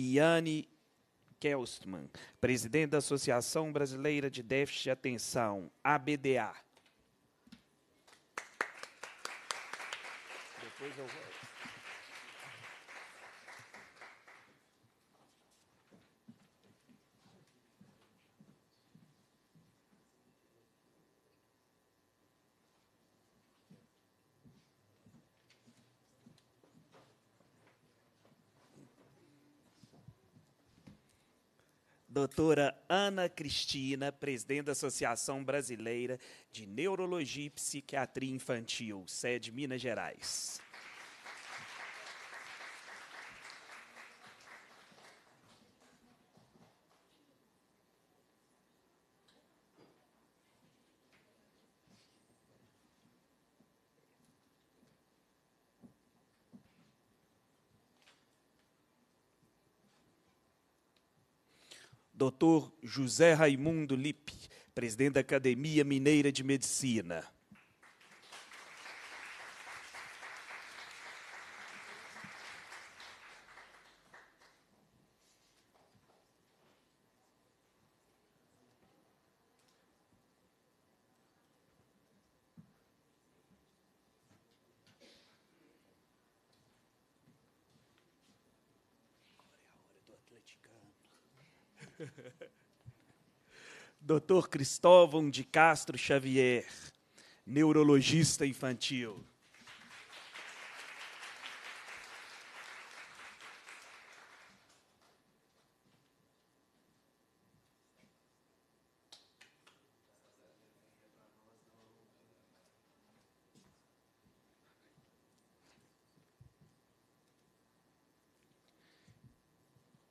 Iane Kelstman, presidente da Associação Brasileira de Déficit de Atenção, ABDA. Depois eu vou. Doutora Ana Cristina, presidente da Associação Brasileira de Neurologia e Psiquiatria Infantil, sede Minas Gerais. Dr. José Raimundo Lippe, presidente da Academia Mineira de Medicina. Dr. Cristóvão de Castro Xavier, neurologista infantil.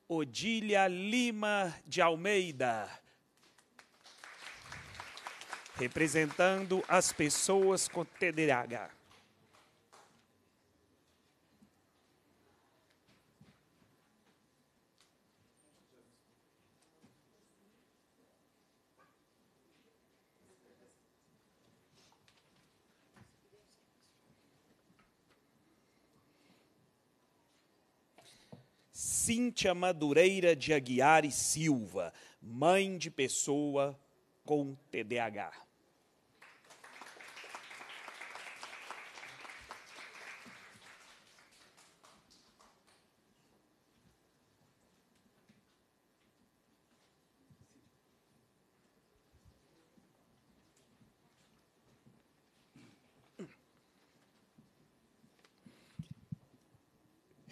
Odília Lima de Almeida, representando as pessoas com TDAH. Cíntia Madureira de Aguiar e Silva, mãe de pessoa com TDAH.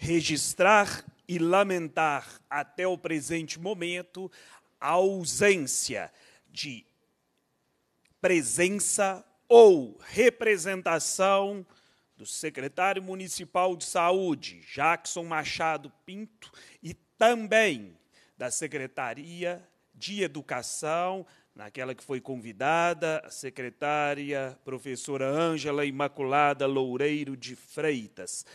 Registrar e lamentar até o presente momento a ausência de presença ou representação do secretário municipal de saúde, Jackson Machado Pinto, e também da Secretaria de Educação, naquela que foi convidada, a secretária professora Ângela Imaculada Loureiro de Freitas.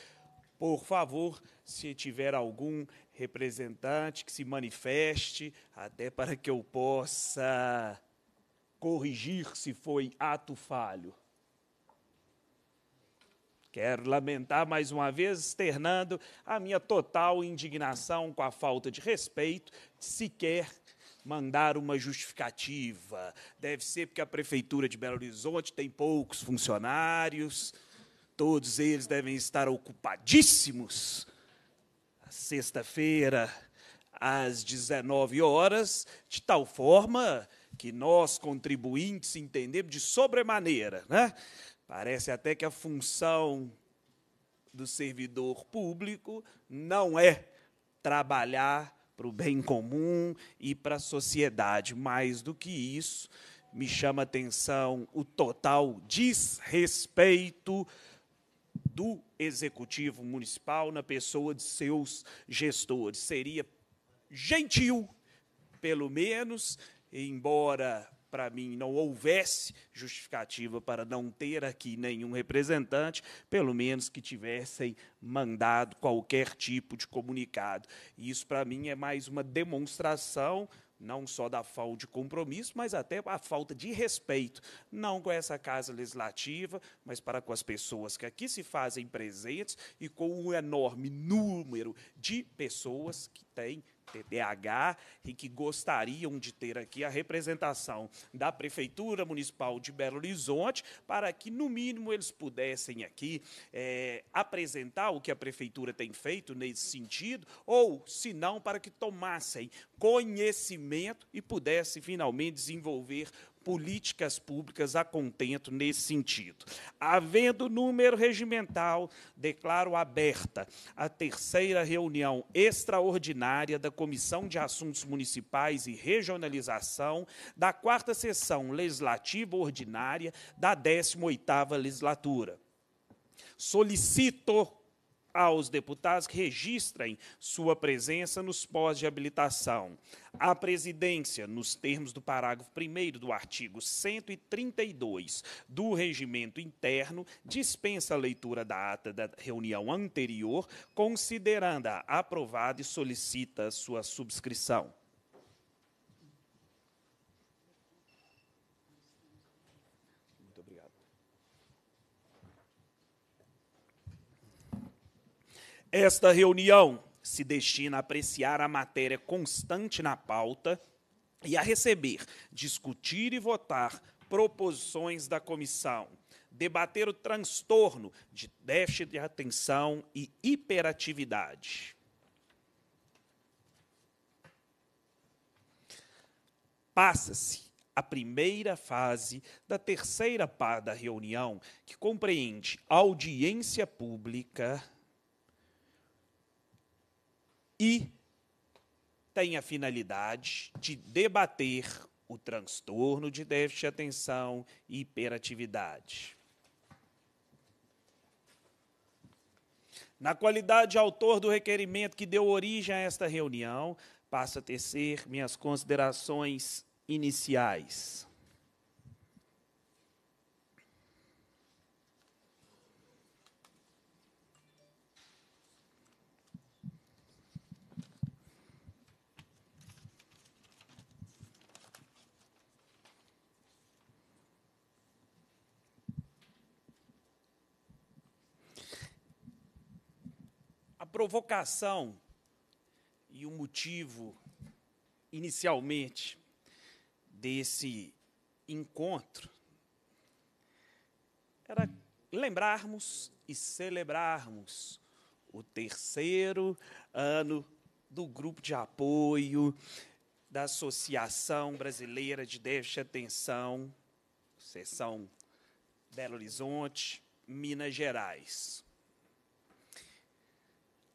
Por favor, se tiver algum representante que se manifeste, até para que eu possa corrigir se foi ato falho. Quero lamentar mais uma vez, externando a minha total indignação com a falta de respeito, sequer mandar uma justificativa. Deve ser porque a Prefeitura de Belo Horizonte tem poucos funcionários, todos eles devem estar ocupadíssimos sexta-feira, às 19 horas, de tal forma que nós, contribuintes, entendemos de sobremaneira. Né? Parece até que a função do servidor público não é trabalhar para o bem comum e para a sociedade. Mais do que isso, me chama a atenção o total desrespeito do executivo municipal na pessoa de seus gestores. Seria gentil, pelo menos, embora para mim não houvesse justificativa para não ter aqui nenhum representante, pelo menos que tivessem mandado qualquer tipo de comunicado. Isso para mim é mais uma demonstração não só da falta de compromisso, mas até a falta de respeito, não com essa casa legislativa, mas para com as pessoas que aqui se fazem presentes e com um enorme número de pessoas que têm TDAH e que gostariam de ter aqui a representação da Prefeitura Municipal de Belo Horizonte, para que, no mínimo, eles pudessem aqui é, apresentar o que a Prefeitura tem feito nesse sentido, ou, se não, para que tomassem conhecimento e pudessem finalmente desenvolver políticas públicas a contento nesse sentido. Havendo número regimental, declaro aberta a terceira reunião extraordinária da Comissão de Assuntos Municipais e Regionalização da quarta sessão legislativa ordinária da 18ª legislatura. Solicito aos deputados que registrem sua presença nos pós de habilitação. A presidência, nos termos do parágrafo 1 do artigo 132 do regimento interno, dispensa a leitura da ata da reunião anterior, considerando-a aprovada e solicita sua subscrição. Esta reunião se destina a apreciar a matéria constante na pauta e a receber, discutir e votar proposições da comissão, debater o transtorno de déficit de atenção e hiperatividade. Passa-se a primeira fase da terceira parte da reunião, que compreende audiência pública, e tem a finalidade de debater o transtorno de déficit de atenção e hiperatividade. Na qualidade de autor do requerimento que deu origem a esta reunião, passo a tecer minhas considerações iniciais. Provocação e o motivo, inicialmente, desse encontro era lembrarmos e celebrarmos o terceiro ano do grupo de apoio da Associação Brasileira de Déficit de Atenção, seção Belo Horizonte, Minas Gerais.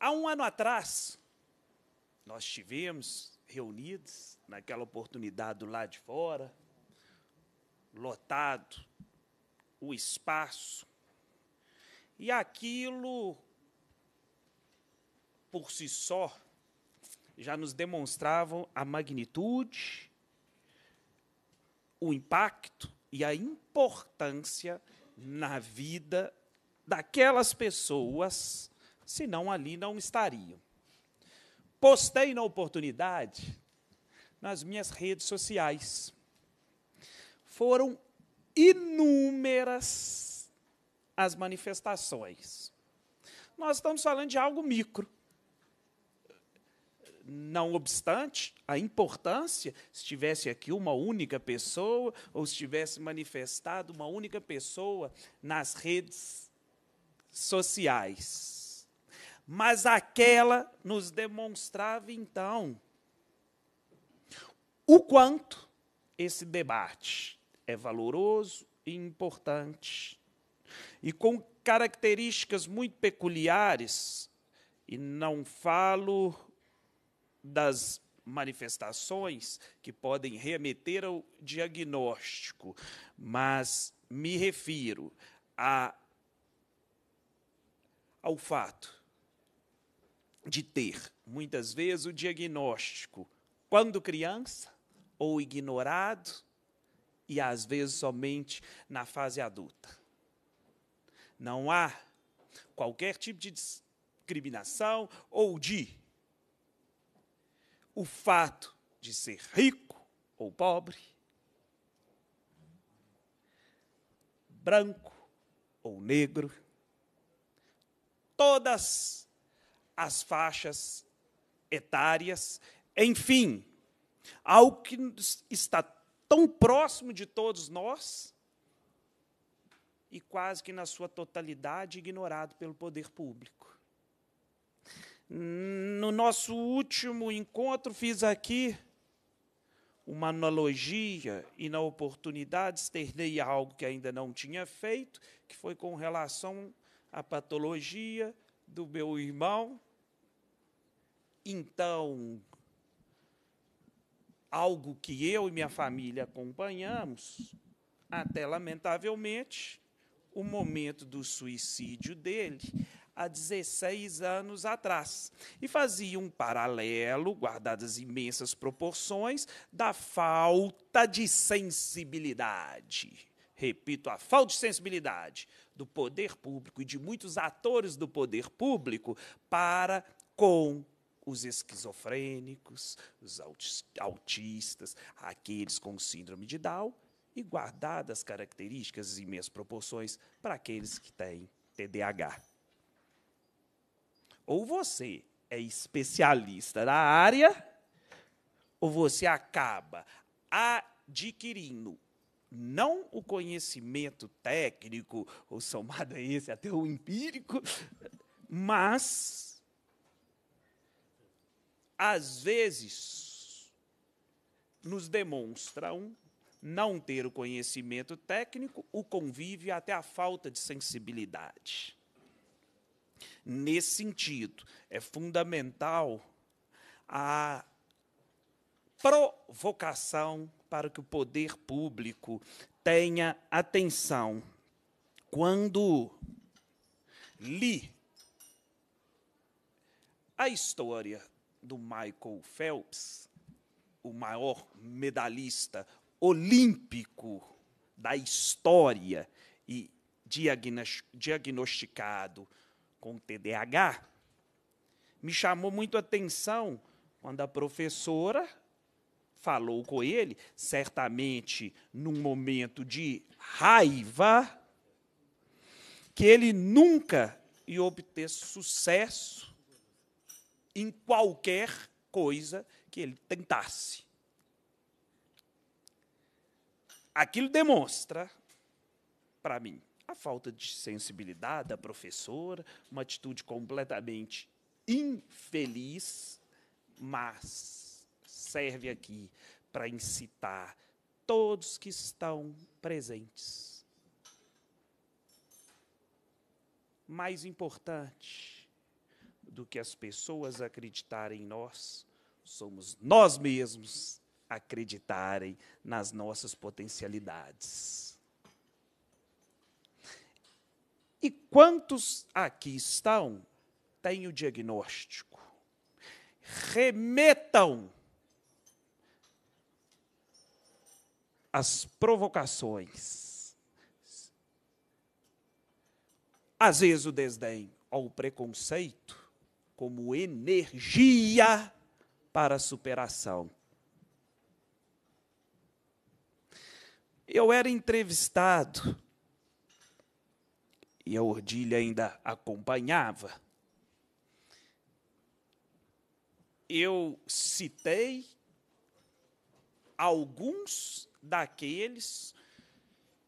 Há um ano atrás, nós tivemos reunidos naquela oportunidade do lado de fora, lotado o espaço, e aquilo, por si só, já nos demonstravam a magnitude, o impacto e a importância na vida daquelas pessoas senão ali não estariam. Postei na oportunidade nas minhas redes sociais. Foram inúmeras as manifestações. Nós estamos falando de algo micro. Não obstante, a importância, se tivesse aqui uma única pessoa, ou se tivesse manifestado uma única pessoa nas redes sociais mas aquela nos demonstrava então o quanto esse debate é valoroso e importante. E com características muito peculiares e não falo das manifestações que podem remeter ao diagnóstico, mas me refiro a, ao fato de ter, muitas vezes, o diagnóstico quando criança ou ignorado e às vezes somente na fase adulta. Não há qualquer tipo de discriminação ou de o fato de ser rico ou pobre, branco ou negro, todas as faixas etárias, enfim, algo que está tão próximo de todos nós e quase que na sua totalidade ignorado pelo poder público. No nosso último encontro, fiz aqui uma analogia e, na oportunidade, externei algo que ainda não tinha feito, que foi com relação à patologia do meu irmão. Então, algo que eu e minha família acompanhamos, até lamentavelmente, o momento do suicídio dele, há 16 anos atrás. E fazia um paralelo, guardadas imensas proporções, da falta de sensibilidade. Repito, a falta de sensibilidade do poder público e de muitos atores do poder público para com os esquizofrênicos, os autistas, aqueles com síndrome de Down, e guardadas características e imensas proporções para aqueles que têm TDAH. Ou você é especialista na área, ou você acaba adquirindo não o conhecimento técnico, ou somado a esse até o empírico, mas, às vezes, nos demonstram não ter o conhecimento técnico, o convívio até a falta de sensibilidade. Nesse sentido, é fundamental a provocação para que o poder público tenha atenção. Quando li a história do Michael Phelps, o maior medalhista olímpico da história e diagnosticado com TDAH, me chamou muito a atenção quando a professora falou com ele, certamente num momento de raiva, que ele nunca ia obter sucesso em qualquer coisa que ele tentasse. Aquilo demonstra, para mim, a falta de sensibilidade da professora, uma atitude completamente infeliz, mas serve aqui para incitar todos que estão presentes. Mais importante do que as pessoas acreditarem em nós, somos nós mesmos acreditarem nas nossas potencialidades. E quantos aqui estão têm o diagnóstico? Remetam as provocações. Às vezes o desdém ou o preconceito como energia para a superação. Eu era entrevistado e a Ordilha ainda acompanhava. Eu citei alguns daqueles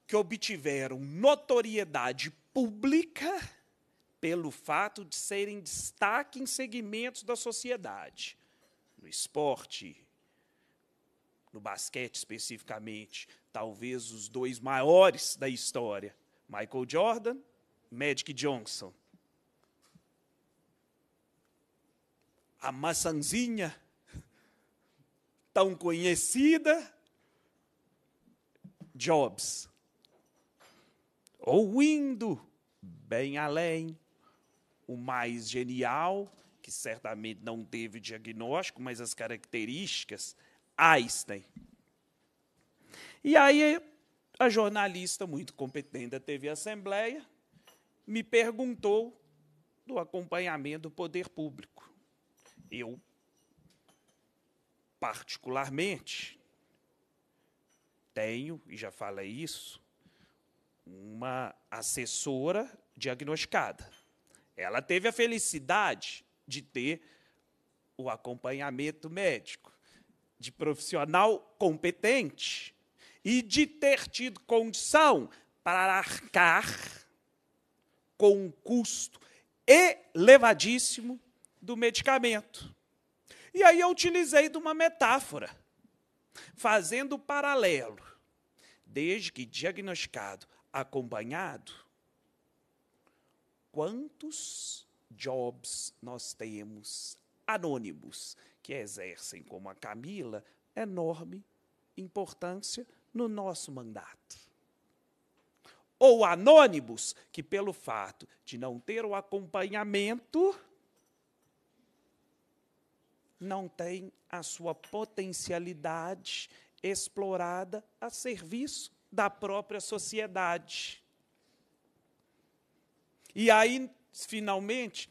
que obtiveram notoriedade pública pelo fato de serem destaque em segmentos da sociedade, no esporte, no basquete especificamente, talvez os dois maiores da história, Michael Jordan, Magic Johnson. A maçãzinha tão conhecida, Jobs. Ou indo bem além, o mais genial, que certamente não teve diagnóstico, mas as características, Einstein. E aí a jornalista muito competente da TV Assembleia me perguntou do acompanhamento do poder público. Eu particularmente, tenho, e já falei isso, uma assessora diagnosticada. Ela teve a felicidade de ter o acompanhamento médico, de profissional competente e de ter tido condição para arcar com um custo elevadíssimo do medicamento. E aí eu utilizei de uma metáfora, fazendo paralelo, desde que diagnosticado, acompanhado, quantos jobs nós temos anônimos que exercem, como a Camila, enorme importância no nosso mandato. Ou anônimos que, pelo fato de não ter o acompanhamento, não têm a sua potencialidade explorada a serviço da própria sociedade. E aí, finalmente,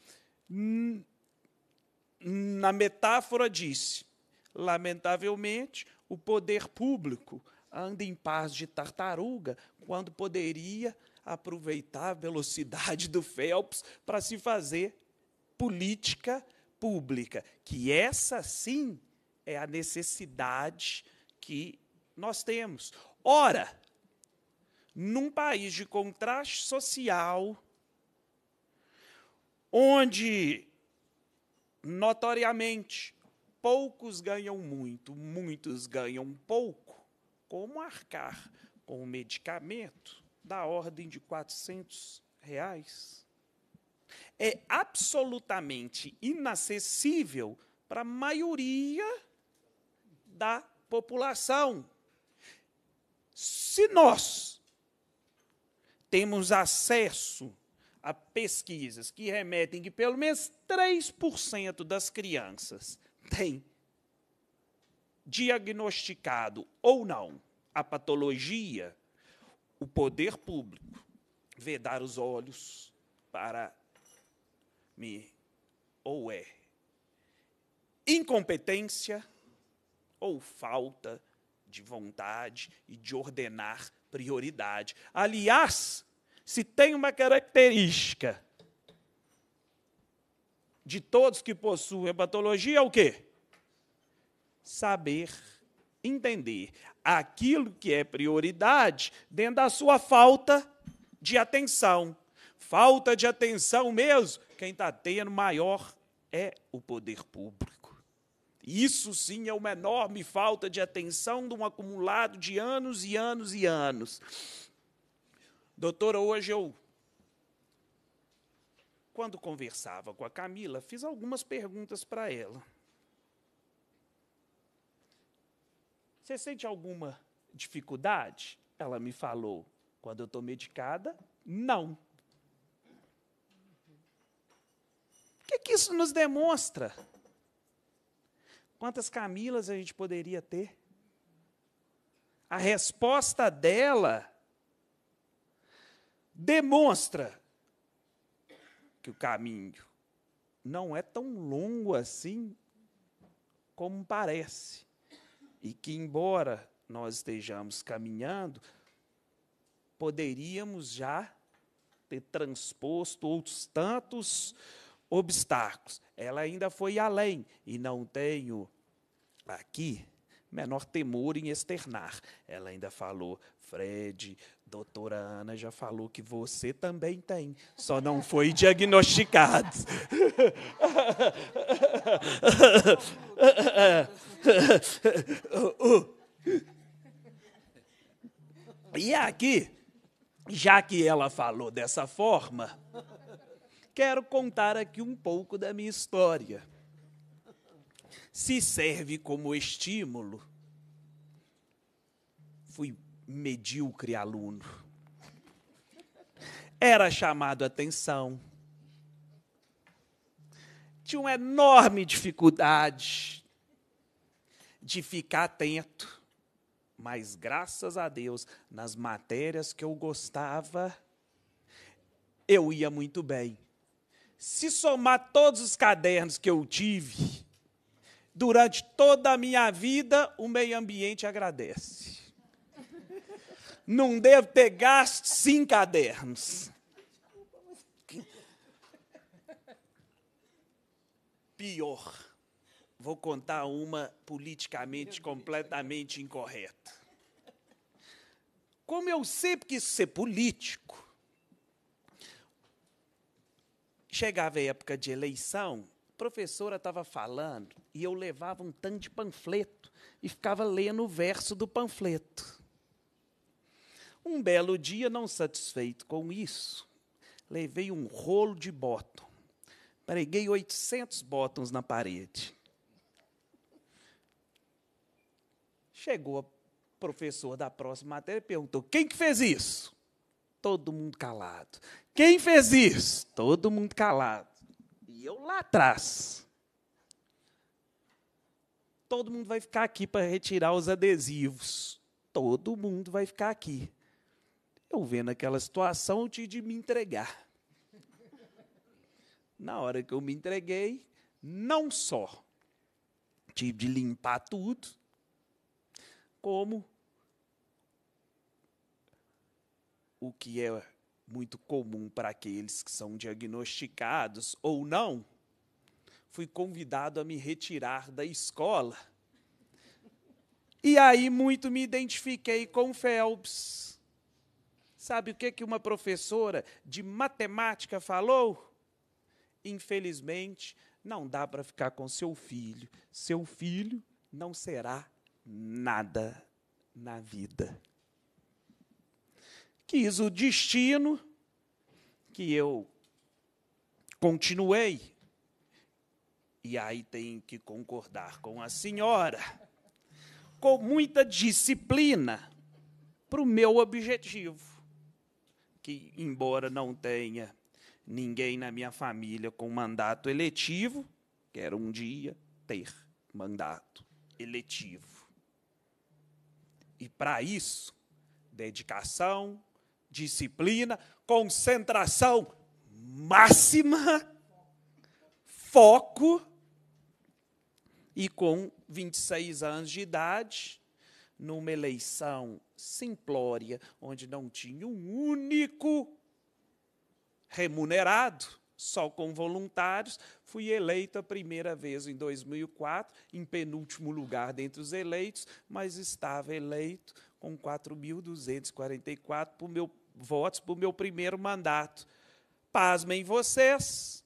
na metáfora disse: lamentavelmente, o poder público anda em paz de tartaruga quando poderia aproveitar a velocidade do Phelps para se fazer política pública, que essa sim é a necessidade que nós temos. Ora, num país de contraste social, onde notoriamente poucos ganham muito, muitos ganham pouco, como arcar com um medicamento da ordem de 400 reais? É absolutamente inacessível para a maioria da população. Se nós temos acesso a pesquisas que remetem que pelo menos 3% das crianças têm diagnosticado ou não a patologia, o poder público vedar os olhos para me ou é incompetência ou falta de vontade e de ordenar prioridade. Aliás, se tem uma característica de todos que possuem patologia, é o quê? Saber entender aquilo que é prioridade dentro da sua falta de atenção. Falta de atenção mesmo, quem está tendo maior é o poder público. Isso sim é uma enorme falta de atenção de um acumulado de anos e anos e anos. Doutora, hoje eu, quando conversava com a Camila, fiz algumas perguntas para ela. Você sente alguma dificuldade? Ela me falou. Quando eu estou medicada, não. O que, que isso nos demonstra? Quantas Camilas a gente poderia ter? A resposta dela demonstra que o caminho não é tão longo assim como parece. E que, embora nós estejamos caminhando, poderíamos já ter transposto outros tantos obstáculos. Ela ainda foi além, e não tenho aqui menor temor em externar. Ela ainda falou: Fred, doutora Ana já falou que você também tem, só não foi diagnosticado. e aqui, já que ela falou dessa forma, quero contar aqui um pouco da minha história se serve como estímulo. Fui medíocre aluno. Era chamado atenção. Tinha uma enorme dificuldade de ficar atento. Mas graças a Deus, nas matérias que eu gostava, eu ia muito bem. Se somar todos os cadernos que eu tive, durante toda a minha vida, o meio ambiente agradece. Não devo gasto cinco cadernos. Pior, vou contar uma politicamente completamente incorreta. Como eu sempre quis ser político, chegava a época de eleição, a professora estava falando e eu levava um tanto de panfleto e ficava lendo o verso do panfleto. Um belo dia, não satisfeito com isso, levei um rolo de bottom Preguei 800 botões na parede. Chegou a professor da próxima matéria e perguntou: quem que fez isso? Todo mundo calado. Quem fez isso? Todo mundo calado. E eu lá atrás. Todo mundo vai ficar aqui para retirar os adesivos. Todo mundo vai ficar aqui. Eu vendo aquela situação, eu tive de me entregar. Na hora que eu me entreguei, não só tive de limpar tudo, como o que é muito comum para aqueles que são diagnosticados ou não, fui convidado a me retirar da escola. E aí muito me identifiquei com Phelps. Sabe o que que uma professora de matemática falou? Infelizmente, não dá para ficar com seu filho. Seu filho não será nada na vida. Quis o destino que eu continuei. E aí tem que concordar com a senhora, com muita disciplina, para o meu objetivo, que, embora não tenha ninguém na minha família com mandato eletivo, quero um dia ter mandato eletivo. E para isso, dedicação, disciplina, concentração máxima, foco. E com 26 anos de idade, numa eleição simplória, onde não tinha um único remunerado, só com voluntários. Fui eleito a primeira vez em 2004, em penúltimo lugar dentre os eleitos, mas estava eleito com 4.244 por meu, votos para o meu primeiro mandato. Pasmem vocês,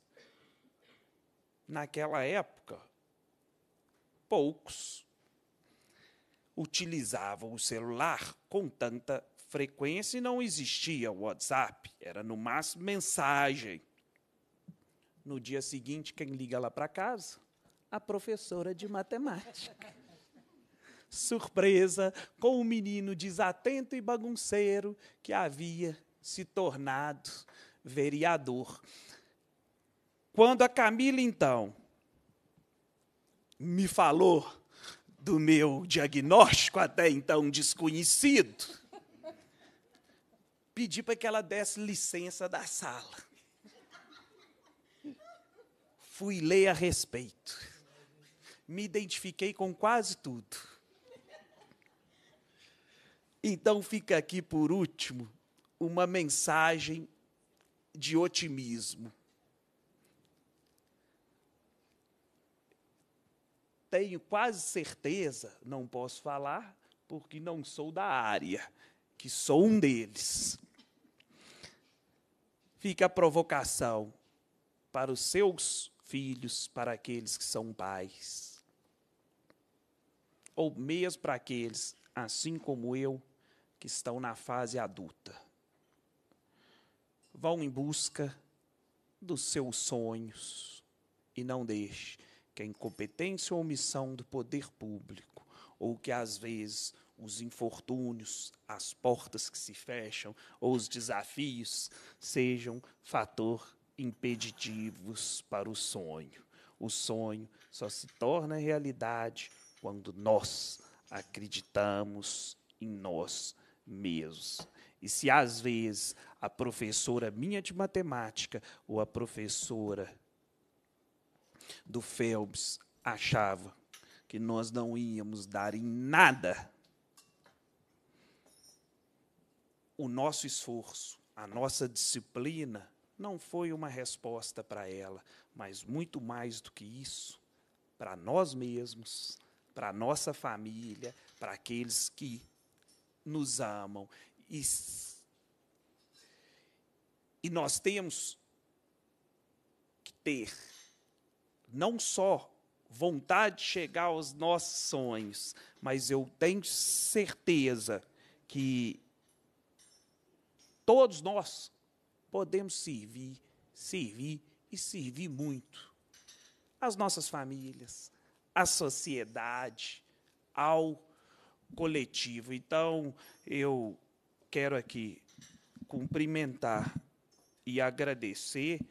naquela época, poucos utilizavam o celular com tanta frequência e não existia WhatsApp, era no máximo mensagem. No dia seguinte, quem liga lá para casa? A professora de matemática. Surpresa com o menino desatento e bagunceiro que havia se tornado vereador. Quando a Camila, então, me falou do meu diagnóstico até então desconhecido, pedi para que ela desse licença da sala. Fui ler a respeito. Me identifiquei com quase tudo. Então fica aqui por último uma mensagem de otimismo. Tenho quase certeza, não posso falar, porque não sou da área, que sou um deles fica a provocação para os seus filhos, para aqueles que são pais, ou mesmo para aqueles, assim como eu, que estão na fase adulta. Vão em busca dos seus sonhos e não deixe que a incompetência ou omissão do poder público, ou que às vezes os infortúnios, as portas que se fecham ou os desafios sejam fator impeditivos para o sonho. O sonho só se torna realidade quando nós acreditamos em nós mesmos. E se às vezes a professora minha de matemática ou a professora do Phelps achava que nós não íamos dar em nada o nosso esforço, a nossa disciplina, não foi uma resposta para ela, mas muito mais do que isso, para nós mesmos, para a nossa família, para aqueles que nos amam. E, e nós temos que ter não só vontade de chegar aos nossos sonhos, mas eu tenho certeza que todos nós podemos servir, servir e servir muito as nossas famílias, à sociedade, ao coletivo. Então, eu quero aqui cumprimentar e agradecer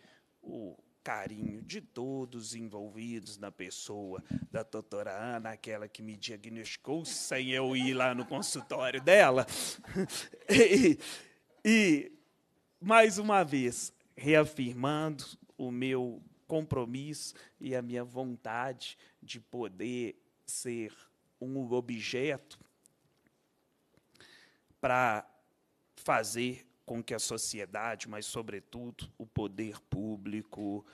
o carinho de todos envolvidos na pessoa da doutora Ana, aquela que me diagnosticou sem eu ir lá no consultório dela. e, e mais uma vez, reafirmando o meu compromisso e a minha vontade de poder ser um objeto para fazer com que a sociedade, mas, sobretudo, o poder público,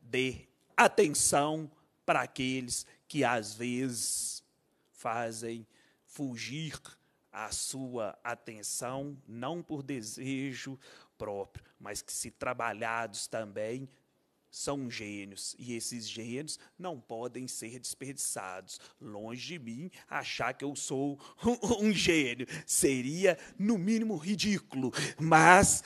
dê atenção para aqueles que, às vezes, fazem fugir a sua atenção, não por desejo próprio, mas que, se trabalhados também, são gênios e esses gênios não podem ser desperdiçados. Longe de mim achar que eu sou um, gênio. Seria, no mínimo, ridículo. Mas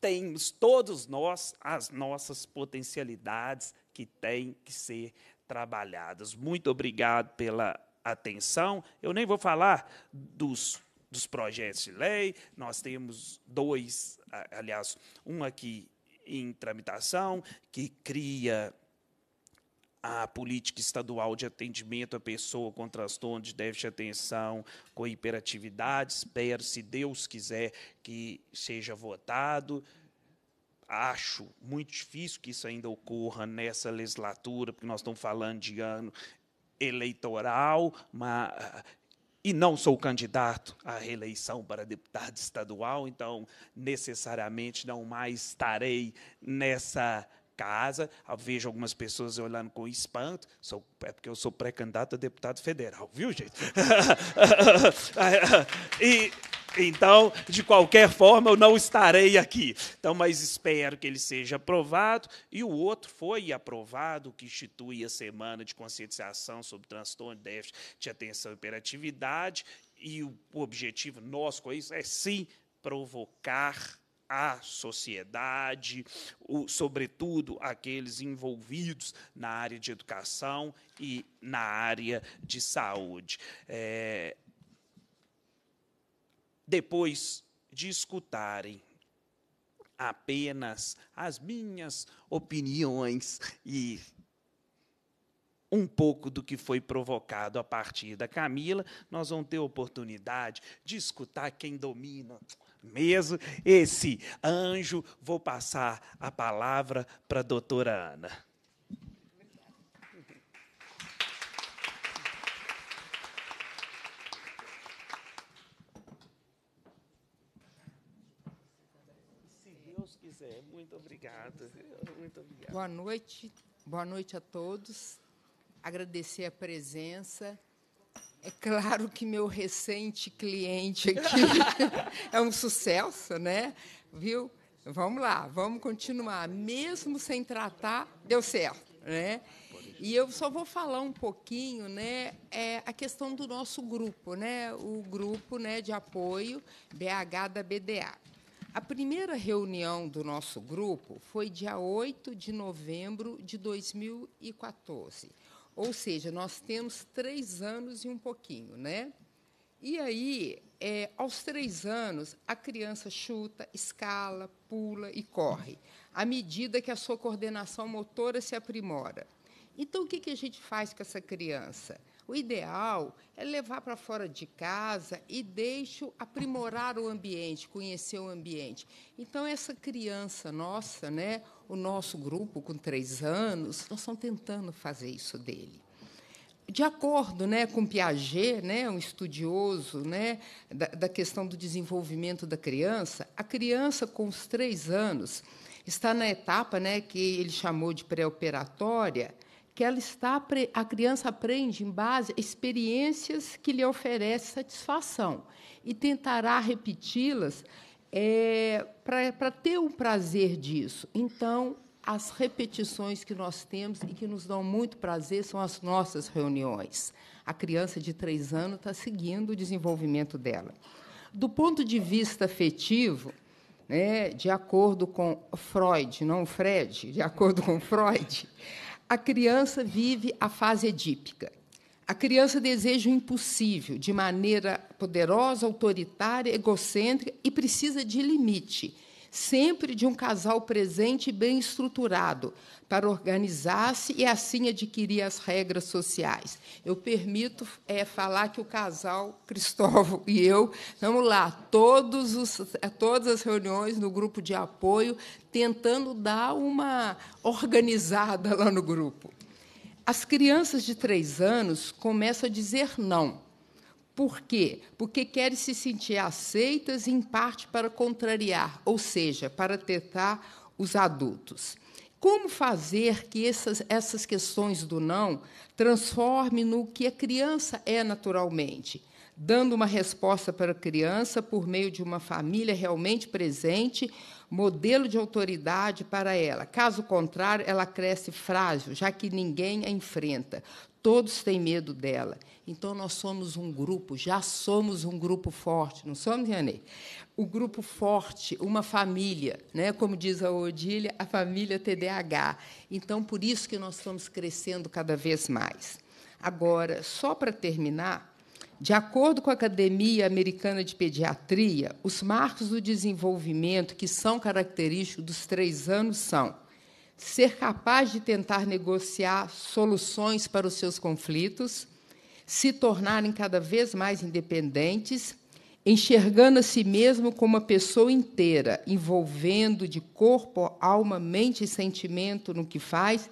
temos todos nós as nossas potencialidades que têm que ser trabalhadas. Muito obrigado pela atenção. Eu nem vou falar dos dos projetos de lei, nós temos dois, aliás, um aqui em tramitação, que cria a política estadual de atendimento à pessoa com transtorno de déficit de atenção, com hiperatividade. Espero, se Deus quiser, que seja votado. Acho muito difícil que isso ainda ocorra nessa legislatura, porque nós estamos falando de ano eleitoral, mas e não sou candidato à reeleição para deputado estadual, então necessariamente não mais estarei nessa casa. Eu vejo algumas pessoas olhando com espanto. Sou, é porque eu sou pré-candidato a deputado federal, viu, gente? e então, de qualquer forma, eu não estarei aqui. Então, mas espero que ele seja aprovado. E o outro foi aprovado, que institui a semana de conscientização sobre transtorno de déficit de atenção e hiperatividade. E o objetivo nosso com isso é sim provocar a sociedade, o, sobretudo aqueles envolvidos na área de educação e na área de saúde. É, depois de escutarem apenas as minhas opiniões e um pouco do que foi provocado a partir da Camila, nós vamos ter oportunidade de escutar quem domina mesmo esse anjo. Vou passar a palavra para a doutora Ana. Muito obrigado. Muito obrigado. Boa noite. Boa noite a todos. Agradecer a presença. É claro que meu recente cliente aqui é um sucesso, né? Viu? Vamos lá, vamos continuar. Mesmo sem tratar, deu certo, né? E eu só vou falar um pouquinho, né, é a questão do nosso grupo, né, o grupo, né, de apoio BH da BDA. A primeira reunião do nosso grupo foi dia 8 de novembro de 2014. Ou seja, nós temos três anos e um pouquinho, né? E aí, é, aos três anos, a criança chuta, escala, pula e corre, à medida que a sua coordenação motora se aprimora. Então, o que, que a gente faz com essa criança? O ideal é levar para fora de casa e deixo aprimorar o ambiente, conhecer o ambiente. Então, essa criança nossa, né, o nosso grupo com três anos, nós estamos tentando fazer isso dele. de acordo né, com Piaget, né, um estudioso né, da, da questão do desenvolvimento da criança, a criança com os três anos está na etapa né, que ele chamou de pré-operatória, que ela está a criança aprende em base experiências que lhe oferecem satisfação e tentará repeti-las é, para ter o prazer disso. Então, as repetições que nós temos e que nos dão muito prazer são as nossas reuniões. A criança de três anos está seguindo o desenvolvimento dela. Do ponto de vista afetivo, né, de acordo com Freud, não Fred, de acordo com Freud, a criança vive a fase edípica. A criança deseja o impossível de maneira poderosa, autoritária, egocêntrica e precisa de limite sempre de um casal presente e bem estruturado, para organizar-se e assim adquirir as regras sociais. Eu permito é, falar que o casal Cristóvão e eu, vamos lá, todos os, todas as reuniões no grupo de apoio, tentando dar uma organizada lá no grupo. As crianças de três anos começam a dizer não por quê? Porque querem se sentir aceitas, em parte para contrariar, ou seja, para tentar os adultos. Como fazer que essas, essas questões do não transformem no que a criança é naturalmente? Dando uma resposta para a criança por meio de uma família realmente presente, modelo de autoridade para ela. Caso contrário, ela cresce frágil, já que ninguém a enfrenta. Todos têm medo dela. Então, nós somos um grupo, já somos um grupo forte, não somos, Yanei? O grupo forte, uma família, né? como diz a Odília, a família TDAH. Então, por isso que nós estamos crescendo cada vez mais. Agora, só para terminar, de acordo com a Academia Americana de Pediatria, os marcos do desenvolvimento que são característicos dos três anos são ser capaz de tentar negociar soluções para os seus conflitos, se tornarem cada vez mais independentes, enxergando a si mesmo como uma pessoa inteira, envolvendo de corpo, alma, mente e sentimento no que faz,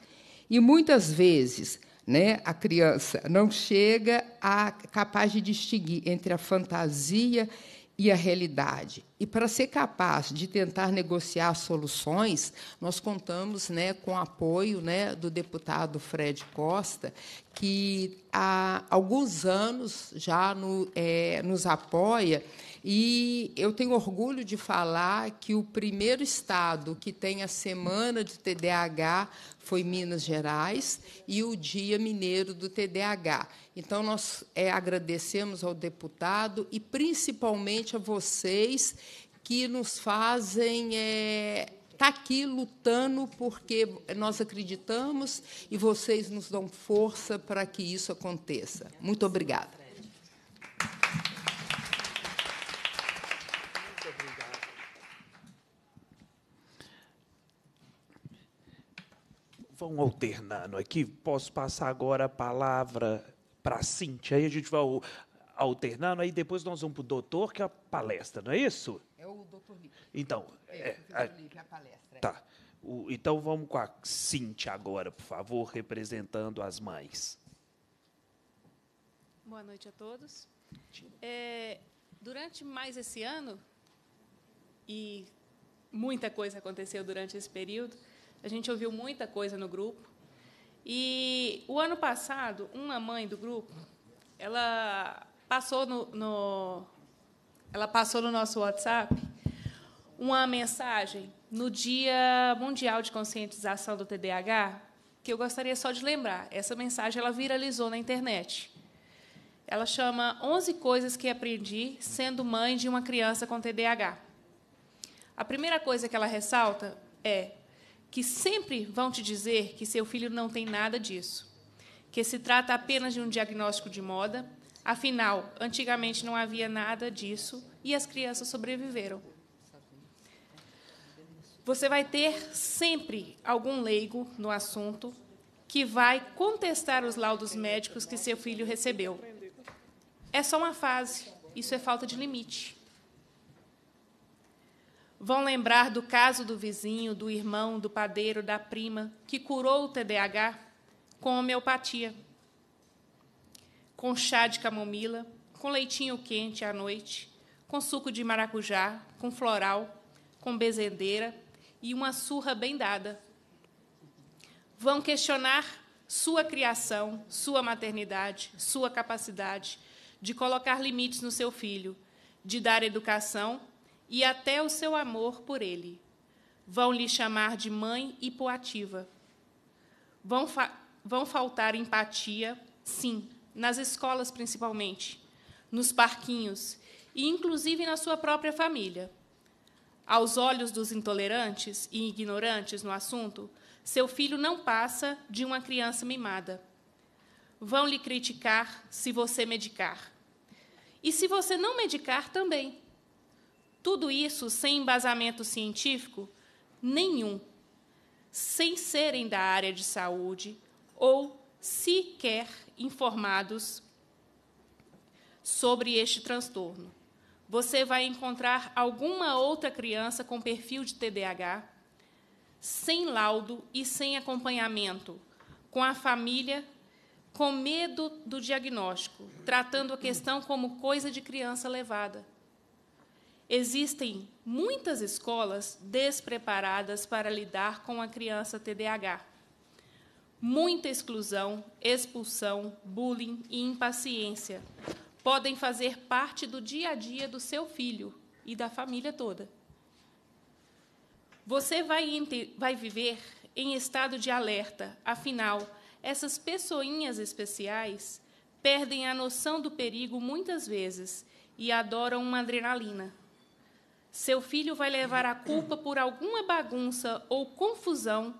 e muitas vezes né, a criança não chega a capaz de distinguir entre a fantasia e a realidade. E para ser capaz de tentar negociar soluções, nós contamos né, com o apoio né, do deputado Fred Costa, que há alguns anos já no, é, nos apoia. E eu tenho orgulho de falar que o primeiro estado que tem a semana de TDAH foi Minas Gerais e o Dia Mineiro do TDAH. Então, nós é, agradecemos ao deputado e, principalmente, a vocês que nos fazem é, estar tá aqui lutando porque nós acreditamos e vocês nos dão força para que isso aconteça. Muito obrigada. Vão alternando aqui. Posso passar agora a palavra para a Cintia. Aí a gente vai alternando, aí depois nós vamos para o doutor, que é a palestra, não é isso? É o doutor Lipe. Então, é, é, a, a palestra. Tá. O, então vamos com a Cintia agora, por favor, representando as mães. Boa noite a todos. É, durante mais esse ano, e muita coisa aconteceu durante esse período, a gente ouviu muita coisa no grupo. E o ano passado, uma mãe do grupo, ela passou no, no ela passou no nosso WhatsApp uma mensagem no Dia Mundial de Conscientização do TDAH, que eu gostaria só de lembrar. Essa mensagem ela viralizou na internet. Ela chama 11 coisas que aprendi sendo mãe de uma criança com TDAH. A primeira coisa que ela ressalta é que sempre vão te dizer que seu filho não tem nada disso, que se trata apenas de um diagnóstico de moda, afinal, antigamente não havia nada disso e as crianças sobreviveram. Você vai ter sempre algum leigo no assunto que vai contestar os laudos médicos que seu filho recebeu. É só uma fase, isso é falta de limite. Vão lembrar do caso do vizinho, do irmão, do padeiro, da prima, que curou o TDAH com homeopatia. Com chá de camomila, com leitinho quente à noite, com suco de maracujá, com floral, com bezendeira e uma surra bem dada. Vão questionar sua criação, sua maternidade, sua capacidade de colocar limites no seu filho, de dar educação e até o seu amor por ele. Vão lhe chamar de mãe hipoativa. Vão, fa vão faltar empatia, sim, nas escolas principalmente, nos parquinhos e inclusive na sua própria família. Aos olhos dos intolerantes e ignorantes no assunto, seu filho não passa de uma criança mimada. Vão lhe criticar se você medicar. E se você não medicar, também. Tudo isso sem embasamento científico nenhum, sem serem da área de saúde ou sequer informados sobre este transtorno. Você vai encontrar alguma outra criança com perfil de TDAH sem laudo e sem acompanhamento, com a família com medo do diagnóstico, tratando a questão como coisa de criança levada. Existem muitas escolas despreparadas para lidar com a criança TDAH. Muita exclusão, expulsão, bullying e impaciência podem fazer parte do dia a dia do seu filho e da família toda. Você vai, vai viver em estado de alerta, afinal, essas pessoinhas especiais perdem a noção do perigo muitas vezes e adoram uma adrenalina. Seu filho vai levar a culpa por alguma bagunça ou confusão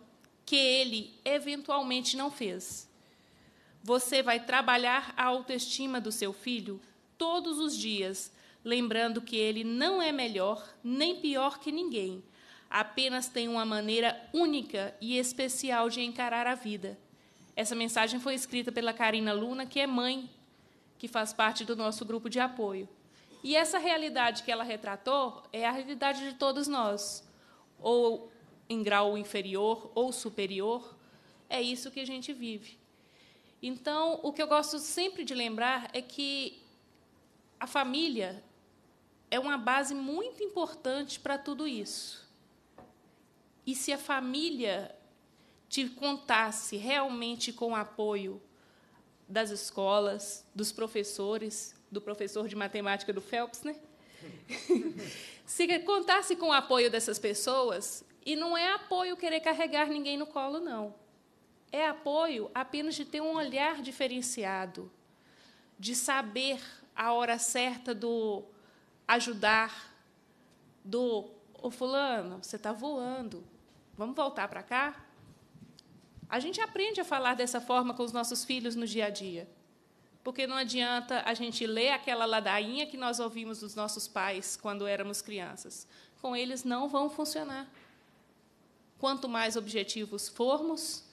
que ele eventualmente não fez. Você vai trabalhar a autoestima do seu filho todos os dias, lembrando que ele não é melhor nem pior que ninguém apenas tem uma maneira única e especial de encarar a vida. Essa mensagem foi escrita pela Karina Luna, que é mãe, que faz parte do nosso grupo de apoio. E essa realidade que ela retratou é a realidade de todos nós, ou em grau inferior ou superior, é isso que a gente vive. Então, o que eu gosto sempre de lembrar é que a família é uma base muito importante para tudo isso. E se a família te contasse realmente com o apoio das escolas, dos professores, do professor de matemática do Phelps, né? se contasse com o apoio dessas pessoas, e não é apoio querer carregar ninguém no colo, não. É apoio apenas de ter um olhar diferenciado, de saber a hora certa do ajudar, do o fulano, você está voando, Vamos voltar para cá? A gente aprende a falar dessa forma com os nossos filhos no dia a dia. Porque não adianta a gente ler aquela ladainha que nós ouvimos dos nossos pais quando éramos crianças. Com eles não vão funcionar. Quanto mais objetivos formos,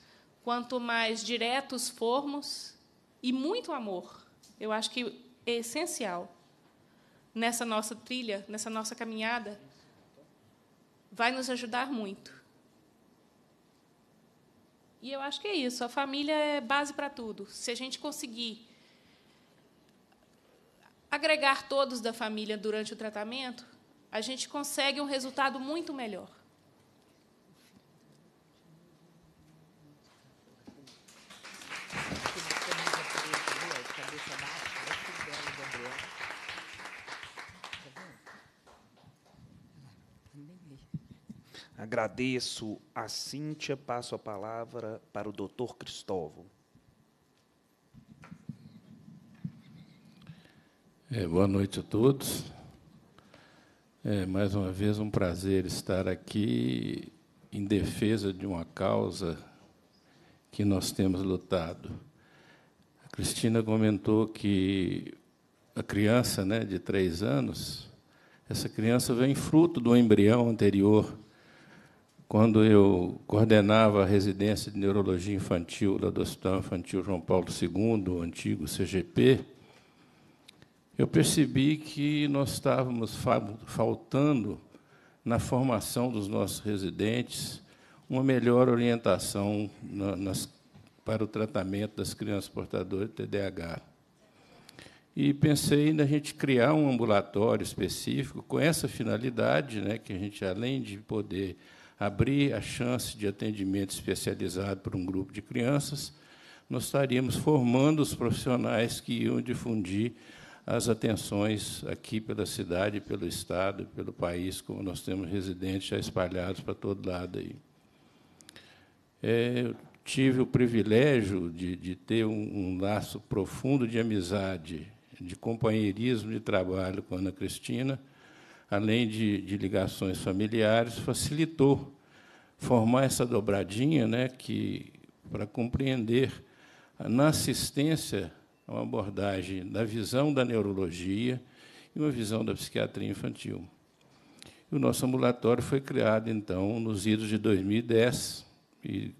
quanto mais diretos formos, e muito amor, eu acho que é essencial nessa nossa trilha, nessa nossa caminhada, vai nos ajudar muito. E eu acho que é isso. A família é base para tudo. Se a gente conseguir agregar todos da família durante o tratamento, a gente consegue um resultado muito melhor. Agradeço a Cíntia, passo a palavra para o doutor Cristóvão. É, boa noite a todos. É, mais uma vez, um prazer estar aqui em defesa de uma causa que nós temos lutado. A Cristina comentou que a criança né, de três anos, essa criança vem fruto do embrião anterior quando eu coordenava a residência de neurologia infantil lá do Infantil João Paulo II, o antigo CGP, eu percebi que nós estávamos faltando na formação dos nossos residentes uma melhor orientação nas, para o tratamento das crianças portadoras de TDAH. e pensei na gente criar um ambulatório específico com essa finalidade, né, que a gente, além de poder abrir a chance de atendimento especializado para um grupo de crianças, nós estaríamos formando os profissionais que iam difundir as atenções aqui pela cidade, pelo estado, pelo país, como nós temos residentes já espalhados para todo lado aí. É, eu tive o privilégio de, de ter um, um, laço profundo de amizade, de companheirismo de trabalho com a Ana Cristina, além de, de ligações familiares, facilitou formar essa dobradinha, né, que para compreender na assistência uma abordagem da visão da neurologia e uma visão da psiquiatria infantil. E o nosso ambulatório foi criado então nos idos de 2010 e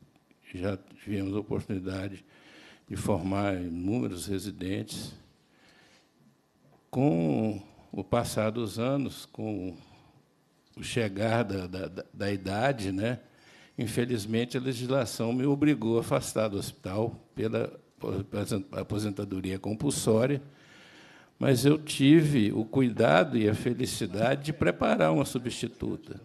já tivemos a oportunidade de formar inúmeros residentes. Com o passar dos anos, com o chegar da, da, da idade, né, infelizmente a legislação me obrigou a afastar do hospital pela aposentadoria compulsória, mas eu tive o cuidado e a felicidade de preparar uma substituta.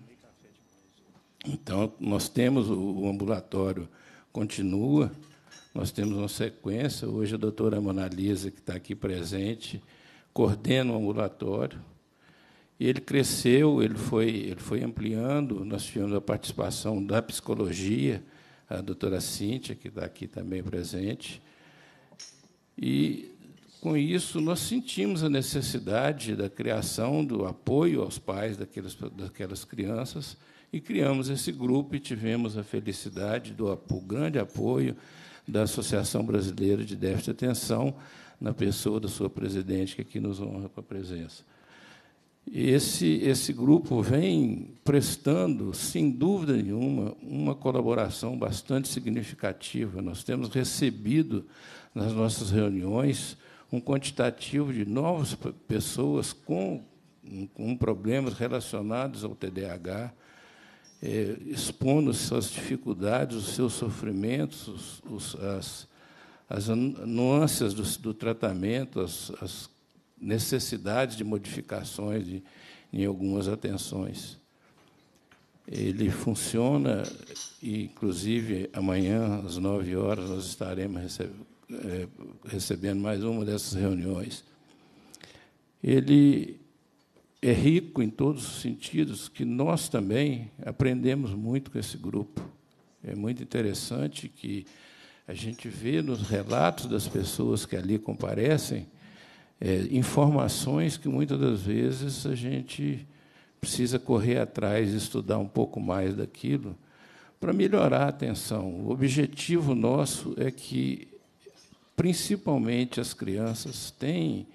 Então, nós temos o ambulatório continua. Nós temos uma sequência. Hoje, a doutora Monalisa, que está aqui presente, coordena o ambulatório. E ele cresceu, ele foi, ele foi ampliando. Nós tivemos a participação da psicologia, a doutora Cíntia, que está aqui também presente. E, com isso, nós sentimos a necessidade da criação do apoio aos pais daquelas, daquelas crianças e criamos esse grupo e tivemos a felicidade do grande apoio da Associação Brasileira de Déficit de Atenção, na pessoa da sua presidente, que aqui nos honra com a presença. Esse, esse grupo vem prestando, sem dúvida nenhuma, uma colaboração bastante significativa. Nós temos recebido nas nossas reuniões um quantitativo de novas pessoas com, com problemas relacionados ao TDAH, é, expondo suas dificuldades, os seus sofrimentos, os, os, as, as nuances do, do tratamento, as, as, necessidades de modificações de, em algumas atenções. Ele funciona, e, inclusive, amanhã, às nove horas, nós estaremos receb é, recebendo mais uma dessas reuniões. Ele é rico em todos os sentidos, que nós também aprendemos muito com esse grupo. É muito interessante que a gente vê nos relatos das pessoas que ali comparecem é, informações que muitas das vezes a gente precisa correr atrás estudar um pouco mais daquilo para melhorar a atenção. O objetivo nosso é que, principalmente as crianças, tenham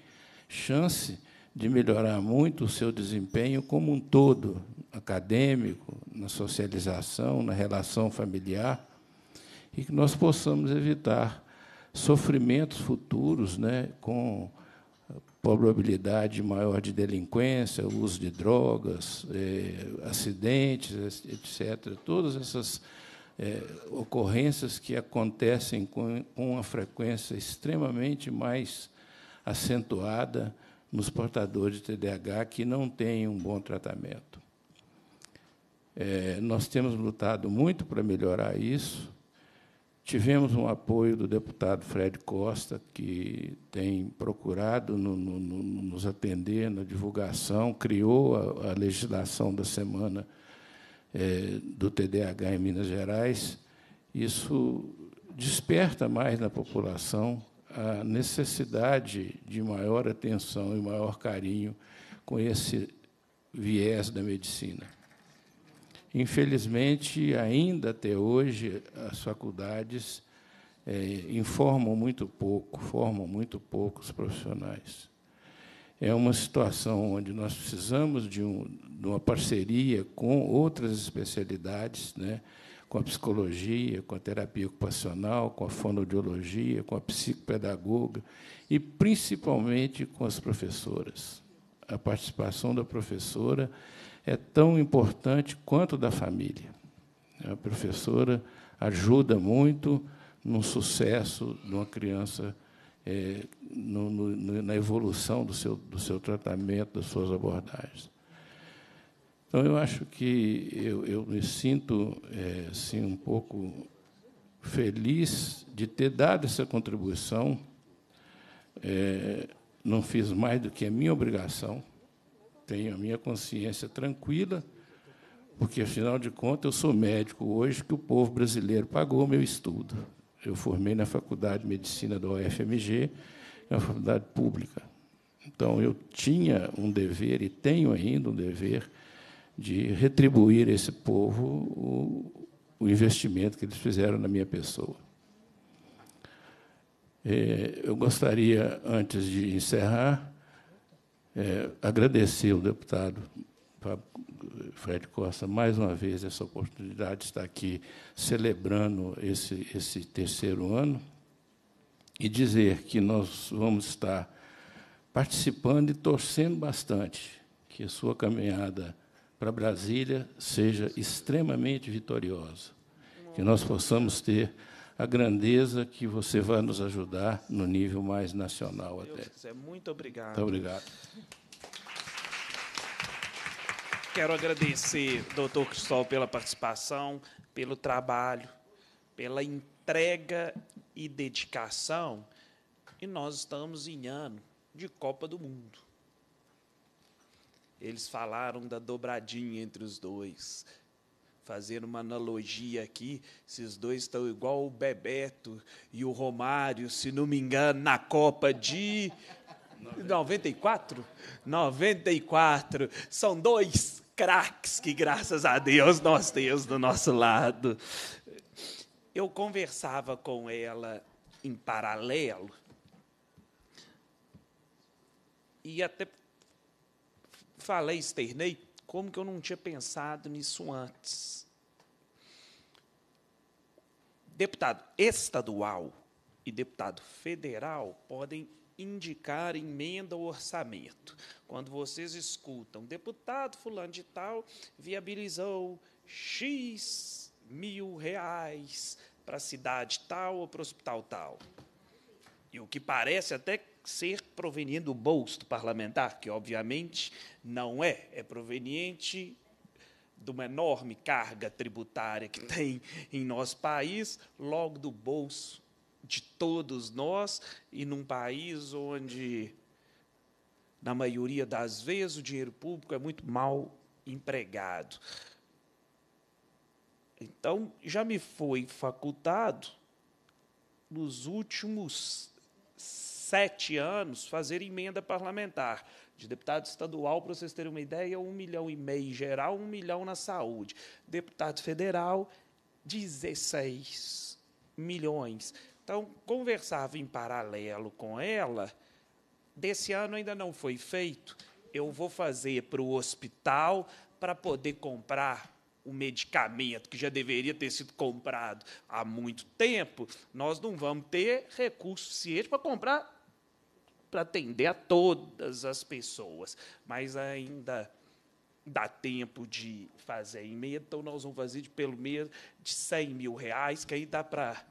chance de melhorar muito o seu desempenho como um todo, acadêmico, na socialização, na relação familiar, e que nós possamos evitar sofrimentos futuros né, com probabilidade maior de delinquência, uso de drogas, eh, acidentes, etc. Todas essas eh, ocorrências que acontecem com, com uma frequência extremamente mais acentuada nos portadores de TDAH que não têm um bom tratamento. É, nós temos lutado muito para melhorar isso. Tivemos um apoio do deputado Fred Costa, que tem procurado no, no, no, nos atender na divulgação, criou a, a legislação da semana é, do TDAH em Minas Gerais. Isso desperta mais na população a necessidade de maior atenção e maior carinho com esse viés da medicina. Infelizmente, ainda até hoje, as faculdades é, informam muito pouco, formam muito poucos profissionais. É uma situação onde nós precisamos de, um, de uma parceria com outras especialidades, né? com a psicologia, com a terapia ocupacional, com a fonoaudiologia, com a psicopedagoga e, principalmente, com as professoras. A participação da professora é tão importante quanto da família. A professora ajuda muito no sucesso de uma criança é, no, no, na evolução do seu, do seu tratamento, das suas abordagens. Então, eu acho que eu, eu me sinto é, assim, um pouco feliz de ter dado essa contribuição. É, não fiz mais do que a minha obrigação, tenho a minha consciência tranquila, porque, afinal de contas, eu sou médico hoje que o povo brasileiro pagou o meu estudo. Eu formei na Faculdade de Medicina da UFMG, é uma faculdade pública. Então, eu tinha um dever, e tenho ainda um dever, de retribuir esse povo o, o investimento que eles fizeram na minha pessoa. É, eu gostaria, antes de encerrar, é, agradecer ao deputado Fred Costa mais uma vez essa oportunidade de estar aqui celebrando esse, esse terceiro ano e dizer que nós vamos estar participando e torcendo bastante que a sua caminhada para Brasília seja extremamente vitoriosa, que nós possamos ter a grandeza que você vai nos ajudar no nível mais nacional até. Deus, muito obrigado. Muito obrigado. Quero agradecer, doutor Cristóvão, pela participação, pelo trabalho, pela entrega e dedicação. E nós estamos em ano de Copa do Mundo. Eles falaram da dobradinha entre os dois. Fazendo uma analogia aqui, esses dois estão igual o Bebeto e o Romário, se não me engano, na Copa de 94? 94. São dois craques que, graças a Deus, nós temos do nosso lado. Eu conversava com ela em paralelo e até falei, externei, como que eu não tinha pensado nisso antes. Deputado estadual e deputado federal podem indicar emenda ao orçamento. Quando vocês escutam, deputado fulano de tal viabilizou X mil reais para a cidade tal ou para o hospital tal. E o que parece até ser proveniente do bolso do parlamentar, que obviamente não é, é proveniente de uma enorme carga tributária que tem em nosso país, logo do bolso de todos nós e num país onde, na maioria das vezes, o dinheiro público é muito mal empregado. Então, já me foi facultado, nos últimos sete anos, fazer emenda parlamentar. De deputado estadual, para vocês terem uma ideia, um milhão e meio em geral, um milhão na saúde. Deputado federal, 16 milhões. Então, conversava em paralelo com ela. Desse ano ainda não foi feito. Eu vou fazer para o hospital para poder comprar o medicamento que já deveria ter sido comprado há muito tempo. Nós não vamos ter recurso suficiente para comprar para atender a todas as pessoas, mas ainda dá tempo de fazer em meia, então nós vamos fazer de pelo menos de 100 mil reais, que aí dá para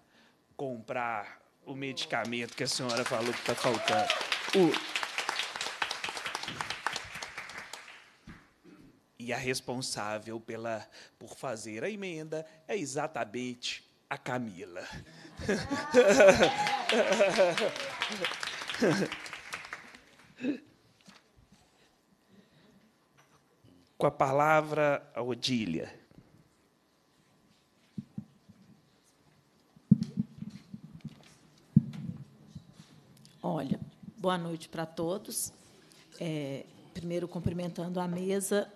comprar o medicamento que a senhora falou que está faltando. O... E a responsável pela, por fazer a emenda é exatamente a Camila. Com a palavra, a Odília. Olha, boa noite para todos. É, primeiro, cumprimentando a mesa,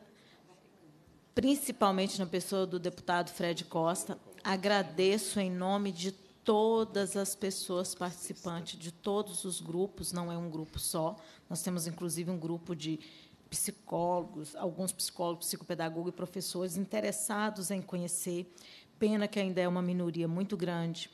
principalmente na pessoa do deputado Fred Costa. Agradeço em nome de todas as pessoas participantes, de todos os grupos, não é um grupo só. Nós temos, inclusive, um grupo de psicólogos, alguns psicólogos, psicopedagogos e professores interessados em conhecer. Pena que ainda é uma minoria muito grande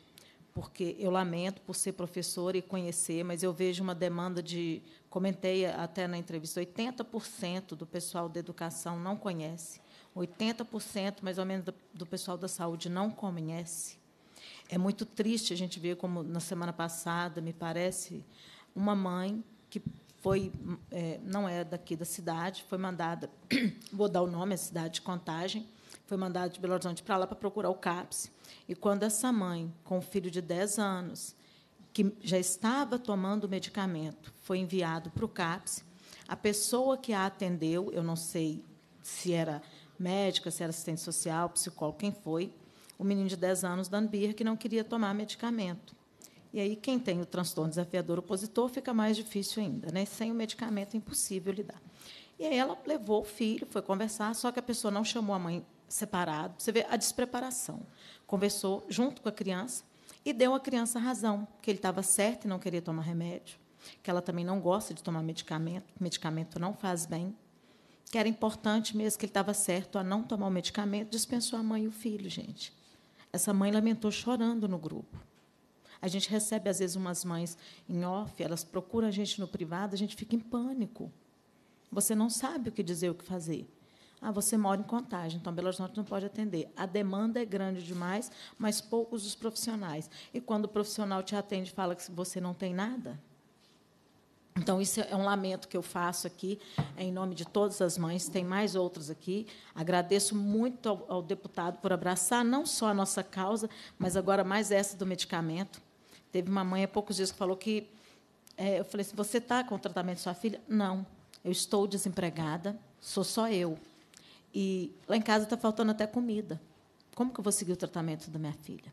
porque eu lamento por ser professora e conhecer, mas eu vejo uma demanda de, comentei até na entrevista, 80% do pessoal da educação não conhece, 80% mais ou menos do pessoal da saúde não conhece. é muito triste a gente ver como na semana passada, me parece, uma mãe que foi é, não é daqui da cidade, foi mandada, vou dar o nome, a cidade de Contagem, foi mandada de Belo Horizonte para lá para procurar o CAPS. E quando essa mãe, com um filho de 10 anos, que já estava tomando medicamento, foi enviado para o CAPS, a pessoa que a atendeu, eu não sei se era médica, se era assistente social, psicólogo, quem foi, o menino de 10 anos dando birra que não queria tomar medicamento. E aí, quem tem o transtorno desafiador opositor fica mais difícil ainda. Né? Sem o medicamento é impossível lidar. E aí ela levou o filho, foi conversar, só que a pessoa não chamou a mãe separado. Você vê a despreparação. Conversou junto com a criança e deu à criança razão, que ele estava certo e não queria tomar remédio, que ela também não gosta de tomar medicamento, medicamento não faz bem, que era importante mesmo que ele estava certo a não tomar o medicamento, dispensou a mãe e o filho, gente. Essa mãe lamentou chorando no grupo. A gente recebe, às vezes, umas mães em off, elas procuram a gente no privado, a gente fica em pânico. Você não sabe o que dizer, o que fazer. Ah, você mora em Contagem, então Belo Horizonte não pode atender. A demanda é grande demais, mas poucos os profissionais. E quando o profissional te atende e fala que você não tem nada, então, isso é um lamento que eu faço aqui, em nome de todas as mães, tem mais outras aqui. Agradeço muito ao, ao, deputado por abraçar não só a nossa causa, mas agora mais essa do medicamento. Teve uma mãe há poucos dias que falou que. É, eu falei assim: você está com o tratamento de sua filha? Não, eu estou desempregada, sou só eu. E lá em casa está faltando até comida. Como que eu vou seguir o tratamento da minha filha?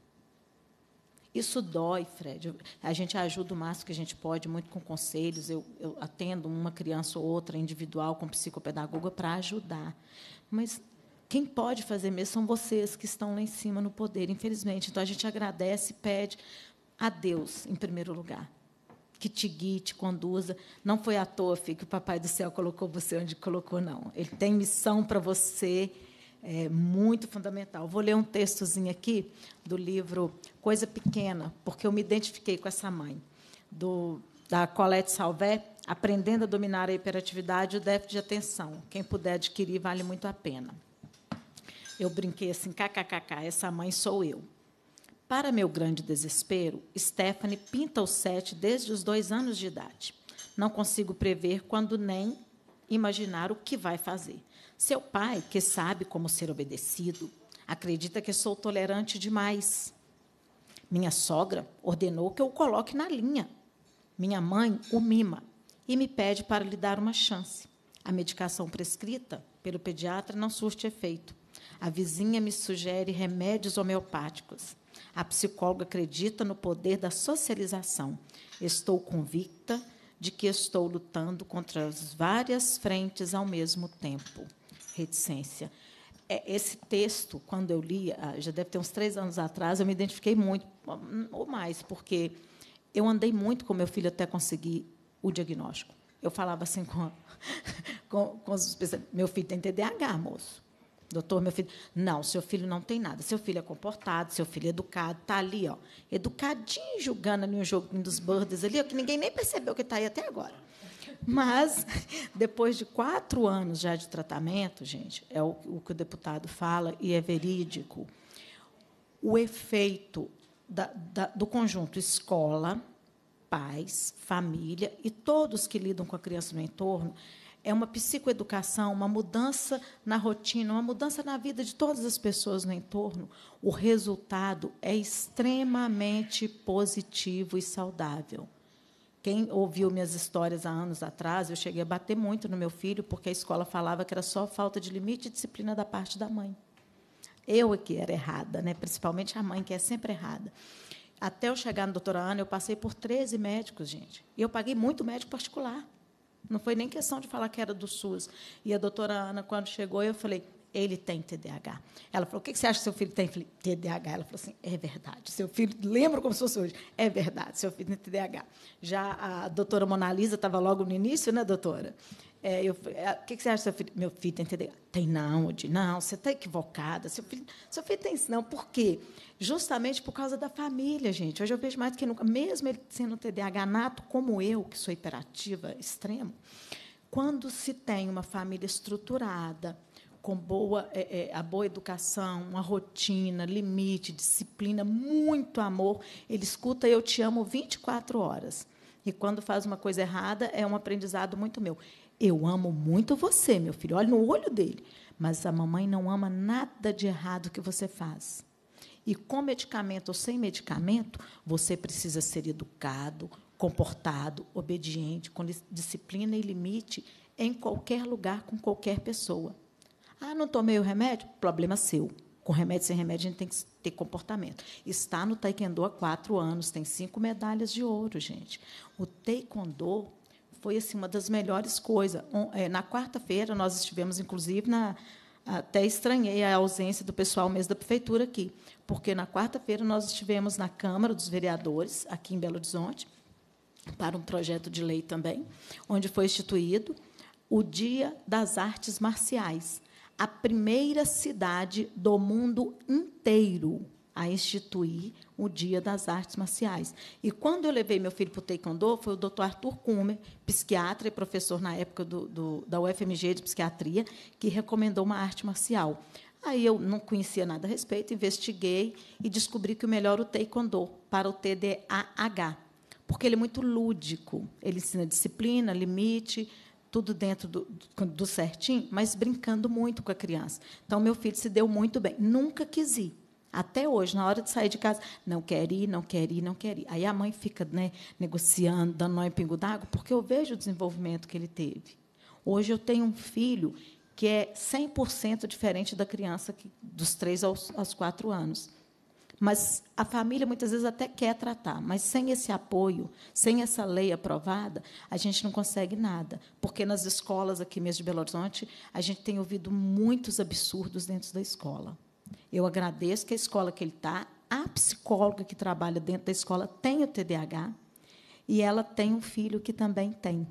Isso dói, Fred. A gente ajuda o máximo que a gente pode, muito com conselhos. Eu, eu atendo uma criança ou outra individual com psicopedagoga para ajudar. Mas quem pode fazer mesmo são vocês que estão lá em cima no poder, infelizmente. Então a gente agradece pede a Deus, em primeiro lugar, que te guie, te conduza. Não foi à toa, filho, que o Papai do Céu colocou você onde colocou, não. Ele tem missão para você é muito fundamental. Vou ler um textozinho aqui do livro Coisa Pequena, porque eu me identifiquei com essa mãe, do, da Colette Salvé, Aprendendo a Dominar a Hiperatividade e o Déficit de Atenção. Quem puder adquirir, vale muito a pena. Eu brinquei assim, kkkk, essa mãe sou eu. Para meu grande desespero, Stephanie pinta o sete desde os dois anos de idade. Não consigo prever quando nem imaginar o que vai fazer. Seu pai, que sabe como ser obedecido, acredita que sou tolerante demais. Minha sogra ordenou que eu o coloque na linha. Minha mãe o mima e me pede para lhe dar uma chance. A medicação prescrita pelo pediatra não surte efeito. A vizinha me sugere remédios homeopáticos. A psicóloga acredita no poder da socialização. Estou convicta de que estou lutando contra as várias frentes ao mesmo tempo reticência. É, esse texto, quando eu li, ah, já deve ter uns três anos atrás, eu me identifiquei muito, ou mais, porque eu andei muito com meu filho até conseguir o diagnóstico. Eu falava assim com, com, com os especialistas, meu filho tem TDAH, moço. Doutor, meu filho. Não, seu filho não tem nada. Seu filho é comportado, seu filho é educado, está ali, ó, educadinho, jogando ali um joguinho dos birds ali, ó, que ninguém nem percebeu que está aí até agora. Mas, depois de quatro anos já de tratamento, gente, é o, o que o deputado fala e é verídico, o efeito da, da, do conjunto escola, pais, família e todos que lidam com a criança no entorno é uma psicoeducação, uma mudança na rotina, uma mudança na vida de todas as pessoas no entorno. O resultado é extremamente positivo e saudável. Quem ouviu minhas histórias há anos atrás, eu cheguei a bater muito no meu filho, porque a escola falava que era só falta de limite e disciplina da parte da mãe. Eu é que era errada, né? principalmente a mãe, que é sempre errada. Até eu chegar no doutora Ana, eu passei por 13 médicos, gente. E eu paguei muito médico particular. Não foi nem questão de falar que era do SUS. E a doutora Ana, quando chegou, eu falei: ele tem TDAH. Ela falou: o que você acha que seu filho tem? Eu falei: TDAH. Ela falou assim: é verdade. Seu filho, lembro como se fosse hoje. É verdade, seu filho tem TDAH. Já a doutora Monalisa estava logo no início, né, doutora? É, eu, é, o que você acha seu filho? Meu filho tem TDAH. Tem não, Odi. Não, você está equivocada. Seu filho, seu filho tem não. Por quê? Justamente por causa da família, gente. Hoje eu vejo mais do que nunca. Mesmo ele sendo TDAH nato, como eu, que sou hiperativa extremo, quando se tem uma família estruturada, com boa, é, é, a boa educação, uma rotina, limite, disciplina, muito amor, ele escuta eu te amo 24 horas. E quando faz uma coisa errada, é um aprendizado muito meu. Eu amo muito você, meu filho. Olha no olho dele. Mas a mamãe não ama nada de errado que você faz. E com medicamento ou sem medicamento, você precisa ser educado, comportado, obediente, com disciplina e limite em qualquer lugar, com qualquer pessoa. Ah, não tomei o remédio? Problema seu. Com remédio sem remédio, a gente tem que ter comportamento. Está no Taekwondo há quatro anos, tem cinco medalhas de ouro, gente. O Taekwondo foi assim, uma das melhores coisas. É, na quarta-feira, nós estivemos, inclusive, na, até estranhei a ausência do pessoal mesmo da prefeitura aqui, porque na quarta-feira nós estivemos na Câmara dos Vereadores, aqui em Belo Horizonte, para um projeto de lei também, onde foi instituído o Dia das Artes Marciais, a primeira cidade do mundo inteiro a instituir o Dia das Artes Marciais. E quando eu levei meu filho para o Taekwondo, foi o doutor Arthur Kumer, psiquiatra e professor na época do, do, da UFMG de Psiquiatria, que recomendou uma arte marcial. Aí eu não conhecia nada a respeito, investiguei e descobri que o melhor é o Taekwondo para o TDAH, porque ele é muito lúdico, ele ensina disciplina, limite, tudo dentro do, do, certinho, mas brincando muito com a criança. Então, meu filho se deu muito bem. Nunca quis ir. Até hoje, na hora de sair de casa, não quer ir, não quer ir, não quer ir. Aí a mãe fica né, negociando, dando nó em pingo d'água, porque eu vejo o desenvolvimento que ele teve. Hoje eu tenho um filho que é 100% diferente da criança que, dos três aos, aos quatro anos. Mas a família muitas vezes até quer tratar, mas sem esse apoio, sem essa lei aprovada, a gente não consegue nada. Porque nas escolas aqui mesmo de Belo Horizonte, a gente tem ouvido muitos absurdos dentro da escola. Eu agradeço que a escola que ele está, a psicóloga que trabalha dentro da escola tem o TDAH e ela tem um filho que também tem.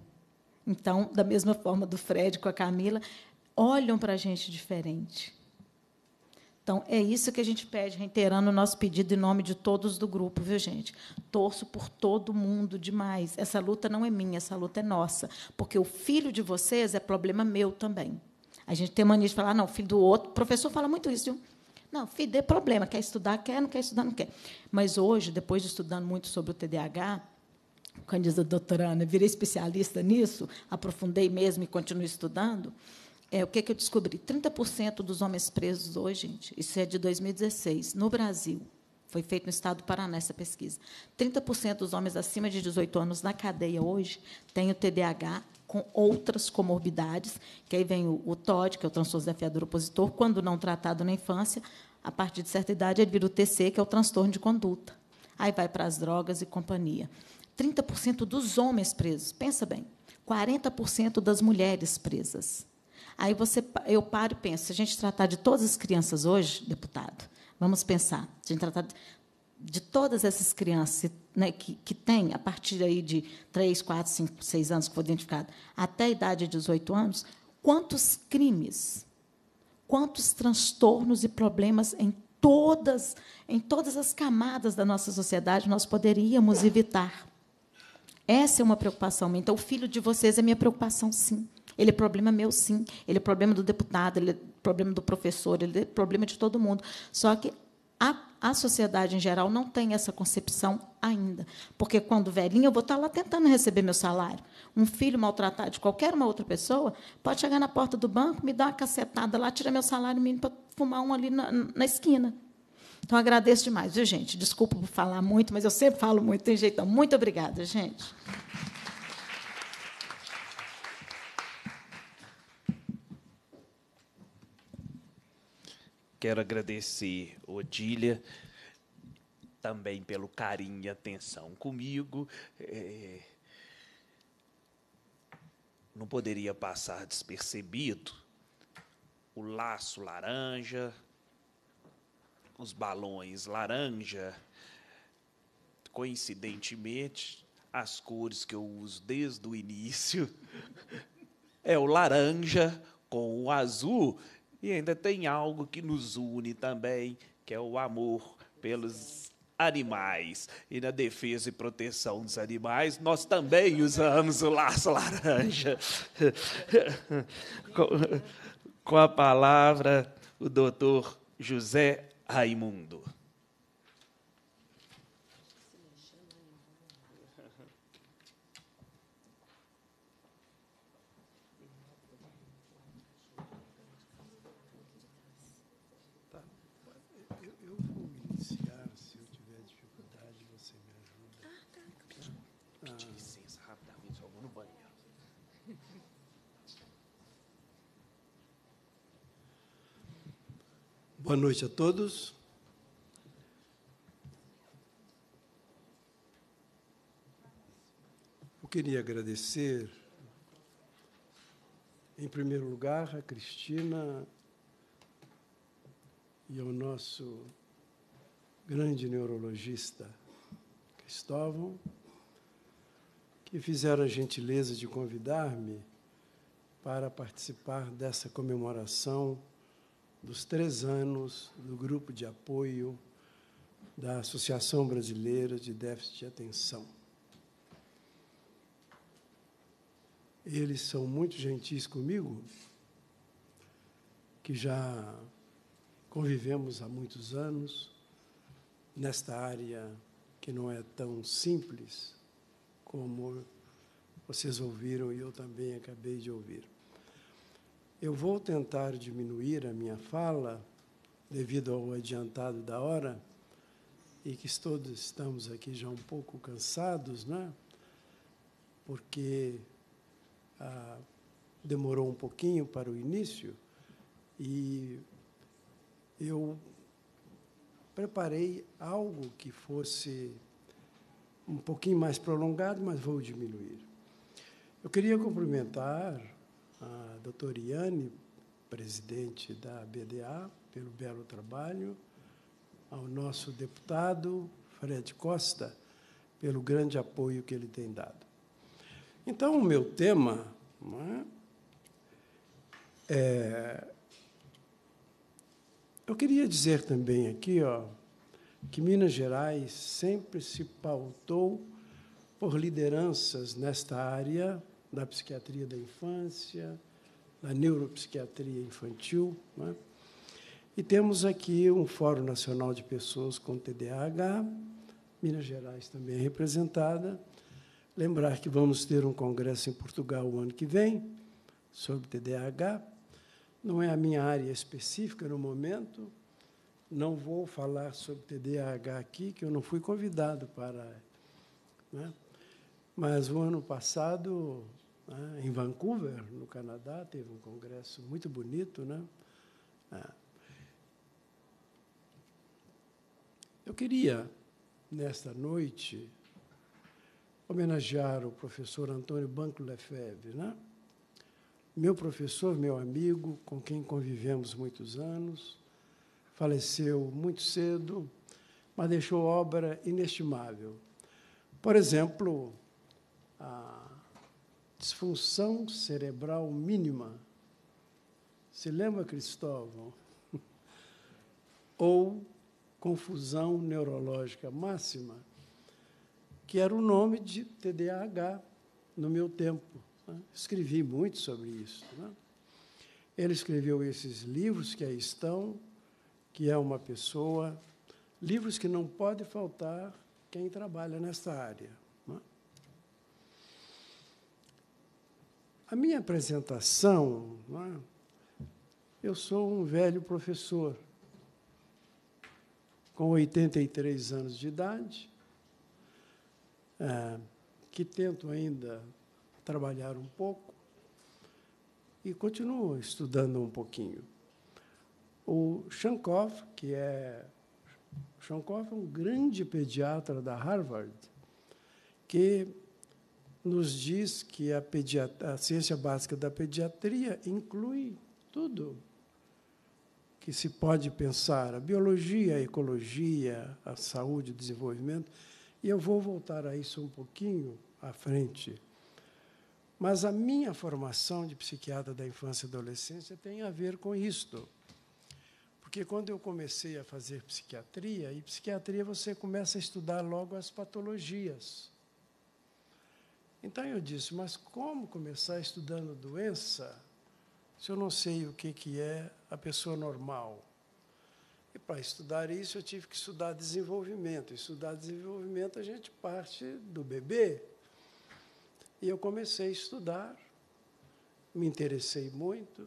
Então, da mesma forma do Fred com a Camila, olham para a gente diferente. Então, é isso que a gente pede, reiterando o nosso pedido em nome de todos do grupo, viu, gente? Torço por todo mundo demais. Essa luta não é minha, essa luta é nossa. Porque o filho de vocês é problema meu também. A gente tem mania de falar, não, filho do outro. O professor fala muito isso, viu? Não, filho é problema, quer estudar, quer, não quer estudar, não quer. Mas hoje, depois de estudando muito sobre o TDAH, como diz a doutora Ana, virei especialista nisso, aprofundei mesmo e continuo estudando. É, o que, que eu descobri? 30% dos homens presos hoje, gente, isso é de 2016, no Brasil, foi feito no estado do Paraná essa pesquisa. 30% dos homens acima de 18 anos na cadeia hoje têm o TDAH com outras comorbidades, que aí vem o, o TOD, que é o transtorno desafiador opositor, quando não tratado na infância, a partir de certa idade ele vira o TC, que é o transtorno de conduta. Aí vai para as drogas e companhia. 30% dos homens presos, pensa bem, 40% das mulheres presas. Aí você, eu paro e penso, se a gente tratar de todas as crianças hoje, deputado, vamos pensar, se a gente tratar de todas essas crianças né, que, que têm, a partir aí de 3, 4, 5, 6 anos que foi identificado, até a idade de 18 anos, quantos crimes, quantos transtornos e problemas em todas, em todas as camadas da nossa sociedade nós poderíamos evitar. Essa é uma preocupação. Então, o filho de vocês é minha preocupação, sim. Ele é problema meu, sim. Ele é problema do deputado, ele é problema do professor, ele é problema de todo mundo. Só que a, a sociedade em geral não tem essa concepção ainda. Porque quando velhinho, eu vou estar lá tentando receber meu salário. Um filho maltratado de qualquer uma outra pessoa pode chegar na porta do banco, me dar uma cacetada lá, tirar meu salário mínimo para fumar um ali na, na esquina. Então, agradeço demais, viu, gente? Desculpa por falar muito, mas eu sempre falo muito, tem jeito. Muito obrigada, gente. Quero agradecer Odília também pelo carinho e atenção comigo. É... Não poderia passar despercebido o laço laranja, os balões laranja. Coincidentemente, as cores que eu uso desde o início é o laranja com o azul e ainda tem algo que nos une também, que é o amor pelos animais. E na defesa e proteção dos animais, nós também usamos o laço laranja. Com a palavra, o doutor José Raimundo. Boa noite a todos. Eu queria agradecer, em primeiro lugar, a Cristina e ao nosso grande neurologista Cristóvão, que fizeram a gentileza de convidar-me para participar dessa comemoração dos três anos do grupo de apoio da Associação Brasileira de Déficit de Atenção. Eles são muito gentis comigo, que já convivemos há muitos anos nesta área que não é tão simples como vocês ouviram e eu também acabei de ouvir. Eu vou tentar diminuir a minha fala, devido ao adiantado da hora, e que todos estamos aqui já um pouco cansados, né? porque ah, demorou um pouquinho para o início, e eu preparei algo que fosse um pouquinho mais prolongado, mas vou diminuir. Eu queria cumprimentar a doutora Iane, presidente da BDA, pelo belo trabalho, ao nosso deputado Fred Costa, pelo grande apoio que ele tem dado. Então, o meu tema é, é, eu queria dizer também aqui ó, que Minas Gerais sempre se pautou por lideranças nesta área da psiquiatria da infância, da neuropsiquiatria infantil. Né? E temos aqui um Fórum Nacional de Pessoas com TDAH, Minas Gerais também é representada. Lembrar que vamos ter um congresso em Portugal o ano que vem sobre TDAH. Não é a minha área específica no momento. Não vou falar sobre TDAH aqui, que eu não fui convidado para. Né? Mas o ano passado né? Em Vancouver, no Canadá, teve um congresso muito bonito. Né? É. Eu queria, nesta noite, homenagear o professor Antônio Banco Lefebvre, né? meu professor, meu amigo, com quem convivemos muitos anos, faleceu muito cedo, mas deixou obra inestimável. Por exemplo, a disfunção cerebral mínima. Se lembra, Cristóvão? Ou confusão neurológica máxima, que era o nome de TDAH no meu tempo. Né? Escrevi muito sobre isso. Né? Ele escreveu esses livros que aí estão, que é uma pessoa, livros que não pode faltar quem trabalha nessa área. A minha apresentação, é? eu sou um velho professor, com 83 anos de idade, é, que tento ainda trabalhar um pouco e continuo estudando um pouquinho. O Shankov, que é Shankov é um grande pediatra da Harvard, que nos diz que a, a ciência básica da pediatria inclui tudo que se pode pensar, a biologia, a ecologia, a saúde, o desenvolvimento, e eu vou voltar a isso um pouquinho à frente. Mas a minha formação de psiquiatra da infância e adolescência tem a ver com isto. Porque quando eu comecei a fazer psiquiatria, e psiquiatria você começa a estudar logo as patologias. Então eu disse, mas como começar estudando doença se eu não sei o que, que é a pessoa normal? E para estudar isso, eu tive que estudar desenvolvimento. Estudar desenvolvimento, a gente parte do bebê. E eu comecei a estudar, me interessei muito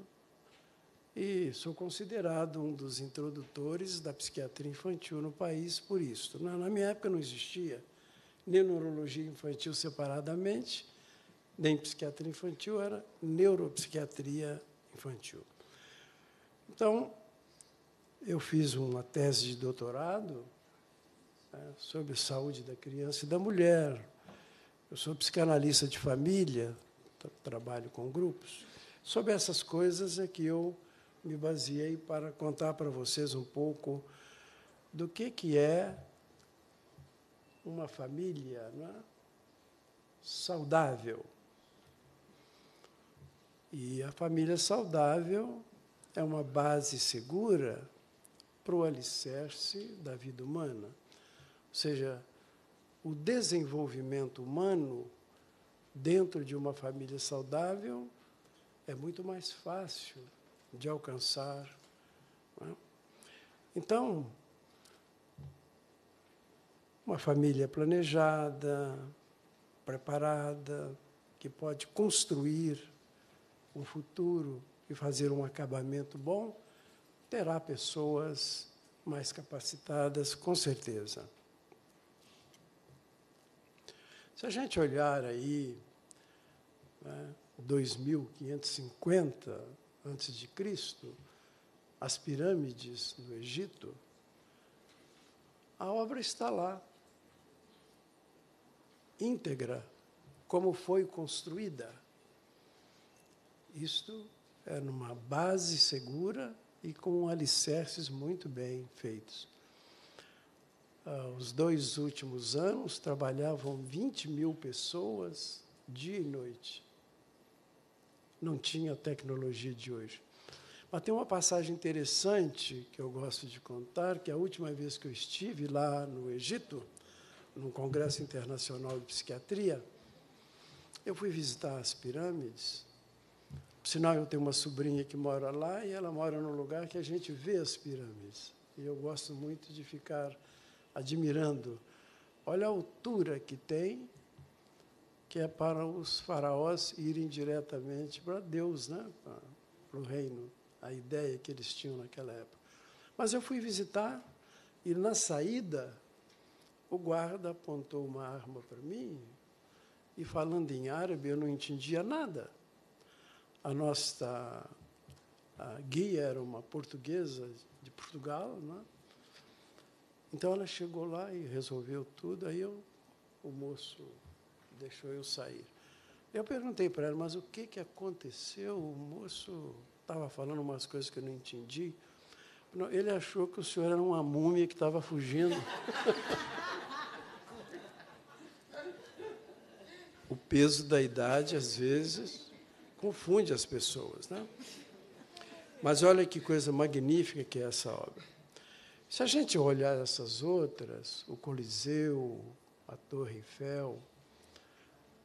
e sou considerado um dos introdutores da psiquiatria infantil no país por isso. Na minha época não existia nem neurologia infantil separadamente, nem psiquiatria infantil, era neuropsiquiatria infantil. Então, eu fiz uma tese de doutorado né, sobre saúde da criança e da mulher. Eu sou psicanalista de família, trabalho com grupos. Sobre essas coisas é que eu me baseei para contar para vocês um pouco do que, que é uma família é? saudável. E a família saudável é uma base segura para o alicerce da vida humana. Ou seja, o desenvolvimento humano dentro de uma família saudável é muito mais fácil de alcançar. É? Então, uma família planejada, preparada, que pode construir um futuro e fazer um acabamento bom, terá pessoas mais capacitadas, com certeza. Se a gente olhar aí, né, 2550 antes de Cristo, as pirâmides no Egito, a obra está lá, íntegra, como foi construída. Isto é numa base segura e com alicerces muito bem feitos. Ah, os dois últimos anos trabalhavam 20 mil pessoas dia e noite. Não tinha a tecnologia de hoje. Mas tem uma passagem interessante que eu gosto de contar, que a última vez que eu estive lá no Egito, num congresso internacional de psiquiatria, eu fui visitar as pirâmides Sinal, eu tenho uma sobrinha que mora lá e ela mora num lugar que a gente vê as pirâmides. E eu gosto muito de ficar admirando. Olha a altura que tem, que é para os faraós irem diretamente para Deus, né? para o reino, a ideia que eles tinham naquela época. Mas eu fui visitar e na saída o guarda apontou uma arma para mim e falando em árabe eu não entendia nada. A nossa a guia era uma portuguesa de Portugal, né? Então ela chegou lá e resolveu tudo. Aí eu, o moço deixou eu sair. Eu perguntei para ela, mas o que, que aconteceu? O moço estava falando umas coisas que eu não entendi. Ele achou que o senhor era uma múmia que estava fugindo. o peso da idade, às vezes, confunde as pessoas. Né? Mas olha que coisa magnífica que é essa obra. Se a gente olhar essas outras, o Coliseu, a Torre Eiffel,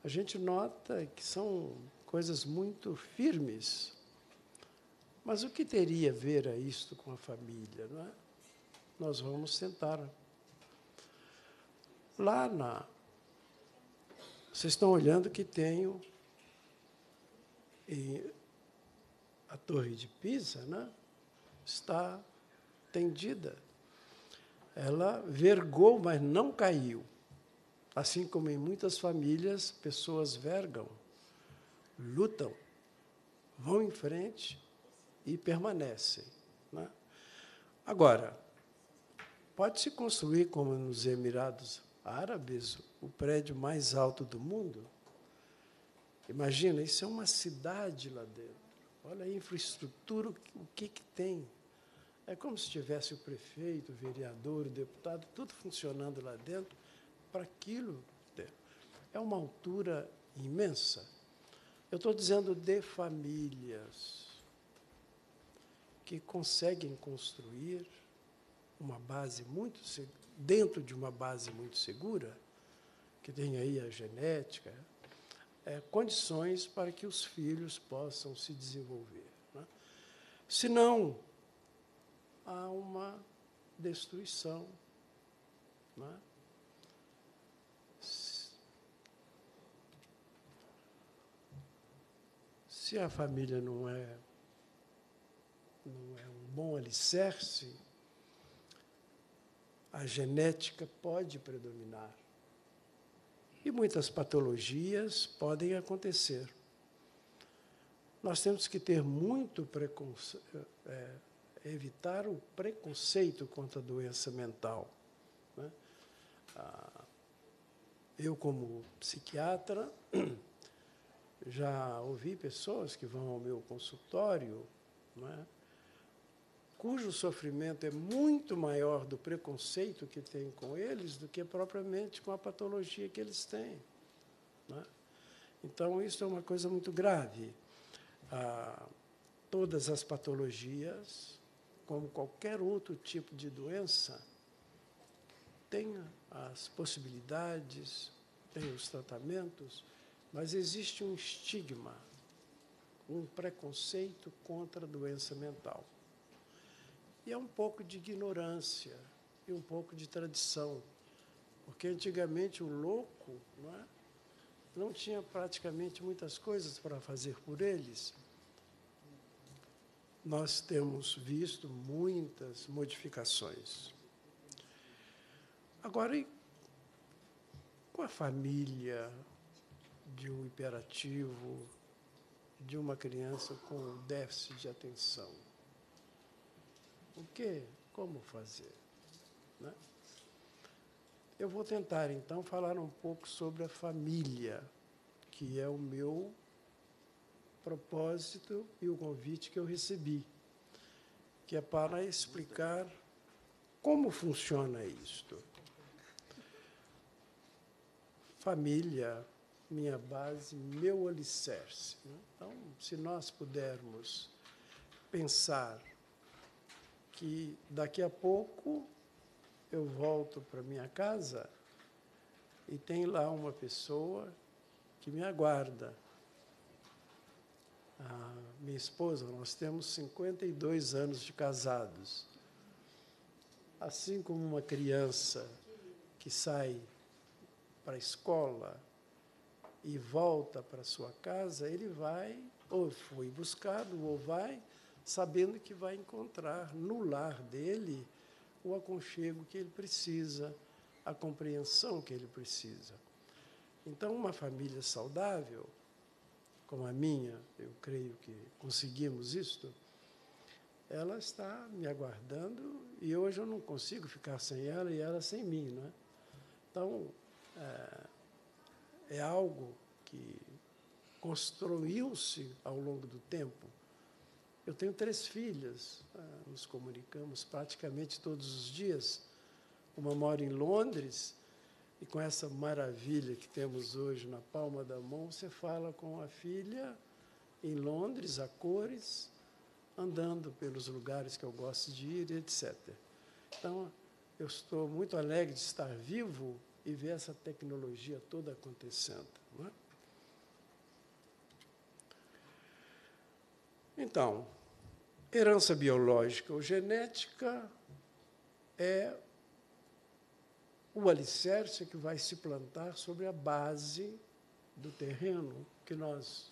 a gente nota que são coisas muito firmes. Mas o que teria a ver a isto com a família? Não é? Nós vamos sentar. Lá na. Vocês estão olhando que tenho e a Torre de Pisa né, está tendida. Ela vergou, mas não caiu. Assim como em muitas famílias, pessoas vergam, lutam, vão em frente e permanecem. Né? Agora, pode-se construir, como nos Emirados Árabes, o prédio mais alto do mundo? Imagina, isso é uma cidade lá dentro. Olha a infraestrutura, o que, que tem. É como se tivesse o prefeito, o vereador, o deputado, tudo funcionando lá dentro para aquilo. É uma altura imensa. Eu estou dizendo de famílias que conseguem construir uma base muito dentro de uma base muito segura, que tem aí a genética, é, condições para que os filhos possam se desenvolver. Né? Senão, há uma destruição. Não é? Se a família não é, não é um bom alicerce, a genética pode predominar. E muitas patologias podem acontecer. Nós temos que ter muito preconceito, é, evitar o preconceito contra a doença mental. Né? Ah, eu, como psiquiatra, já ouvi pessoas que vão ao meu consultório, é? Cujo sofrimento é muito maior do preconceito que tem com eles do que propriamente com a patologia que eles têm. É? Então, isso é uma coisa muito grave. Ah, todas as patologias, como qualquer outro tipo de doença, têm as possibilidades, têm os tratamentos, mas existe um estigma, um preconceito contra a doença mental. E é um pouco de ignorância e um pouco de tradição, porque antigamente o louco não, é? não tinha praticamente muitas coisas para fazer por eles. Nós temos visto muitas modificações. Agora, com a família, de um hiperativo, de uma criança com déficit de atenção. O que? Como fazer? Né? Eu vou tentar, então, falar um pouco sobre a família, que é o meu propósito e o convite que eu recebi, que é para explicar como funciona isto. Família minha base, meu alicerce. Então, se nós pudermos pensar que daqui a pouco eu volto para minha casa e tem lá uma pessoa que me aguarda. A minha esposa, nós temos 52 anos de casados. Assim como uma criança que sai para a escola, e volta para sua casa, ele vai, ou foi buscado, ou vai, sabendo que vai encontrar no lar dele o aconchego que ele precisa, a compreensão que ele precisa. Então, uma família saudável, como a minha, eu creio que conseguimos isto, ela está me aguardando e hoje eu não consigo ficar sem ela e ela sem mim. Não é? Então, é, é algo que construiu-se ao longo do tempo. Eu tenho três filhas, ah, nos comunicamos praticamente todos os dias. Uma mora em Londres, e com essa maravilha que temos hoje na palma da mão, você fala com a filha em Londres, a cores, andando pelos lugares que eu gosto de ir, etc. Então, eu estou muito alegre de estar vivo e ver essa tecnologia toda acontecendo. É? Então, herança biológica ou genética é o alicerce que vai se plantar sobre a base do terreno que nós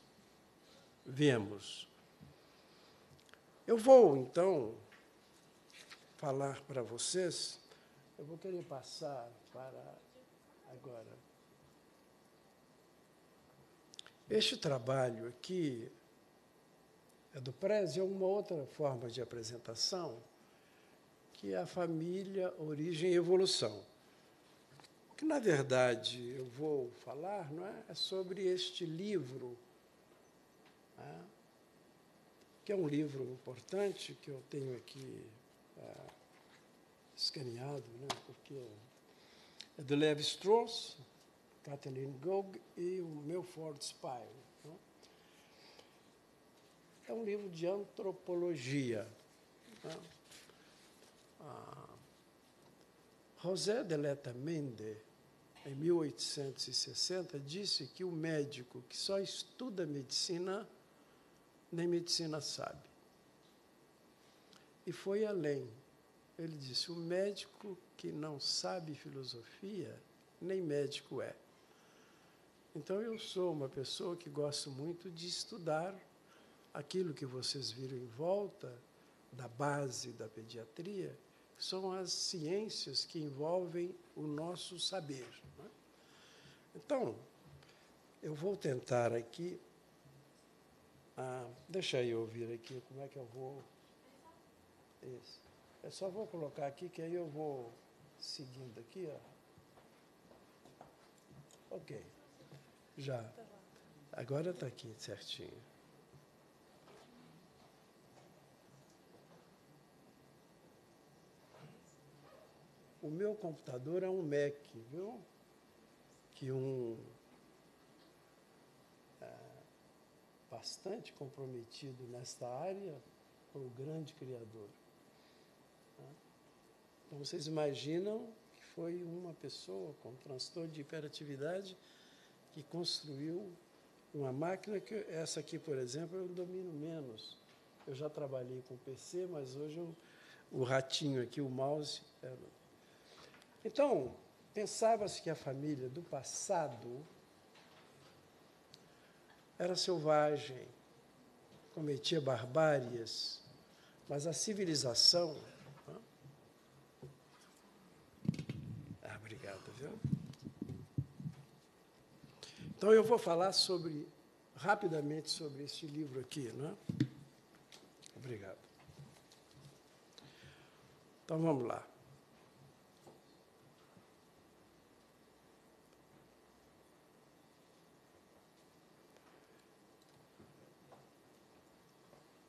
vemos. Eu vou, então, falar para vocês, eu vou querer passar para Agora, este trabalho aqui é do Prezi, é uma outra forma de apresentação, que é a família, origem e evolução. O que, na verdade, eu vou falar não é, é sobre este livro, né, que é um livro importante, que eu tenho aqui é, escaneado, né, porque é do Levi Strauss, Kathleen Gog e o Milford Spire. É um livro de antropologia. Né? Ah, José de Letamendi, em 1860, disse que o médico que só estuda medicina, nem medicina sabe. e foi além. Ele disse: o médico que não sabe filosofia, nem médico é. Então, eu sou uma pessoa que gosto muito de estudar aquilo que vocês viram em volta da base da pediatria, são as ciências que envolvem o nosso saber. Né? Então, eu vou tentar aqui. Ah, deixa eu ouvir aqui como é que eu vou. Isso. Eu só vou colocar aqui, que aí eu vou seguindo aqui. Ó. Ok. Já. Agora está aqui certinho. O meu computador é um Mac, viu? Que um é, bastante comprometido nesta área por um grande criador. Né? Então vocês imaginam que foi uma pessoa com transtorno de hiperatividade que construiu uma máquina que essa aqui, por exemplo, eu domino menos. Eu já trabalhei com PC, mas hoje eu, o ratinho aqui, o mouse, é, então, pensava-se que a família do passado era selvagem, cometia barbárias, mas a civilização. Ah, obrigado, viu? Então eu vou falar sobre rapidamente sobre este livro aqui, né? Obrigado. Então vamos lá.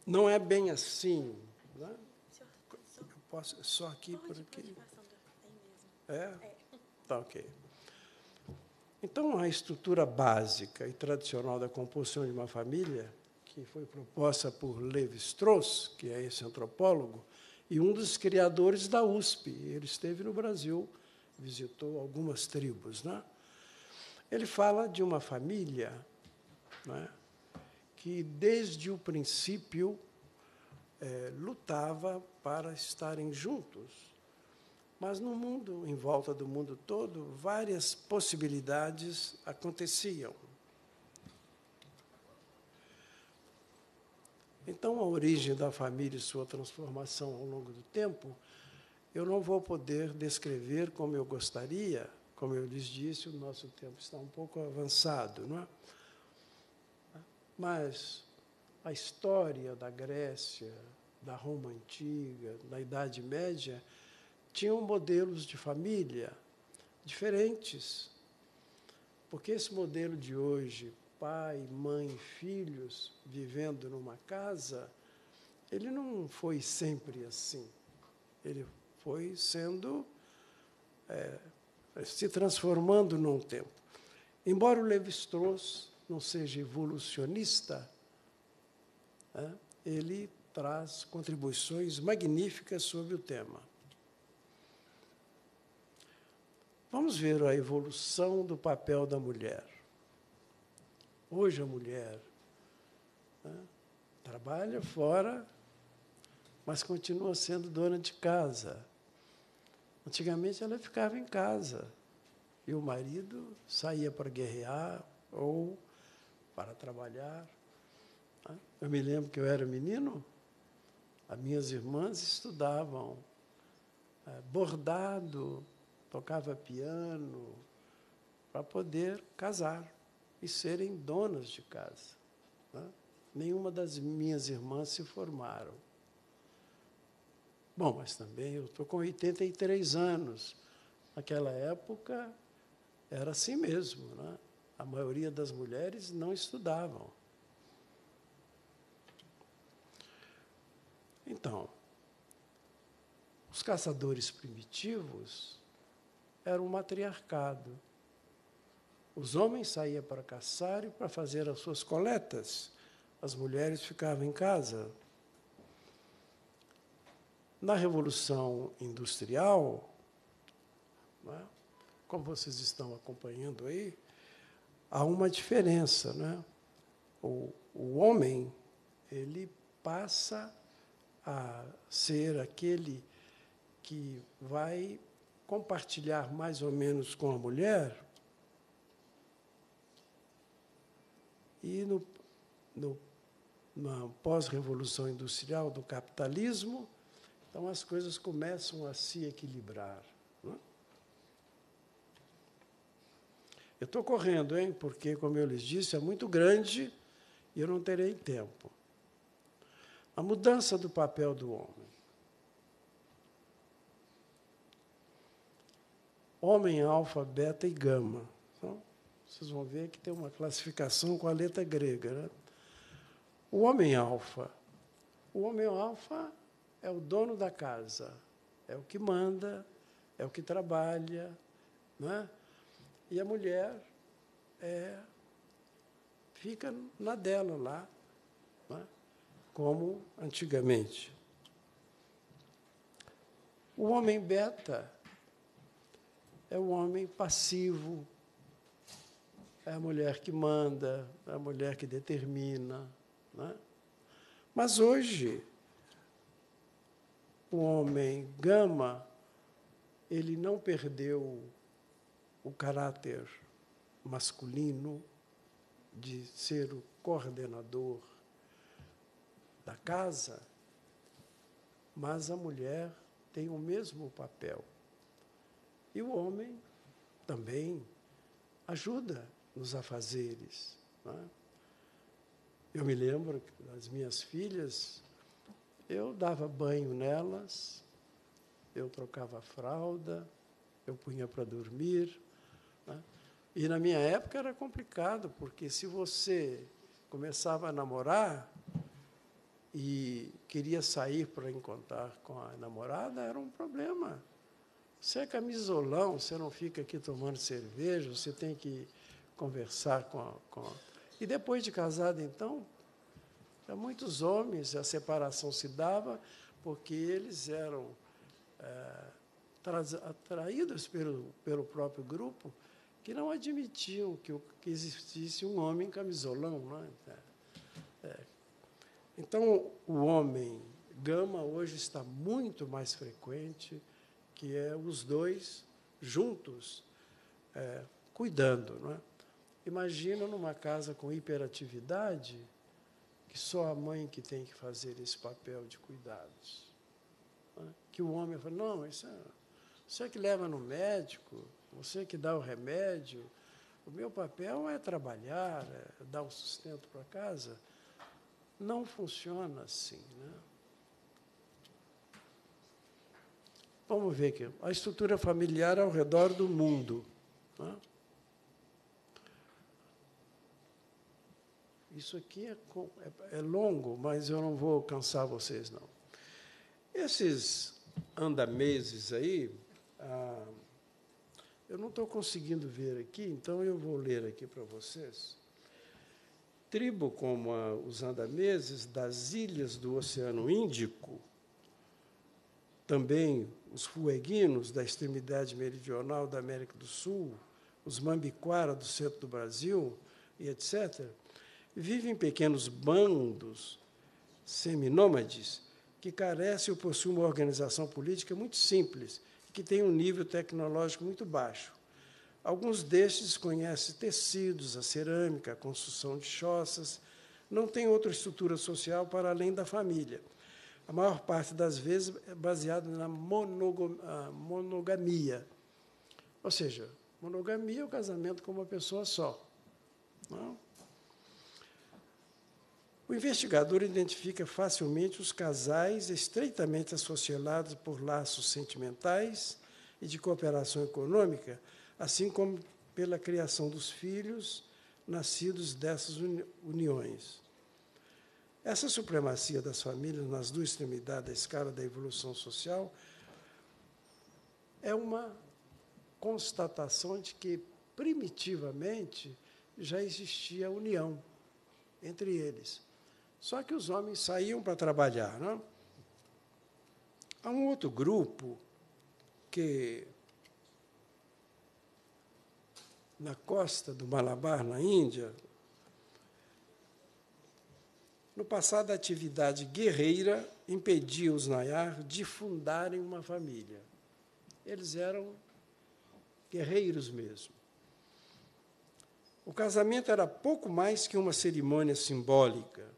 Não é bem assim. Né? Eu posso, só aqui por aqui. É? Tá ok. Então, a estrutura básica e tradicional da composição de uma família, que foi proposta por Levi Strauss, que é esse antropólogo, e um dos criadores da USP. Ele esteve no Brasil, visitou algumas tribos. Né? Ele fala de uma família né, que, desde o princípio, é, lutava para estarem juntos. Mas no mundo, em volta do mundo todo, várias possibilidades aconteciam. Então, a origem da família e sua transformação ao longo do tempo, eu não vou poder descrever como eu gostaria, como eu lhes disse, o nosso tempo está um pouco avançado, não é? Mas a história da Grécia, da Roma antiga, da Idade Média, tinham modelos de família diferentes. Porque esse modelo de hoje, pai, mãe, filhos vivendo numa casa, ele não foi sempre assim. Ele foi sendo. É, se transformando num tempo. Embora o Levi-Strauss não seja evolucionista, é, ele traz contribuições magníficas sobre o tema. Vamos ver a evolução do papel da mulher. Hoje a mulher né, trabalha fora, mas continua sendo dona de casa. Antigamente ela ficava em casa e o marido saía para guerrear ou para trabalhar. Eu me lembro que eu era menino, as minhas irmãs estudavam é, bordado, tocava piano, para poder casar e serem donas de casa. Né? Nenhuma das minhas irmãs se formaram. Bom, mas também eu estou com 83 anos. Naquela época era assim mesmo. Né? A maioria das mulheres não estudavam. Então, os caçadores primitivos eram um matriarcado. Os homens saíam para caçar e para fazer as suas coletas. As mulheres ficavam em casa. Na Revolução Industrial, né, como vocês estão acompanhando aí, há uma diferença. Né? O, o homem ele passa a ser aquele que vai compartilhar mais ou menos com a mulher e no, no na pós-revolução industrial do capitalismo, então as coisas começam a se equilibrar. É? Eu estou correndo, hein? Porque, como eu lhes disse, é muito grande e eu não terei tempo. A mudança do papel do homem. Homem, alfa, beta e gama. Então, vocês vão ver que tem uma classificação com a letra grega. Né? O homem alfa. O homem alfa é o dono da casa, é o que manda, é o que trabalha, né? E a mulher é, fica na dela lá, né? como antigamente. O homem beta é o homem passivo, é a mulher que manda, é a mulher que determina. Né? Mas hoje, o homem gama, ele não perdeu o caráter masculino de ser o coordenador da casa, mas a mulher tem o mesmo papel. E o homem também ajuda nos afazeres. É? Eu me lembro das minhas filhas, eu dava banho nelas, eu trocava a fralda, eu punha para dormir. E na minha época era complicado, porque se você começava a namorar e queria sair para encontrar com a namorada, era um problema. Você é camisolão, você não fica aqui tomando cerveja, você tem que conversar com a, com a e depois de casado, então, para muitos homens a separação se dava porque eles eram é, atraídos pelo, pelo próprio grupo que não admitiam que, existisse um homem camisolão. Né? É. Então, o homem gama hoje está muito mais frequente, que é os dois juntos, é, cuidando. É? Imagina numa casa com hiperatividade, que só a mãe que tem que fazer esse papel de cuidados. Que o homem fala, não, isso é, você é que leva no médico, você que dá o remédio, o meu papel é trabalhar, é dar o sustento para casa. Não funciona assim. Né? Vamos ver aqui. A estrutura familiar ao redor do mundo. Né? Isso aqui é, é, é longo, mas eu não vou cansar vocês, não. Esses andameses aí, ah, eu não estou conseguindo ver aqui, então eu vou ler aqui para vocês. Tribo como a, os andameses das ilhas do Oceano Índico, também os fueguinos da extremidade meridional da América do Sul, os mambiquara do centro do Brasil e etc., vivem em pequenos bandos seminômades que carecem ou possuem uma organização política muito simples, que tem um nível tecnológico muito baixo. Alguns destes conhecem tecidos, a cerâmica, a construção de choças, não têm outra estrutura social para além da família. A maior parte das vezes é baseada na monogamia. Ou seja, monogamia é o casamento com uma pessoa só. Não? O investigador identifica facilmente os casais estreitamente associados por laços sentimentais e de cooperação econômica, assim como pela criação dos filhos nascidos dessas uniões. Essa supremacia das famílias nas duas extremidades da escala da evolução social é uma constatação de que, primitivamente, já existia união entre eles. Só que os homens saíam para trabalhar. Não? Há um outro grupo que, na costa do Malabar, na Índia, no passado a atividade guerreira impedia os Nayar de fundarem uma família. Eles eram guerreiros mesmo. O casamento era pouco mais que uma cerimônia simbólica,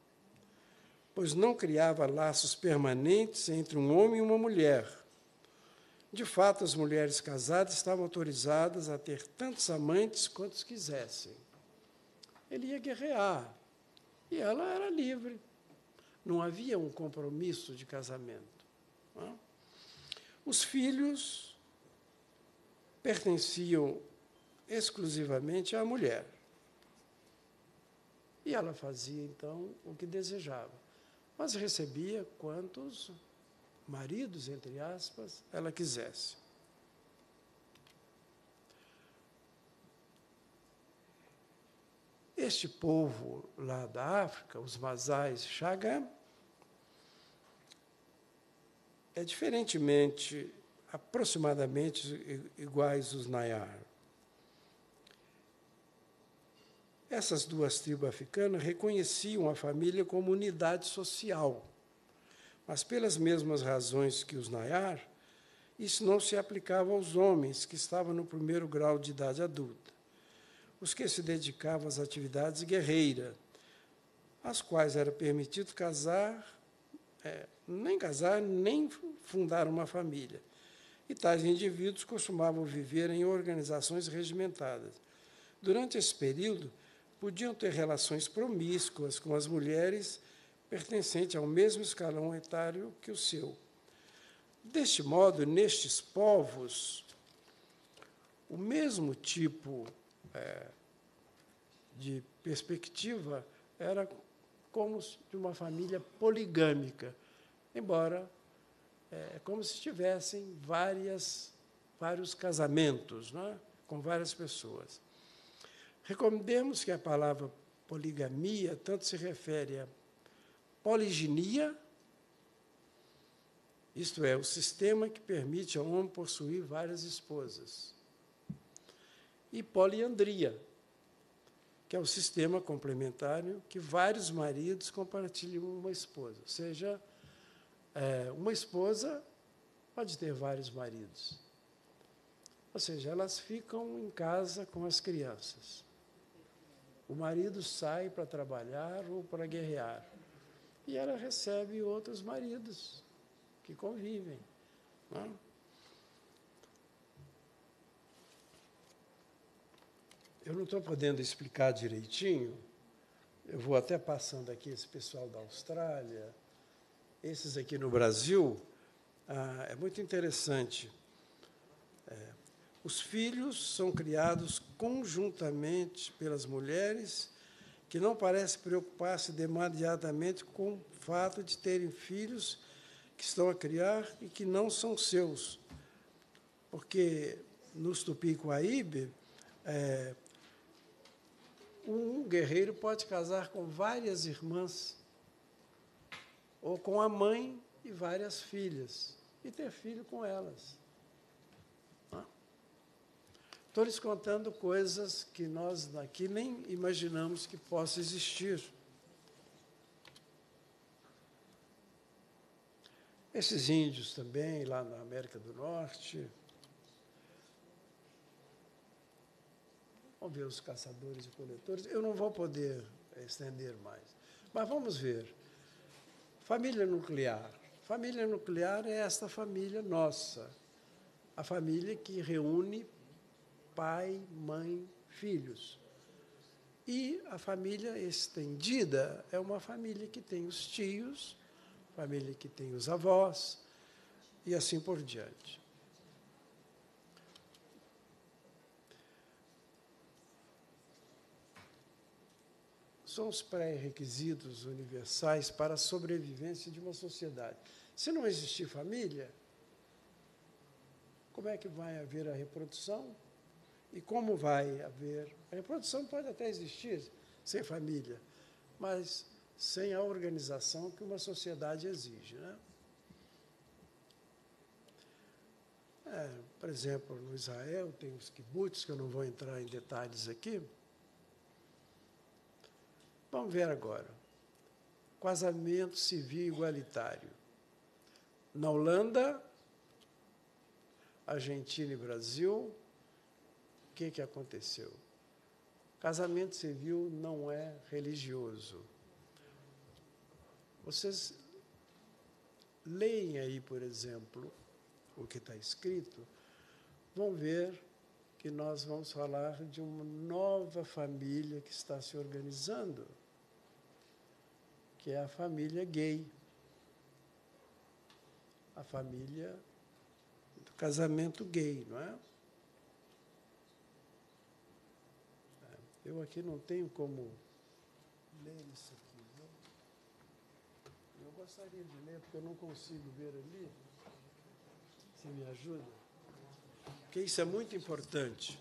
pois não criava laços permanentes entre um homem e uma mulher. De fato, as mulheres casadas estavam autorizadas a ter tantos amantes quantos quisessem. Ele ia guerrear e ela era livre. Não havia um compromisso de casamento. Os filhos pertenciam exclusivamente à mulher. E ela fazia, então, o que desejava. Mas recebia quantos maridos, entre aspas, ela quisesse. Este povo lá da África, os Masais Chaga, é diferentemente, aproximadamente iguais os Nayar. Essas duas tribos africanas reconheciam a família como unidade social, mas pelas mesmas razões que os Nayar, isso não se aplicava aos homens que estavam no primeiro grau de idade adulta, os que se dedicavam às atividades guerreiras, às quais era permitido casar, é, nem casar, nem fundar uma família. E tais indivíduos costumavam viver em organizações regimentadas. Durante esse período, podiam ter relações promíscuas com as mulheres pertencentes ao mesmo escalão etário que o seu. Deste modo, nestes povos, o mesmo tipo é, de perspectiva era como de uma família poligâmica, embora é, como se tivessem várias, vários casamentos é? com várias pessoas. Recomendemos que a palavra poligamia tanto se refere a poliginia, isto é, o sistema que permite ao homem possuir várias esposas, e poliandria, que é o sistema complementário que vários maridos compartilham uma esposa. Ou seja, é, uma esposa pode ter vários maridos. Ou seja, elas ficam em casa com as crianças. O marido sai para trabalhar ou para guerrear. E ela recebe outros maridos que convivem. Não? É? Eu não estou podendo explicar direitinho, eu vou até passando aqui esse pessoal da Austrália, esses aqui no Brasil, ah, é muito interessante. Os filhos são criados conjuntamente pelas mulheres, que não parecem preocupar-se demasiadamente com o fato de terem filhos que estão a criar e que não são seus. Porque nos Tupi-Guaíbe, é, um guerreiro pode casar com várias irmãs, ou com a mãe e várias filhas, e ter filho com elas. Estou lhes contando coisas que nós daqui nem imaginamos que possa existir. Esses índios também, lá na América do Norte. Vamos ver os caçadores e coletores. Eu não vou poder estender mais. Mas vamos ver. Família nuclear. Família nuclear é esta família nossa. A família que reúne pai, mãe, filhos. E a família estendida é uma família que tem os tios, família que tem os avós, e assim por diante. São os pré-requisitos universais para a sobrevivência de uma sociedade. Se não existir família, como é que vai haver a reprodução? E como vai haver? A reprodução pode até existir sem família, mas sem a organização que uma sociedade exige. Né? É, por exemplo, no Israel tem os kibbutz, que eu não vou entrar em detalhes aqui. Vamos ver agora. Casamento civil igualitário. Na Holanda, Argentina e Brasil, que, que aconteceu? Casamento civil não é religioso. Vocês leem aí, por exemplo, o que está escrito, vão ver que nós vamos falar de uma nova família que está se organizando, que é a família gay. A família do casamento gay, não é? Eu aqui não tenho como ler isso aqui. Eu gostaria de ler, porque eu não consigo ver ali. Você me ajuda? Porque isso é muito importante.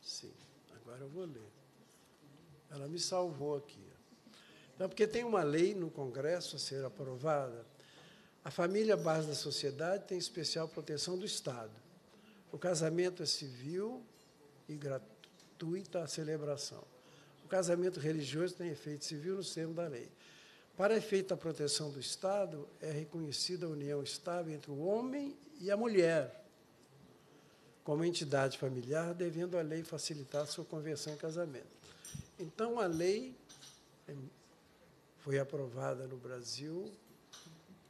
Sim, agora eu vou ler. Ela me salvou aqui. Então, porque tem uma lei no Congresso a ser aprovada. A família base da sociedade tem especial proteção do Estado. O casamento é civil e gratuita a celebração. O casamento religioso tem efeito civil no termo da lei. Para efeito da proteção do Estado, é reconhecida a união estável entre o homem e a mulher, como entidade familiar, devendo a lei facilitar sua conversão em casamento. Então, a lei foi aprovada no Brasil.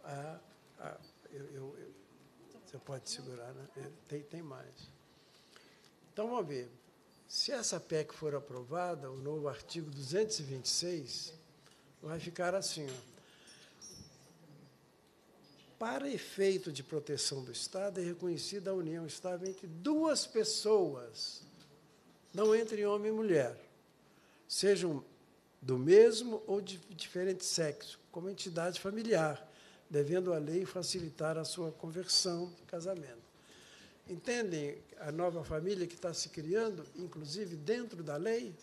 A, a, eu, eu, eu, você pode segurar, né? Tem, tem mais. Então, vamos ver. Se essa PEC for aprovada, o novo artigo 226 vai ficar assim. Ó. Para efeito de proteção do Estado, é reconhecida a união estável entre duas pessoas, não entre homem e mulher, sejam do mesmo ou de diferente sexo, como entidade familiar, devendo a lei facilitar a sua conversão, casamento. Entendem a nova família que está se criando, inclusive dentro da lei?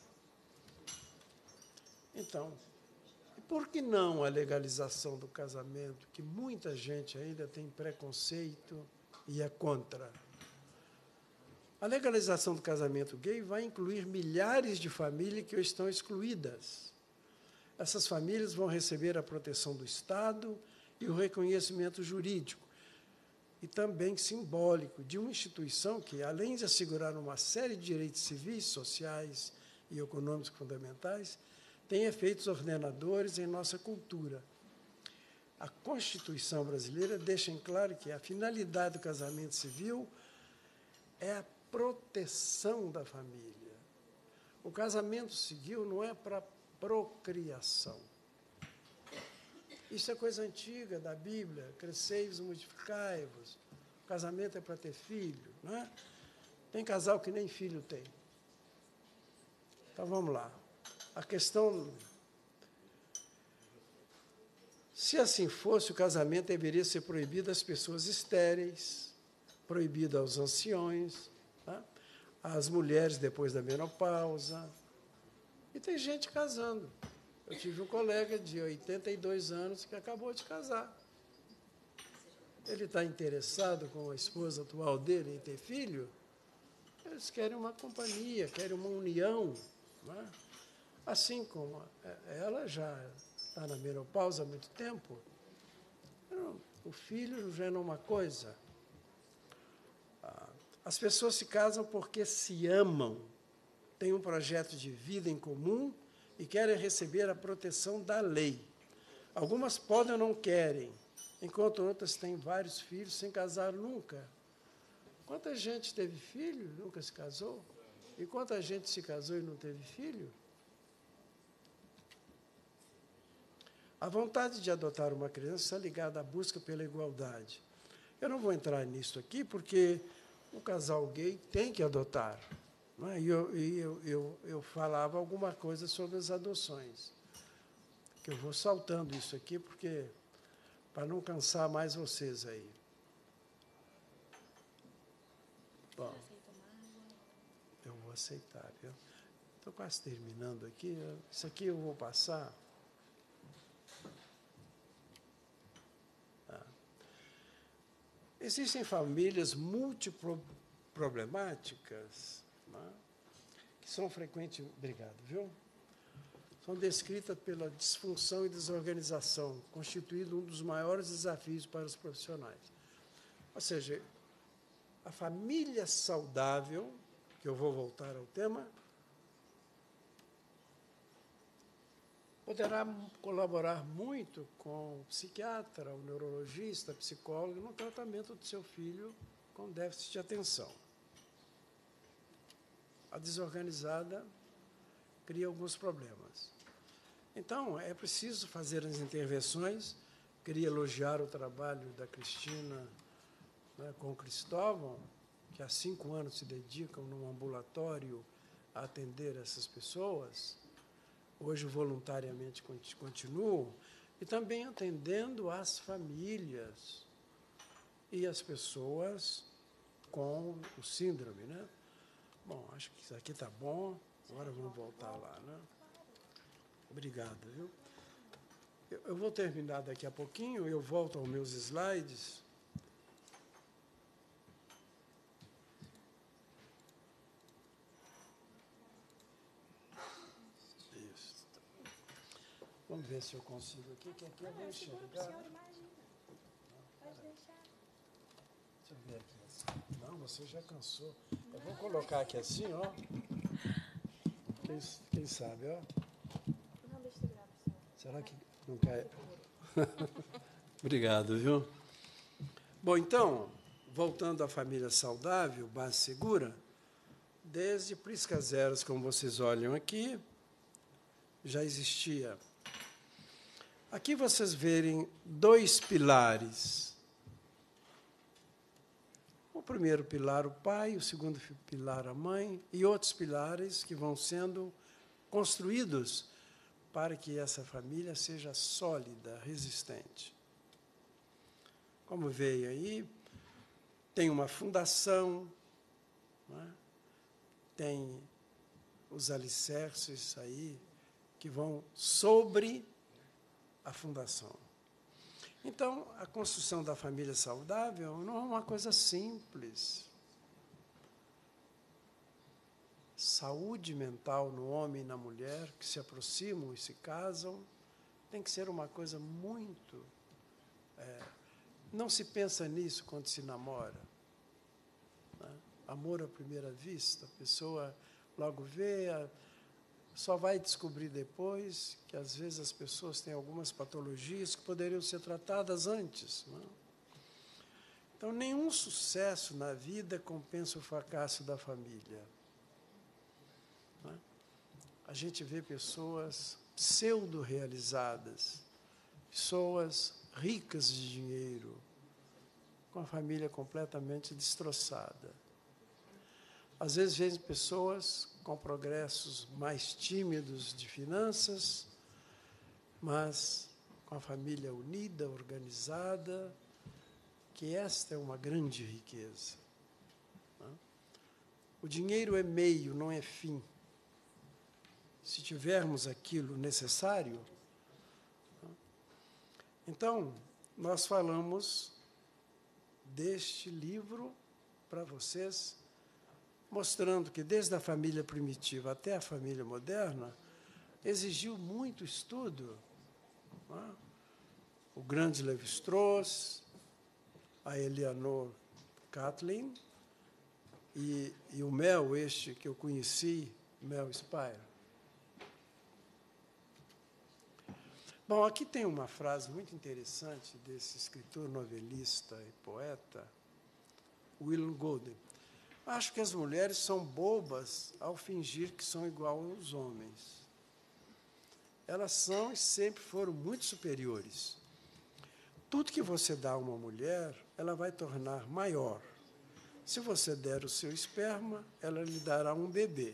Então, por que não a legalização do casamento, que muita gente ainda tem preconceito e é contra? A legalização do casamento gay vai incluir milhares de famílias que estão excluídas. Essas famílias vão receber a proteção do Estado e o reconhecimento jurídico e também simbólico de uma instituição que, além de assegurar uma série de direitos civis, sociais e econômicos fundamentais, tem efeitos ordenadores em nossa cultura. A Constituição brasileira deixa em claro que a finalidade do casamento civil é a proteção da família. O casamento civil não é para procriação. Isso é coisa antiga da Bíblia. Cresceis, multiplicai-vos. O casamento é para ter filho, não é? Tem casal que nem filho tem. Então vamos lá. A questão. Se assim fosse, o casamento deveria ser proibido às pessoas estéreis, proibido aos anciões, tá? às mulheres depois da menopausa. E tem gente casando. Eu tive um colega de 82 anos que acabou de casar. Ele está interessado com a esposa atual dele em ter filho? Eles querem uma companhia, querem uma união. É? Assim como ela já está na menopausa há muito tempo, o filho já é uma coisa. Ah, as pessoas se casam porque se amam, têm um projeto de vida em comum e querem receber a proteção da lei. Algumas podem ou não querem, enquanto outras têm vários filhos sem casar nunca. Quanta gente teve filho e nunca se casou? E quanta gente se casou e não teve filho? A vontade de adotar uma criança está ligada à busca pela igualdade. Eu não vou entrar nisso aqui, porque o casal gay tem que adotar. É? E eu, eu, eu, eu falava alguma coisa sobre as adoções. Que eu vou saltando isso aqui, porque para não cansar mais vocês aí. Bom, eu vou aceitar. Estou quase terminando aqui. Isso aqui eu vou passar. Ah. Existem famílias multiproblemáticas são frequentes, obrigado, viu? São descritas pela disfunção e desorganização, constituindo um dos maiores desafios para os profissionais. Ou seja, a família saudável, que eu vou voltar ao tema, poderá colaborar muito com o psiquiatra, o neurologista, psicólogo no tratamento do seu filho com déficit de atenção. A desorganizada cria alguns problemas. Então, é preciso fazer as intervenções. Queria elogiar o trabalho da Cristina né, com o Cristóvão, que há cinco anos se dedicam num ambulatório a atender essas pessoas hoje voluntariamente continuam, e também atendendo as famílias e as pessoas com o síndrome, né? Bom, acho que isso aqui está bom. Agora vamos voltar lá, né? Obrigado, viu? Eu vou terminar daqui a pouquinho, eu volto aos meus slides. Vamos ver se eu consigo aqui, que aqui eu vou enxergar. Deixa eu ver aqui. Não, você já cansou. Eu vou colocar aqui assim, ó. Quem, quem sabe, ó. Será que não cai? Obrigado, viu? Bom, então, voltando à família saudável, base segura, desde Prisca Zeros, como vocês olham aqui, já existia Aqui vocês verem dois pilares. Primeiro pilar, o pai, o segundo pilar, a mãe, e outros pilares que vão sendo construídos para que essa família seja sólida, resistente. Como veio aí, tem uma fundação, é? tem os alicerces aí que vão sobre a fundação. Então, a construção da família saudável não é uma coisa simples. Saúde mental no homem e na mulher que se aproximam e se casam tem que ser uma coisa muito. É, não se pensa nisso quando se namora. Né? Amor à primeira vista, a pessoa logo vê. A, só vai descobrir depois que às vezes as pessoas têm algumas patologias que poderiam ser tratadas antes. Não? É? Então, nenhum sucesso na vida compensa o fracasso da família. É? A gente vê pessoas pseudo-realizadas, pessoas ricas de dinheiro, com a família completamente destroçada. Às vezes, vêm pessoas com progressos mais tímidos de finanças, mas com a família unida, organizada, que esta é uma grande riqueza. O dinheiro é meio, não é fim. Se tivermos aquilo necessário. Então, nós falamos deste livro para vocês mostrando que desde a família primitiva até a família moderna, exigiu muito estudo. É? O grande Levi-Strauss, a Eleanor Kathleen e, e, o Mel, este que eu conheci, Mel Spire. Bom, aqui tem uma frase muito interessante desse escritor, novelista e poeta, William Golden. Acho que as mulheres são bobas ao fingir que são igual aos homens. Elas são e sempre foram muito superiores. Tudo que você dá a uma mulher, ela vai tornar maior. Se você der o seu esperma, ela lhe dará um bebê.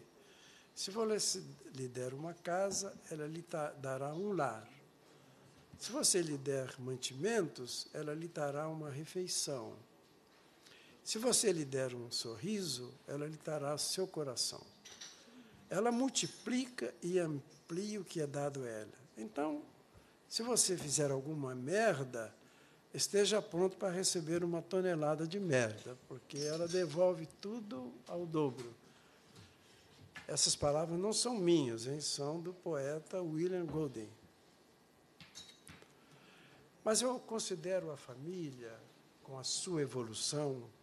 Se você lhe der uma casa, ela lhe dará um lar. Se você lhe der mantimentos, ela lhe dará uma refeição. Se você lhe der um sorriso, ela lhe dará seu coração. Ela multiplica e amplia o que é dado a ela. Então, se você fizer alguma merda, esteja pronto para receber uma tonelada de merda, porque ela devolve tudo ao dobro. Essas palavras não são minhas, hein? são do poeta William Golding. Mas eu considero a família, com a sua evolução?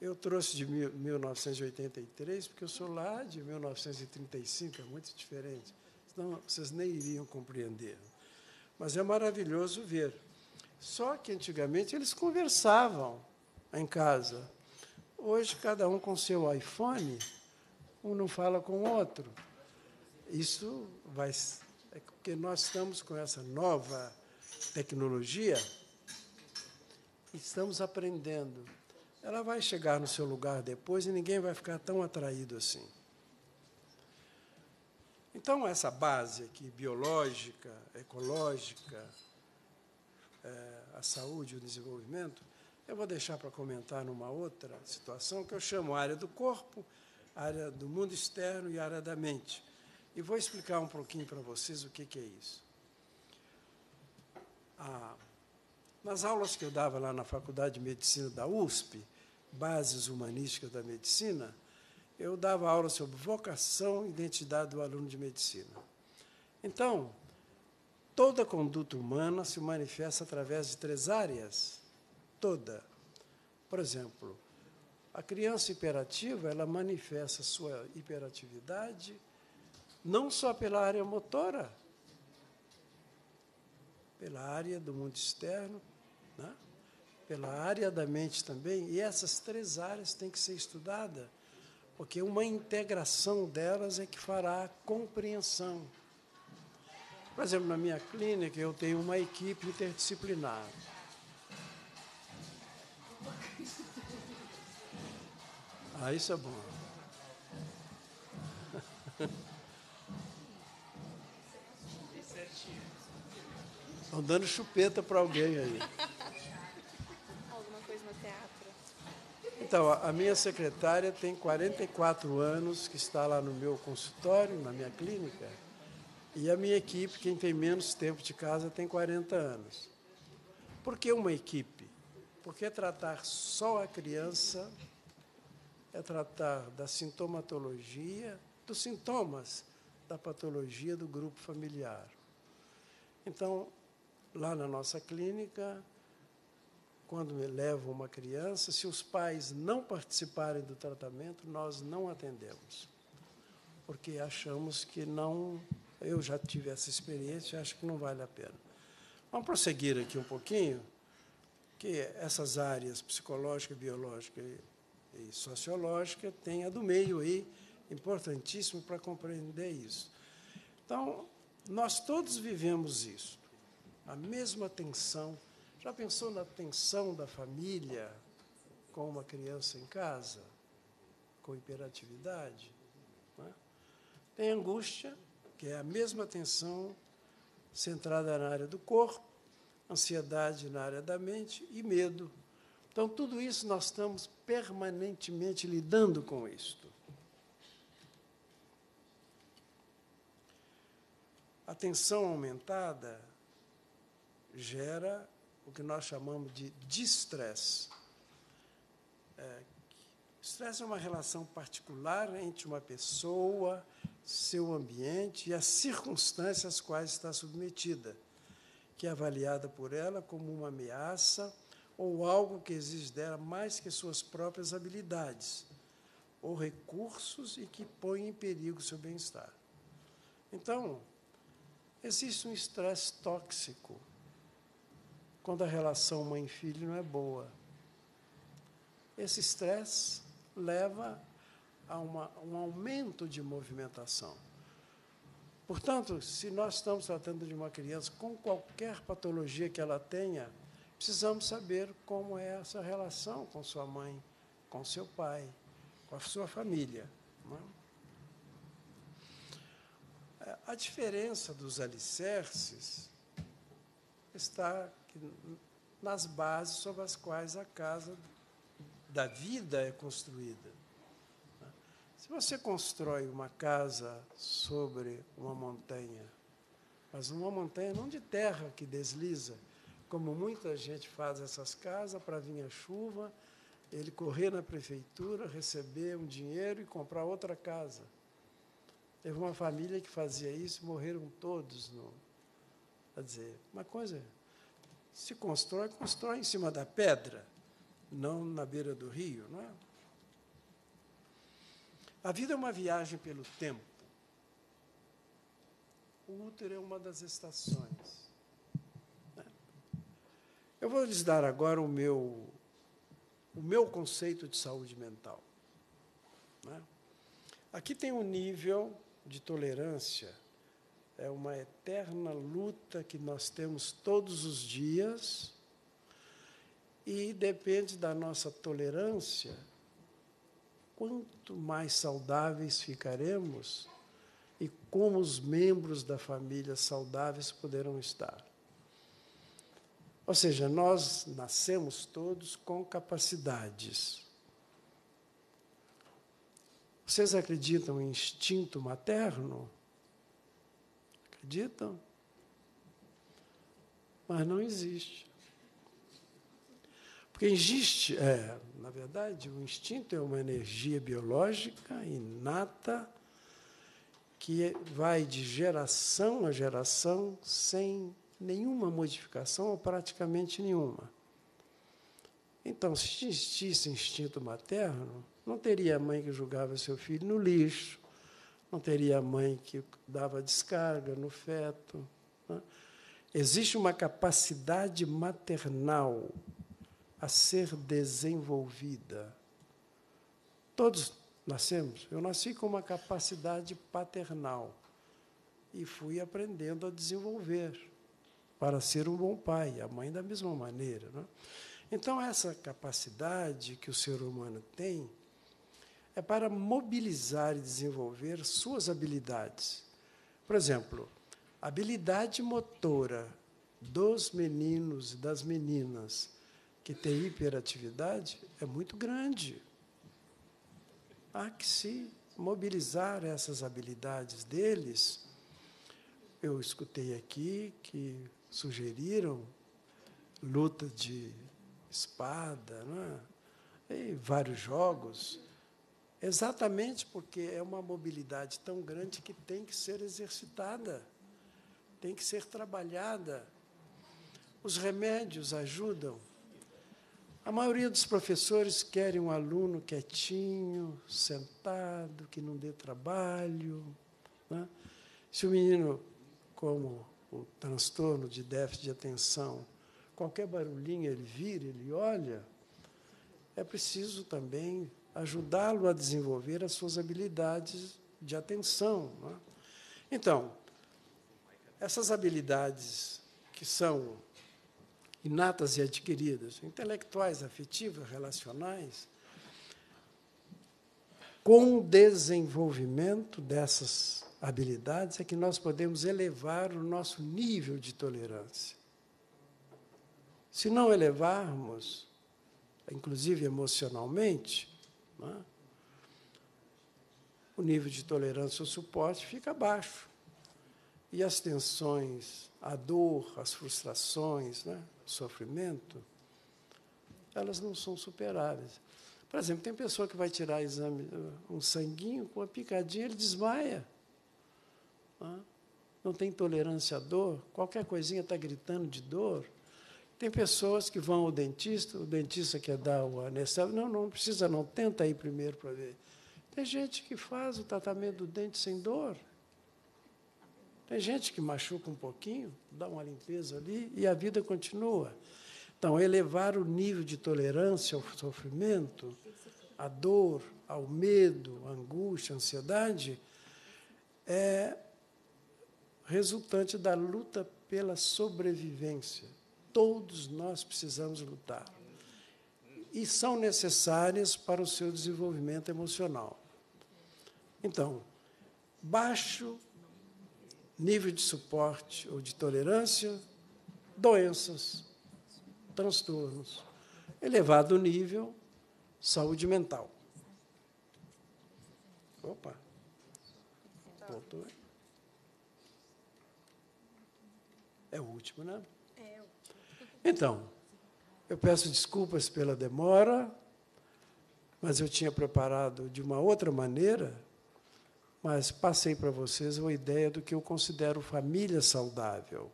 Eu trouxe de 1983, porque eu sou lá de 1935, é muito diferente, senão vocês nem iriam compreender. Mas é maravilhoso ver. Só que antigamente eles conversavam em casa. Hoje, cada um com seu iPhone, um não fala com o outro. Isso vai é porque nós estamos com essa nova tecnologia, estamos aprendendo. Ela vai chegar no seu lugar depois e ninguém vai ficar tão atraído assim. Então, essa base aqui, biológica, ecológica, é, a saúde e o desenvolvimento, eu vou deixar para comentar numa outra situação que eu chamo área do corpo, área do mundo externo e área da mente. E vou explicar um pouquinho para vocês o que, que é isso. Ah, nas aulas que eu dava lá na Faculdade de Medicina da USP, Bases Humanísticas da Medicina, eu dava aula sobre vocação e identidade do aluno de medicina. Então, toda conduta humana se manifesta através de três áreas. Toda. Por exemplo, a criança hiperativa, ela manifesta sua hiperatividade não só pela área motora, pela área do mundo externo, né? pela área da mente também, e essas três áreas têm que ser estudadas, porque uma integração delas é que fará a compreensão. Por exemplo, na minha clínica, eu tenho uma equipe interdisciplinar. Ah, isso é bom. Estão dando chupeta para alguém aí. Então, a minha secretária tem 44 anos, que está lá no meu consultório, na minha clínica, e a minha equipe, quem tem menos tempo de casa, tem 40 anos. Por que uma equipe? Porque tratar só a criança é tratar da sintomatologia, dos sintomas da patologia do grupo familiar. Então, lá na nossa clínica, quando levam uma criança, se os pais não participarem do tratamento, nós não atendemos. Porque achamos que não. Eu já tive essa experiência, acho que não vale a pena. Vamos prosseguir aqui um pouquinho, que essas áreas psicológica, biológica e sociológica têm a do meio aí, importantíssimo para compreender isso. Então, nós todos vivemos isso a mesma tensão. Já pensou na tensão da família com uma criança em casa, com hiperatividade? É? Tem angústia, que é a mesma tensão centrada na área do corpo, ansiedade na área da mente e medo. Então, tudo isso nós estamos permanentemente lidando com isto. A tensão aumentada gera o que nós chamamos de distress. É, estresse é uma relação particular entre uma pessoa, seu ambiente e as circunstâncias às quais está submetida, que é avaliada por ela como uma ameaça ou algo que exige dela mais que suas próprias habilidades ou recursos e que põe em perigo seu bem-estar. Então, existe um estresse tóxico quando a relação mãe-filho não é boa. Esse estresse leva a uma, um aumento de movimentação. Portanto, se nós estamos tratando de uma criança com qualquer patologia que ela tenha, precisamos saber como é essa relação com sua mãe, com seu pai, com a sua família. É? A diferença dos alicerces está nas bases sobre as quais a casa da vida é construída. Se você constrói uma casa sobre uma montanha, mas uma montanha não de terra que desliza, como muita gente faz essas casas para vir a chuva ele correr na prefeitura, receber um dinheiro e comprar outra casa. Teve uma família que fazia isso, morreram todos. No, quer dizer, uma coisa se constrói, constrói em cima da pedra, não na beira do rio, não é? A vida é uma viagem pelo tempo. O útero é uma das estações. Né? Eu vou lhes dar agora o meu, o meu conceito de saúde mental. Né? Aqui tem um nível de tolerância, é uma eterna luta que nós temos todos os dias e depende da nossa tolerância. Quanto mais saudáveis ficaremos, e como os membros da família saudáveis poderão estar. Ou seja, nós nascemos todos com capacidades. Vocês acreditam em instinto materno? Acreditam? Mas não existe. Porque existe, é, na verdade, o instinto é uma energia biológica inata que vai de geração a geração sem nenhuma modificação ou praticamente nenhuma. Então, se existisse instinto materno, não teria mãe que jogava seu filho no lixo, não teria a mãe que dava descarga no feto. Né? Existe uma capacidade maternal a ser desenvolvida. Todos nascemos. Eu nasci com uma capacidade paternal e fui aprendendo a desenvolver para ser um bom pai, a mãe da mesma maneira. Né? Então, essa capacidade que o ser humano tem é para mobilizar e desenvolver suas habilidades. Por exemplo, a habilidade motora dos meninos e das meninas que têm hiperatividade é muito grande há que se mobilizar essas habilidades deles. Eu escutei aqui que sugeriram luta de espada, é? e vários jogos, exatamente porque é uma mobilidade tão grande que tem que ser exercitada, tem que ser trabalhada. Os remédios ajudam, a maioria dos professores querem um aluno quietinho, sentado, que não dê trabalho. Né? Se o menino, como o transtorno de déficit de atenção, qualquer barulhinho ele vira, ele olha, é preciso também ajudá-lo a desenvolver as suas habilidades de atenção. Né? Então, essas habilidades que são inatas e adquiridas, intelectuais, afetivas, relacionais, com o desenvolvimento dessas habilidades é que nós podemos elevar o nosso nível de tolerância. Se não elevarmos, inclusive emocionalmente, é? o nível de tolerância ou suporte fica baixo. E as tensões, a dor, as frustrações, né? sofrimento, elas não são superáveis. Por exemplo, tem pessoa que vai tirar exame, uh, um sanguinho, com uma picadinha, ele desmaia. Não tem tolerância à dor, qualquer coisinha está gritando de dor. Tem pessoas que vão ao dentista, o dentista quer dar o anestésico, não, não precisa não, tenta aí primeiro para ver. Tem gente que faz o tratamento do dente sem dor. Tem gente que machuca um pouquinho, dá uma limpeza ali e a vida continua. Então, elevar o nível de tolerância ao sofrimento, à dor, ao medo, à angústia, à ansiedade, é resultante da luta pela sobrevivência. Todos nós precisamos lutar. E são necessárias para o seu desenvolvimento emocional. Então, baixo nível de suporte ou de tolerância, doenças, transtornos. Elevado nível, saúde mental. Opa. Voltou. É o último, né? Então, eu peço desculpas pela demora, mas eu tinha preparado de uma outra maneira, mas passei para vocês uma ideia do que eu considero família saudável.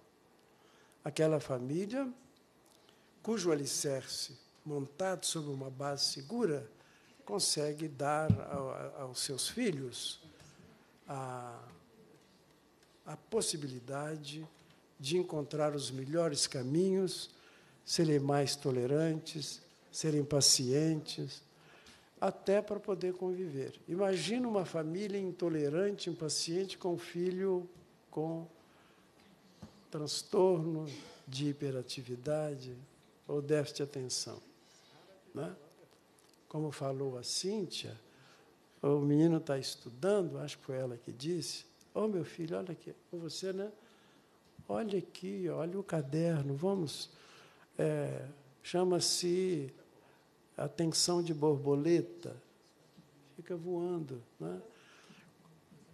Aquela família cujo alicerce, montado sobre uma base segura, consegue dar aos seus filhos a, a possibilidade de encontrar os melhores caminhos, serem mais tolerantes, serem pacientes, até para poder conviver. Imagina uma família intolerante, impaciente com um filho com transtorno de hiperatividade ou déficit de atenção. Né? Como falou a Cíntia, o menino está estudando, acho que foi ela que disse, ô oh, meu filho, olha aqui, você, né? Olha aqui, olha o caderno, vamos. É, Chama-se atenção de borboleta, fica voando. Né?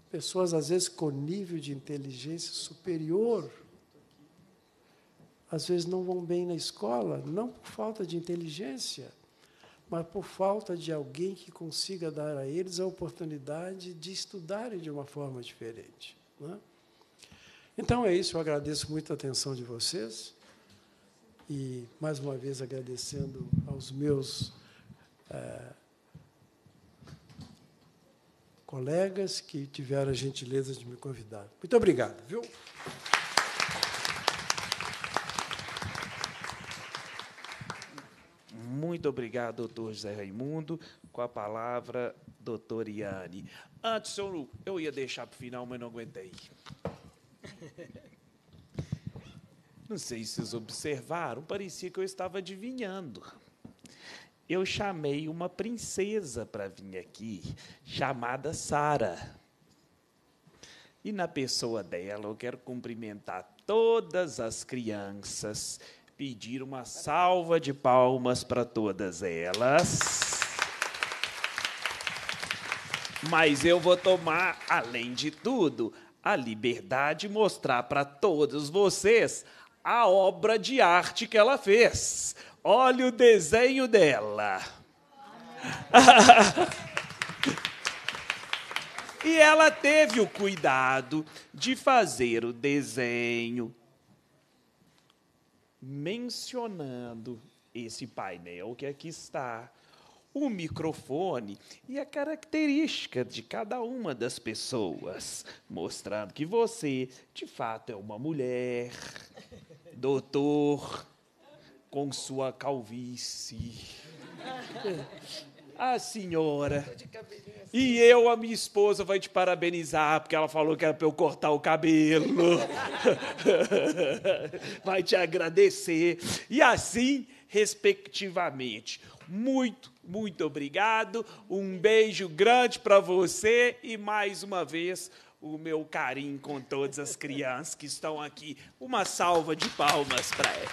Pessoas, às vezes, com nível de inteligência superior, às vezes não vão bem na escola, não por falta de inteligência, mas por falta de alguém que consiga dar a eles a oportunidade de estudarem de uma forma diferente. Né? Então é isso, eu agradeço muito a atenção de vocês e, mais uma vez, agradecendo aos meus é, colegas que tiveram a gentileza de me convidar. Muito obrigado, viu? Muito obrigado, doutor José Raimundo. Com a palavra, doutor Iane. Antes, eu, eu ia deixar para o final, mas não aguentei. Não sei se vocês observaram, parecia que eu estava adivinhando. Eu chamei uma princesa para vir aqui, chamada Sara. E na pessoa dela, eu quero cumprimentar todas as crianças, pedir uma salva de palmas para todas elas. Mas eu vou tomar, além de tudo, a liberdade de mostrar para todos vocês a obra de arte que ela fez. Olha o desenho dela. e ela teve o cuidado de fazer o desenho mencionando esse painel que aqui está, o microfone e a característica de cada uma das pessoas, mostrando que você, de fato, é uma mulher, doutor, com sua calvície. A senhora. E eu, a minha esposa, vai te parabenizar, porque ela falou que era para eu cortar o cabelo. Vai te agradecer. E assim, respectivamente. Muito, muito obrigado. Um beijo grande para você e mais uma vez o meu carinho com todas as crianças que estão aqui. Uma salva de palmas para ela.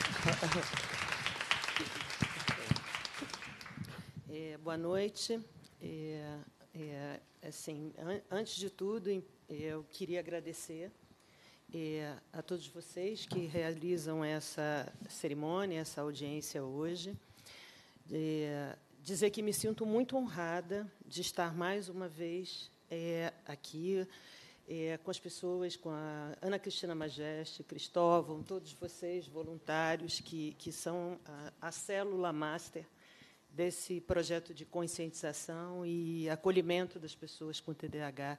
É, boa noite. É, é, assim, an antes de tudo, eu queria agradecer é, a todos vocês que realizam essa cerimônia, essa audiência hoje. É, dizer que me sinto muito honrada de estar mais uma vez é, aqui é, com as pessoas, com a Ana Cristina Majeste, Cristóvão, todos vocês voluntários que, que são a, a célula master desse projeto de conscientização e acolhimento das pessoas com TDAH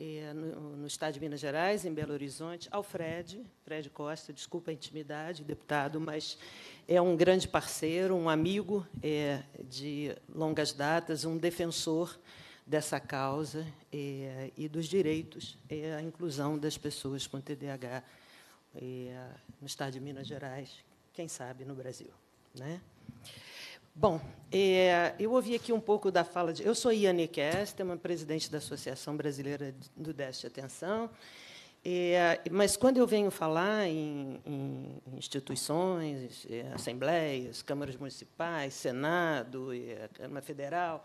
é, no, no, Estado de Minas Gerais, em Belo Horizonte, ao Fred, Fred Costa, desculpa a intimidade, deputado, mas é um grande parceiro, um amigo é, de longas datas, um defensor dessa causa é, e dos direitos, é, a inclusão das pessoas com TDAH é, no Estado de Minas Gerais, quem sabe no Brasil. Né? Bom, eu ouvi aqui um pouco da fala de. Eu sou Iane Kesterman, presidente da Associação Brasileira do Déficit Atenção. É, mas quando eu venho falar em, em instituições, é, assembleias, câmaras municipais, Senado, é, Câmara Federal,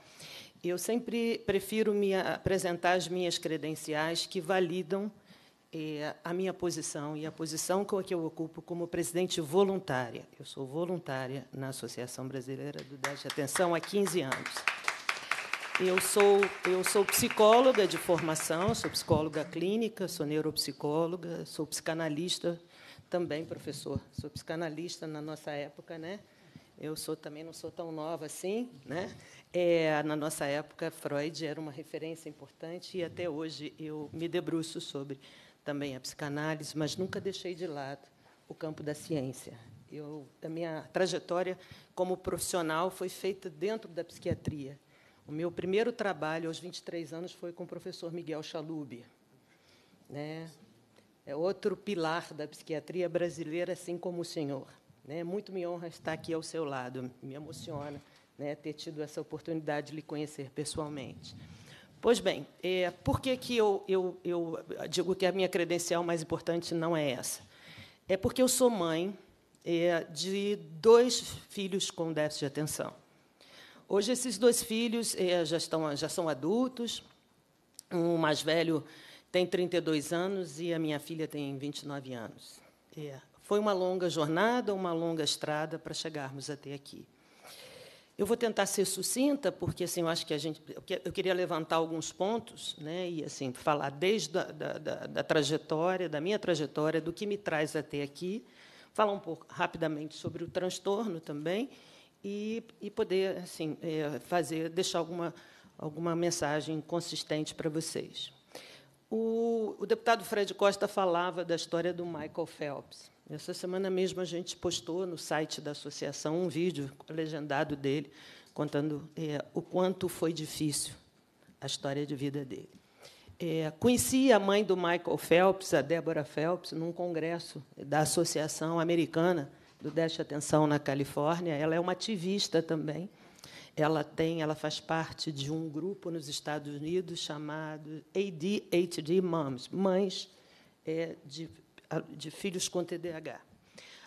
eu sempre prefiro me apresentar as minhas credenciais que validam é, a minha posição e a posição que eu ocupo como presidente voluntária. Eu sou voluntária na Associação Brasileira do Déficit de Atenção há 15 anos. Eu sou, eu sou psicóloga de formação, sou psicóloga clínica, sou neuropsicóloga, sou psicanalista também, professor. Sou psicanalista na nossa época, né? Eu sou também não sou tão nova assim, né? É, na nossa época, Freud era uma referência importante e até hoje eu me debruço sobre também a psicanálise, mas nunca deixei de lado o campo da ciência. Eu, a minha trajetória como profissional foi feita dentro da psiquiatria. O meu primeiro trabalho, aos 23 anos, foi com o professor Miguel Chalub. Né? É outro pilar da psiquiatria brasileira, assim como o senhor. Né? Muito me honra estar aqui ao seu lado. Me emociona né, ter tido essa oportunidade de lhe conhecer pessoalmente. Pois bem, é, por que, que eu, eu, eu digo que a minha credencial mais importante não é essa? É porque eu sou mãe é, de dois filhos com déficit de atenção. Hoje, esses dois filhos eh, já, estão, já são adultos. O mais velho tem 32 anos e a minha filha tem 29 anos. É, foi uma longa jornada, uma longa estrada para chegarmos até aqui. Eu vou tentar ser sucinta, porque assim, eu acho que a gente, eu queria levantar alguns pontos, né, e assim falar desde da, da, da trajetória, da minha trajetória, do que me traz até aqui, falar um pouco rapidamente sobre o transtorno também e, e poder assim é, fazer deixar alguma alguma mensagem consistente para vocês. O, o, deputado Fred Costa falava da história do Michael Phelps. Essa semana mesmo a gente postou no site da associação um vídeo legendado dele contando é, o quanto foi difícil a história de vida dele. É, conheci a mãe do Michael Phelps, a Deborah Phelps, num congresso da Associação Americana do Deixe Atenção na Califórnia. Ela é uma ativista também. Ela tem, ela faz parte de um grupo nos Estados Unidos chamado ADHD Moms, mães é, de, de filhos com TDAH.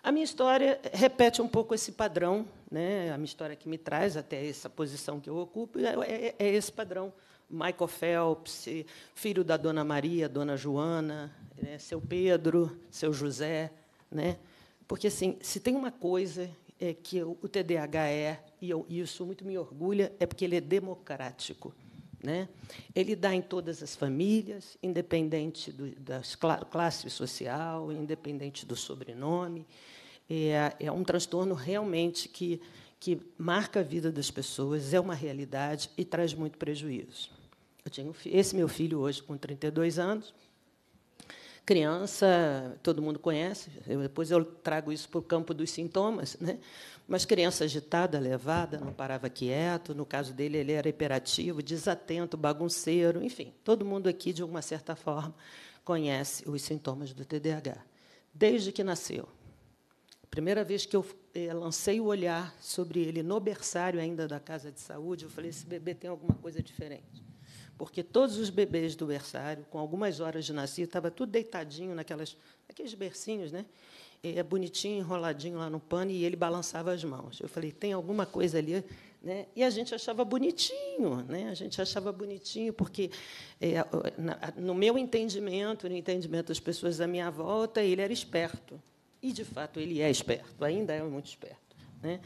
A minha história repete um pouco esse padrão, né? A minha história que me traz até essa posição que eu ocupo é, é, é esse padrão. Michael Phelps, filho da Dona Maria, Dona Joana, né? seu Pedro, seu José, né? Porque, assim, se tem uma coisa é que o TDAH é, e eu, isso muito me orgulha, é porque ele é democrático. Né? Ele dá em todas as famílias, independente do, da classe social, independente do sobrenome. É, é um transtorno realmente que, que marca a vida das pessoas, é uma realidade e traz muito prejuízo. Eu tinha esse meu filho hoje com 32 anos, Criança, todo mundo conhece, eu, depois eu trago isso para o campo dos sintomas, né? mas criança agitada, levada, não parava quieto, no caso dele, ele era hiperativo, desatento, bagunceiro, enfim, todo mundo aqui, de uma certa forma, conhece os sintomas do TDAH, desde que nasceu. Primeira vez que eu eh, lancei o olhar sobre ele no berçário ainda da casa de saúde, eu falei: esse bebê tem alguma coisa diferente porque todos os bebês do berçário, com algumas horas de nascido, estava tudo deitadinho naquelas, naqueles bercinhos, né? É bonitinho, enroladinho lá no pano, e ele balançava as mãos. Eu falei, tem alguma coisa ali, né? E a gente achava bonitinho, né? A gente achava bonitinho porque, é, no meu entendimento, no entendimento das pessoas da minha volta, ele era esperto. E de fato ele é esperto, ainda é muito esperto, né?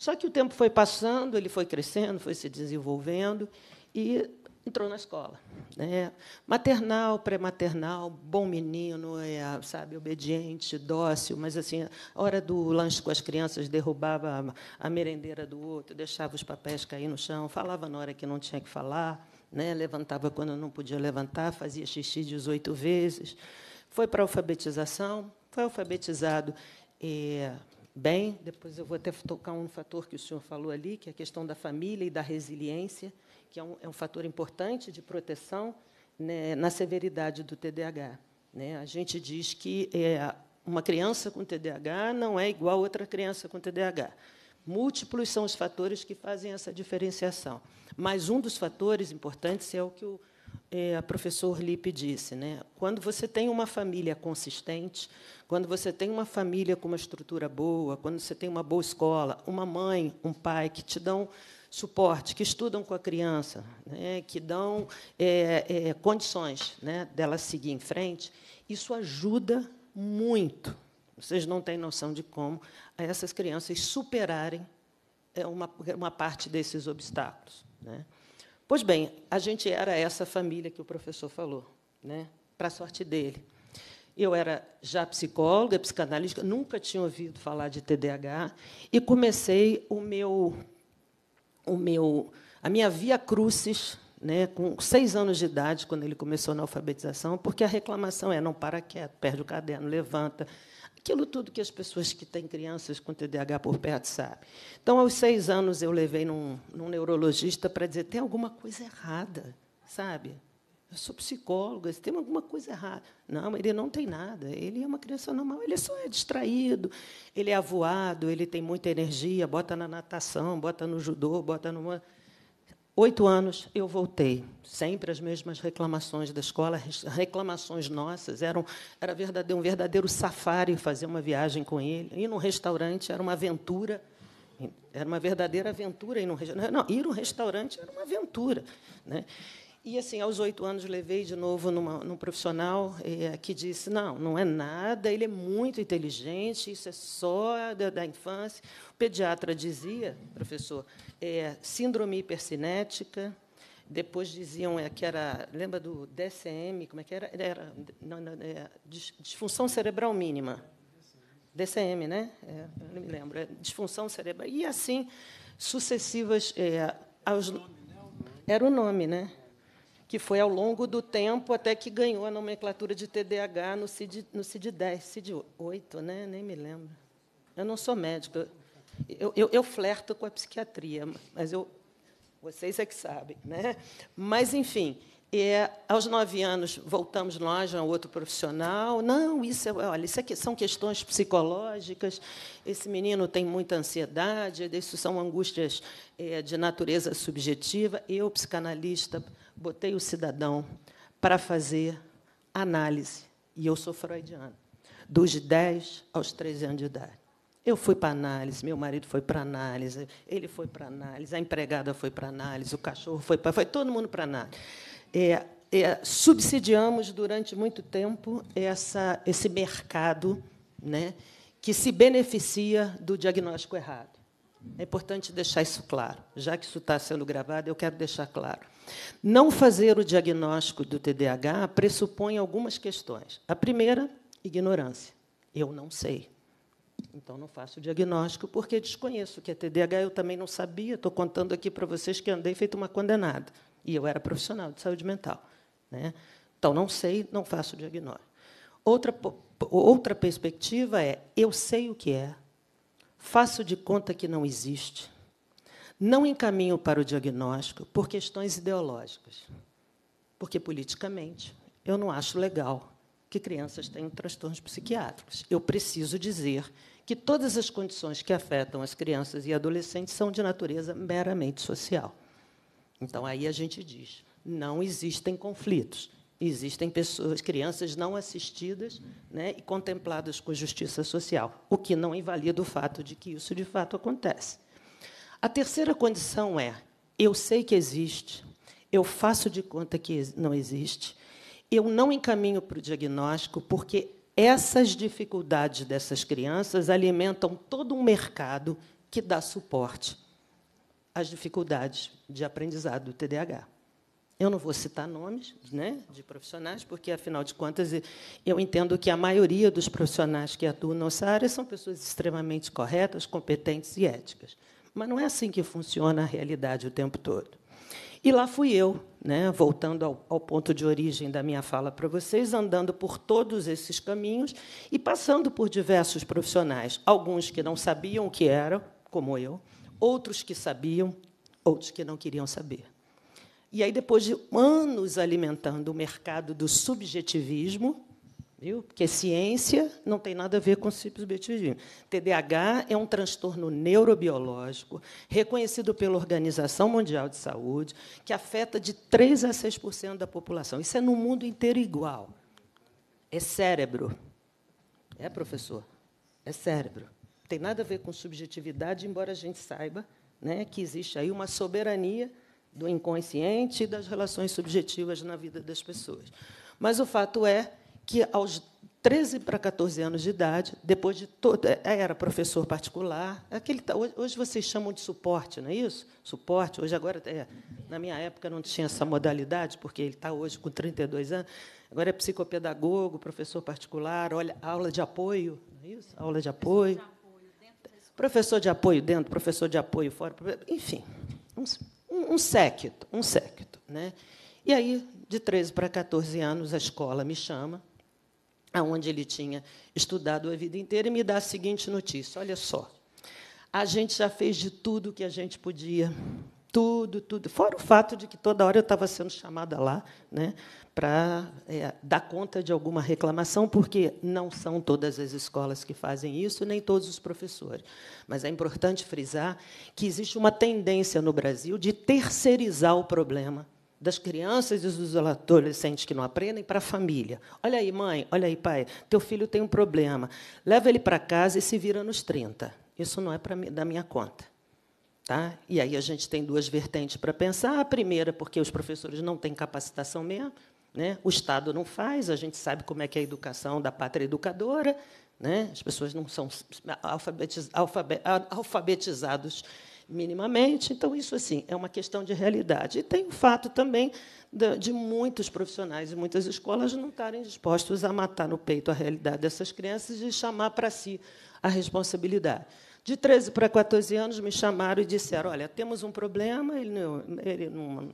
Só que o tempo foi passando, ele foi crescendo, foi se desenvolvendo e entrou na escola. Né? Maternal, pré-maternal, bom menino, é, sabe, obediente, dócil, mas assim, a hora do lanche com as crianças derrubava a merendeira do outro, deixava os papéis cair no chão, falava na hora que não tinha que falar, né? levantava quando não podia levantar, fazia xixi 18 vezes. Foi para a alfabetização, foi alfabetizado é, bem. Depois eu vou até tocar um fator que o senhor falou ali, que é a questão da família e da resiliência que é um, é um fator importante de proteção né, na severidade do TDAH. Né? A gente diz que é, uma criança com TDAH não é igual a outra criança com TDAH. Múltiplos são os fatores que fazem essa diferenciação. Mas um dos fatores importantes é o que o é, professor disse. Né? Quando você tem uma família consistente, quando você tem uma família com uma estrutura boa, quando você tem uma boa escola, uma mãe, um pai que te dão suporte, que estudam com a criança, né, que dão é, é, condições né, dela seguir em frente, isso ajuda muito. Vocês não têm noção de como essas crianças superarem é, uma, uma parte desses obstáculos. Né? Pois bem, a gente era essa família que o professor falou, né? para a sorte dele. Eu era já psicóloga, psicanalista, nunca tinha ouvido falar de TDAH e comecei o meu, o meu, a minha via crucis, né, com seis anos de idade, quando ele começou na alfabetização, porque a reclamação é não para quieto, perde o caderno, levanta, aquilo tudo que as pessoas que têm crianças com TDAH por perto sabem. Então, aos seis anos, eu levei num, num neurologista para dizer tem alguma coisa errada, sabe? Eu sou psicóloga, tem alguma coisa errada. Não, ele não tem nada. Ele é uma criança normal, ele só é distraído, ele é avoado, ele tem muita energia, bota na natação, bota no judô, bota numa. Oito anos eu voltei, sempre as mesmas reclamações da escola, reclamações nossas. Eram, era verdadeiro, um verdadeiro safari fazer uma viagem com ele. Ir num restaurante era uma aventura, era uma verdadeira aventura ir num restaurante. Não, ir num restaurante era uma aventura. Né? E, assim, aos oito anos, levei de novo numa, num profissional é, que disse: não, não é nada, ele é muito inteligente, isso é só da, da infância. O pediatra dizia, professor, é, síndrome hipercinética. Depois diziam é, que era. Lembra do DCM? Como é que era? Era não, não, é, disfunção cerebral mínima. DCM, né? É, não me lembro. É, disfunção cerebral. E assim, sucessivas. É, aos, era o nome, né? Que foi ao longo do tempo até que ganhou a nomenclatura de TDAH no CID, no CID 10, CID 8, né? nem me lembro. Eu não sou médico, eu, eu, eu flerto com a psiquiatria, mas eu, vocês é que sabem. Né? Mas, enfim, é, aos nove anos, voltamos nós a outro profissional. Não, isso, é, olha, isso aqui são questões psicológicas. Esse menino tem muita ansiedade, isso são angústias é, de natureza subjetiva. Eu, psicanalista, botei o cidadão para fazer análise, e eu sou freudiana, dos 10 aos 13 anos de idade. Eu fui para análise, meu marido foi para análise, ele foi para análise, a empregada foi para análise, o cachorro foi para. Foi todo mundo para análise. É, é, subsidiamos durante muito tempo essa, esse mercado né, que se beneficia do diagnóstico errado. É importante deixar isso claro. Já que isso está sendo gravado, eu quero deixar claro. Não fazer o diagnóstico do TDAH pressupõe algumas questões. A primeira, ignorância. Eu não sei. Então, não faço o diagnóstico porque desconheço que é TDAH. Eu também não sabia. Estou contando aqui para vocês que andei feito uma condenada. E eu era profissional de saúde mental. Né? Então, não sei, não faço o diagnóstico. Outra, outra perspectiva é: eu sei o que é, faço de conta que não existe, não encaminho para o diagnóstico por questões ideológicas, porque politicamente eu não acho legal que crianças tenham transtornos psiquiátricos. Eu preciso dizer que todas as condições que afetam as crianças e adolescentes são de natureza meramente social. Então aí a gente diz: não existem conflitos. Existem pessoas, crianças não assistidas né, e contempladas com justiça social, o que não invalida o fato de que isso de fato acontece. A terceira condição é: eu sei que existe, eu faço de conta que não existe, eu não encaminho para o diagnóstico, porque essas dificuldades dessas crianças alimentam todo um mercado que dá suporte às dificuldades de aprendizado do TDAH. Eu não vou citar nomes né, de profissionais, porque, afinal de contas, eu entendo que a maioria dos profissionais que atuam nessa área são pessoas extremamente corretas, competentes e éticas. Mas não é assim que funciona a realidade o tempo todo. E lá fui eu, né, voltando ao, ao ponto de origem da minha fala para vocês, andando por todos esses caminhos e passando por diversos profissionais, alguns que não sabiam o que eram, como eu, outros que sabiam, outros que não queriam saber. E aí, depois de anos alimentando o mercado do subjetivismo, Viu? Porque ciência não tem nada a ver com subjetivismo. TDAH é um transtorno neurobiológico reconhecido pela Organização Mundial de Saúde, que afeta de 3 a 6% da população. Isso é no mundo inteiro igual. É cérebro. É, professor? É cérebro. Não tem nada a ver com subjetividade, embora a gente saiba né, que existe aí uma soberania do inconsciente e das relações subjetivas na vida das pessoas. Mas o fato é que aos 13 para 14 anos de idade, depois de todo, é, era professor particular, aquele hoje vocês chamam de suporte, não é isso? Suporte, hoje agora é, na minha época não tinha essa modalidade, porque ele está hoje com 32 anos. Agora é psicopedagogo, professor particular, olha, aula de apoio, não é isso? Aula de apoio. Professor de apoio dentro, professor de apoio fora, enfim, um, um séquito, um séquito, né? E aí, de 13 para 14 anos, a escola me chama aonde ele tinha estudado a vida inteira, e me dá a seguinte notícia: olha só, a gente já fez de tudo que a gente podia, tudo, tudo. Fora o fato de que toda hora eu estava sendo chamada lá, né, para é, dar conta de alguma reclamação, porque não são todas as escolas que fazem isso, nem todos os professores. Mas é importante frisar que existe uma tendência no Brasil de terceirizar o problema das crianças e dos adolescentes que não aprendem para a família. Olha aí, mãe, olha aí, pai, teu filho tem um problema. Leva ele para casa e se vira nos 30. Isso não é para da minha conta. Tá? E aí a gente tem duas vertentes para pensar. A primeira, porque os professores não têm capacitação mesmo, né? o Estado não faz, a gente sabe como é que é a educação da pátria educadora, né? as pessoas não são alfabetiz, minimamente. Então, isso assim é uma questão de realidade. E tem o fato também de muitos profissionais e muitas escolas não estarem dispostos a matar no peito a realidade dessas crianças e chamar para si a responsabilidade. De 13 para 14 anos, me chamaram e disseram: Olha, temos um problema, ele não, ele não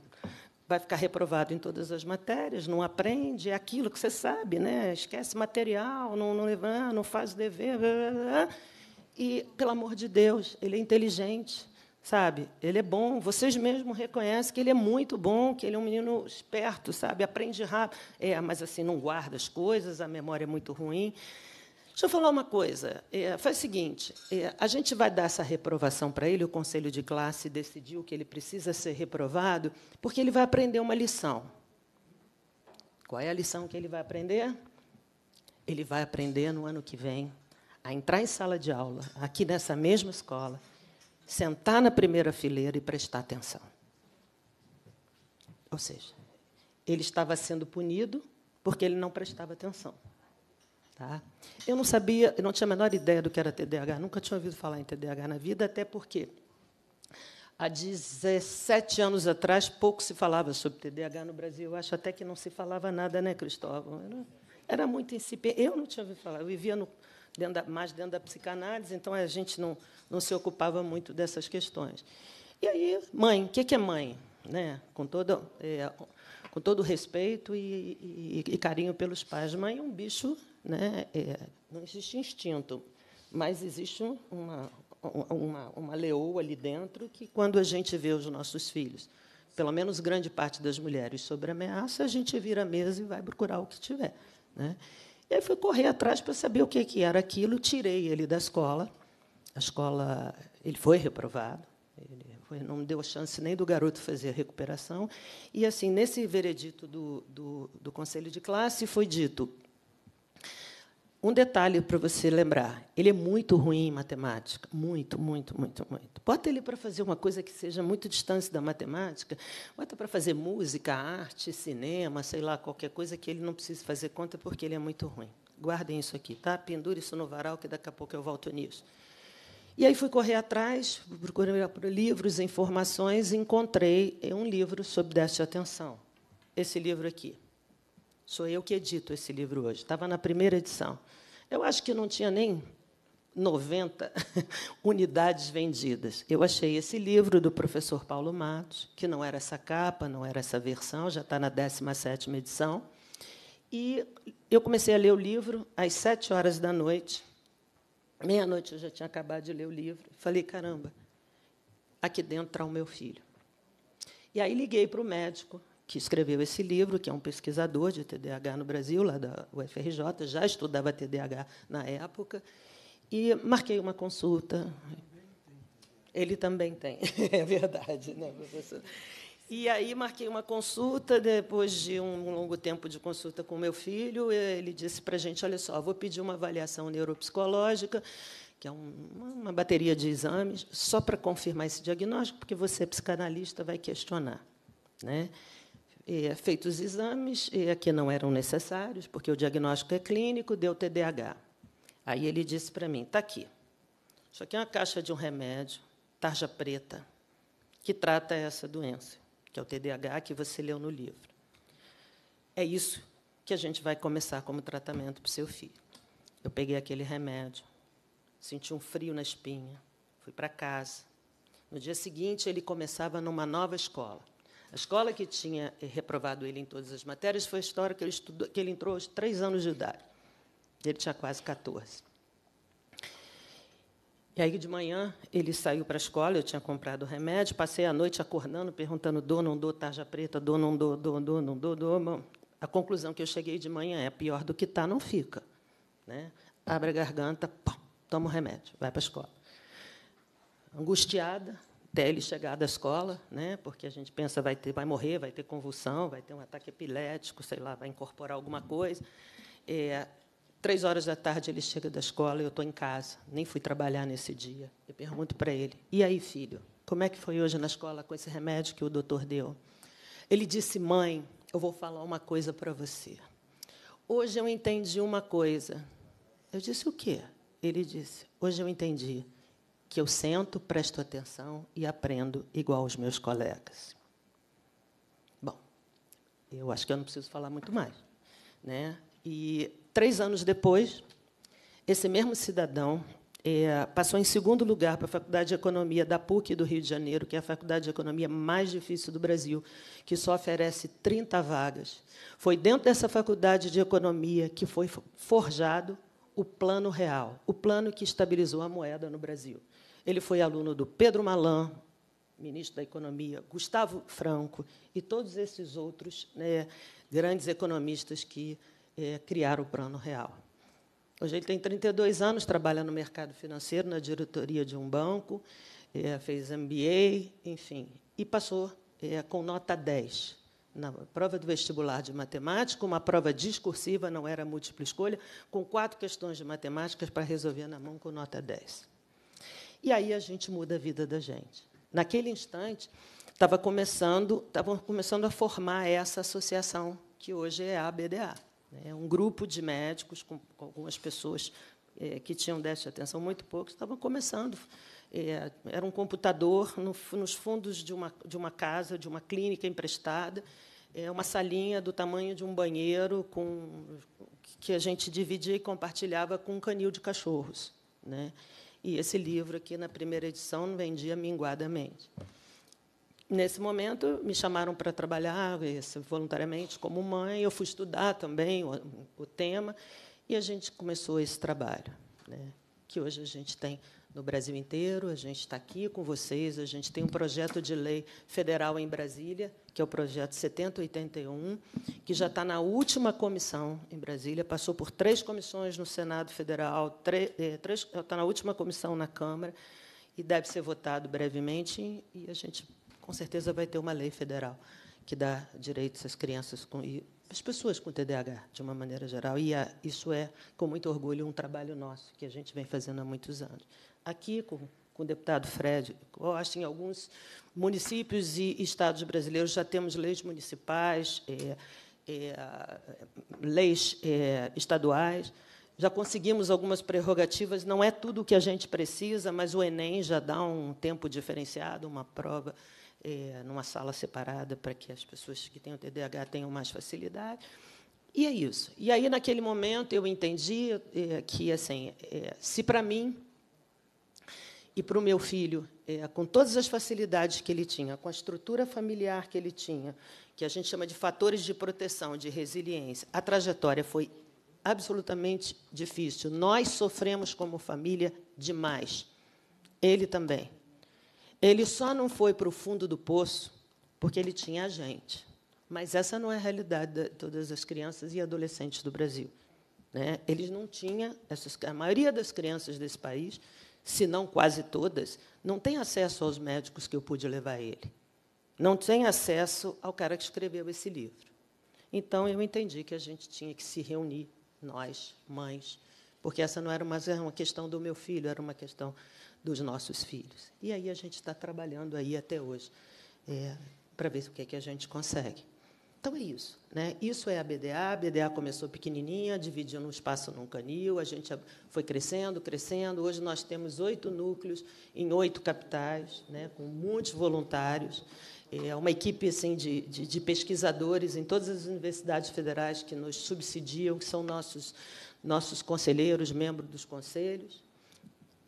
vai ficar reprovado em todas as matérias, não aprende, é aquilo que você sabe, né? esquece material, não, não, não faz o dever. Blá, blá, blá. E, pelo amor de Deus, ele é inteligente, sabe? Ele é bom. Vocês mesmos reconhecem que ele é muito bom, que ele é um menino esperto, sabe? Aprende rápido. É, mas assim não guarda as coisas, a memória é muito ruim. Deixa eu falar uma coisa. É, faz o seguinte: é, a gente vai dar essa reprovação para ele, o conselho de classe decidiu que ele precisa ser reprovado, porque ele vai aprender uma lição. Qual é a lição que ele vai aprender? Ele vai aprender no ano que vem a entrar em sala de aula, aqui nessa mesma escola, sentar na primeira fileira e prestar atenção. Ou seja, ele estava sendo punido porque ele não prestava atenção. Tá? Eu não sabia, eu não tinha a menor ideia do que era TDAH, nunca tinha ouvido falar em TDAH na vida, até porque há 17 anos atrás pouco se falava sobre TDAH no Brasil. Eu acho até que não se falava nada, né, Cristóvão? Era, era muito incipiente. Eu não tinha ouvido falar, eu vivia no, dentro da, mais dentro da psicanálise, então a gente não, não se ocupava muito dessas questões. E aí, mãe, o que é mãe? Né? Com, todo, é, com todo respeito e, e, e, carinho pelos pais. Mãe é um bicho, né? É, não existe instinto, mas existe uma, uma, uma leoa ali dentro que, quando a gente vê os nossos filhos, pelo menos grande parte das mulheres, sobre ameaça, a gente vira a mesa e vai procurar o que tiver. Né? E aí fui correr atrás para saber o que, que era aquilo, tirei ele da escola. A escola, ele foi reprovado, ele foi, não deu chance nem do garoto fazer recuperação. E, assim, nesse veredito do, do, do conselho de classe, foi dito um detalhe para você lembrar: ele é muito ruim em matemática, muito, muito, muito, muito. Bota ele para fazer uma coisa que seja muito distante da matemática, bota para fazer música, arte, cinema, sei lá, qualquer coisa que ele não precise fazer conta porque ele é muito ruim. Guardem isso aqui, tá? Pendure isso no varal que daqui a pouco eu volto nisso. E aí fui correr atrás, procurei livros, informações, e encontrei um livro sobre déficit de atenção. Esse livro aqui. Sou eu que edito esse livro hoje. Estava na primeira edição. Eu acho que não tinha nem 90 unidades vendidas. Eu achei esse livro do professor Paulo Matos, que não era essa capa, não era essa versão, já está na 17ª edição. E eu comecei a ler o livro às sete horas da noite. Meia-noite eu já tinha acabado de ler o livro. Falei, caramba, aqui dentro está o meu filho. E aí liguei para o médico que escreveu esse livro, que é um pesquisador de TDAH no Brasil, lá da UFRJ, já estudava TDAH na época, e marquei uma consulta. Ele também tem, é verdade, né, professor? E aí marquei uma consulta, depois de um longo tempo de consulta com meu filho, ele disse para a gente, olha só, vou pedir uma avaliação neuropsicológica, que é uma bateria de exames, só para confirmar esse diagnóstico, porque você, psicanalista, vai questionar. Né? É, feitos exames é, que não eram necessários, porque o diagnóstico é clínico, deu TDAH. Aí ele disse para mim: está aqui. Isso aqui é uma caixa de um remédio, tarja preta, que trata essa doença, que é o TDAH que você leu no livro. É isso que a gente vai começar como tratamento para o seu filho. Eu peguei aquele remédio, senti um frio na espinha, fui para casa. No dia seguinte, ele começava numa nova escola. A escola que tinha reprovado ele em todas as matérias foi a história que ele, estudou, que ele entrou aos três anos de idade. Ele tinha quase 14. E aí, de manhã, ele saiu para a escola, eu tinha comprado o remédio, passei a noite acordando, perguntando, dou, não dou, tarja preta, dou, não dou, dou, dou, não dou, dou. A conclusão que eu cheguei de manhã é, pior do que está, não fica. Né? Abre a garganta, pá, toma o remédio, vai para a escola. Angustiada, até ele chegar da escola, né? porque a gente pensa vai ter, vai morrer, vai ter convulsão, vai ter um ataque epilético, sei lá, vai incorporar alguma coisa. É, três horas da tarde ele chega da escola, eu estou em casa, nem fui trabalhar nesse dia. Eu pergunto para ele: e aí, filho, como é que foi hoje na escola com esse remédio que o doutor deu? Ele disse: mãe, eu vou falar uma coisa para você. Hoje eu entendi uma coisa. Eu disse: o quê? Ele disse: hoje eu entendi que eu sento, presto atenção e aprendo igual os meus colegas. Bom, eu acho que eu não preciso falar muito mais. Né? E três anos depois, esse mesmo cidadão é, passou em segundo lugar para a Faculdade de Economia da PUC do Rio de Janeiro, que é a faculdade de economia mais difícil do Brasil, que só oferece 30 vagas. Foi dentro dessa faculdade de economia que foi forjado o Plano Real, o plano que estabilizou a moeda no Brasil. Ele foi aluno do Pedro Malan, ministro da Economia, Gustavo Franco e todos esses outros né, grandes economistas que é, criaram o Plano Real. Hoje ele tem 32 anos, trabalha no mercado financeiro, na diretoria de um banco, é, fez MBA, enfim, e passou é, com nota 10 na prova do vestibular de matemática, uma prova discursiva, não era múltipla escolha, com quatro questões de matemáticas para resolver na mão com nota 10. E aí a gente muda a vida da gente. Naquele instante, estava começando, estavam começando a formar essa associação que hoje é a ABDA. Né? Um grupo de médicos com, com algumas pessoas é, que tinham déficit de atenção, muito poucos, estavam começando. É, era um computador no, nos fundos de uma, de uma casa, de uma clínica emprestada, é uma salinha do tamanho de um banheiro com que a gente dividia e compartilhava com um canil de cachorros, né? E esse livro aqui, na primeira edição, vendia minguadamente. Nesse momento, me chamaram para trabalhar voluntariamente como mãe. Eu fui estudar também o, o tema e a gente começou esse trabalho, né? que hoje a gente tem no Brasil inteiro. A gente está aqui com vocês. A gente tem um projeto de lei federal em Brasília, que é o projeto 7081, que já está na última comissão em Brasília, passou por três comissões no Senado Federal, está na última comissão na Câmara e deve ser votado brevemente. E a gente, com certeza, vai ter uma lei federal que dá direitos às crianças com, e às pessoas com TDAH, de uma maneira geral. E a, isso é, com muito orgulho, um trabalho nosso, que a gente vem fazendo há muitos anos aqui com, com o deputado Fred Costa, em alguns municípios e estados brasileiros já temos leis municipais, é, é, leis é, estaduais, já conseguimos algumas prerrogativas, não é tudo o que a gente precisa, mas o Enem já dá um tempo diferenciado, uma prova é, numa sala separada para que as pessoas que têm o TDAH tenham mais facilidade. E é isso. E aí, naquele momento, eu entendi é, que, assim, é, se para mim e para o meu filho, é, com todas as facilidades que ele tinha, com a estrutura familiar que ele tinha, que a gente chama de fatores de proteção, de resiliência, a trajetória foi absolutamente difícil. Nós sofremos como família demais. Ele também. Ele só não foi para o fundo do poço porque ele tinha a gente. Mas essa não é a realidade de todas as crianças e adolescentes do Brasil. Né? Eles não tinham, essas, a maioria das crianças desse país se não quase todas, não têm acesso aos médicos que eu pude levar ele. Não tem acesso ao cara que escreveu esse livro. Então, eu entendi que a gente tinha que se reunir, nós, mães, porque essa não era mais uma questão do meu filho, era uma questão dos nossos filhos. E aí a gente está trabalhando aí até hoje é, para ver o que, é que a gente consegue. Então é isso. Né? Isso é a BDA. A BDA começou pequenininha, dividindo um espaço num canil, a gente foi crescendo, crescendo. Hoje nós temos oito núcleos em oito capitais, né? com muitos voluntários. É uma equipe assim, de, de, de pesquisadores em todas as universidades federais que nos subsidiam, que são nossos, nossos conselheiros, membros dos conselhos.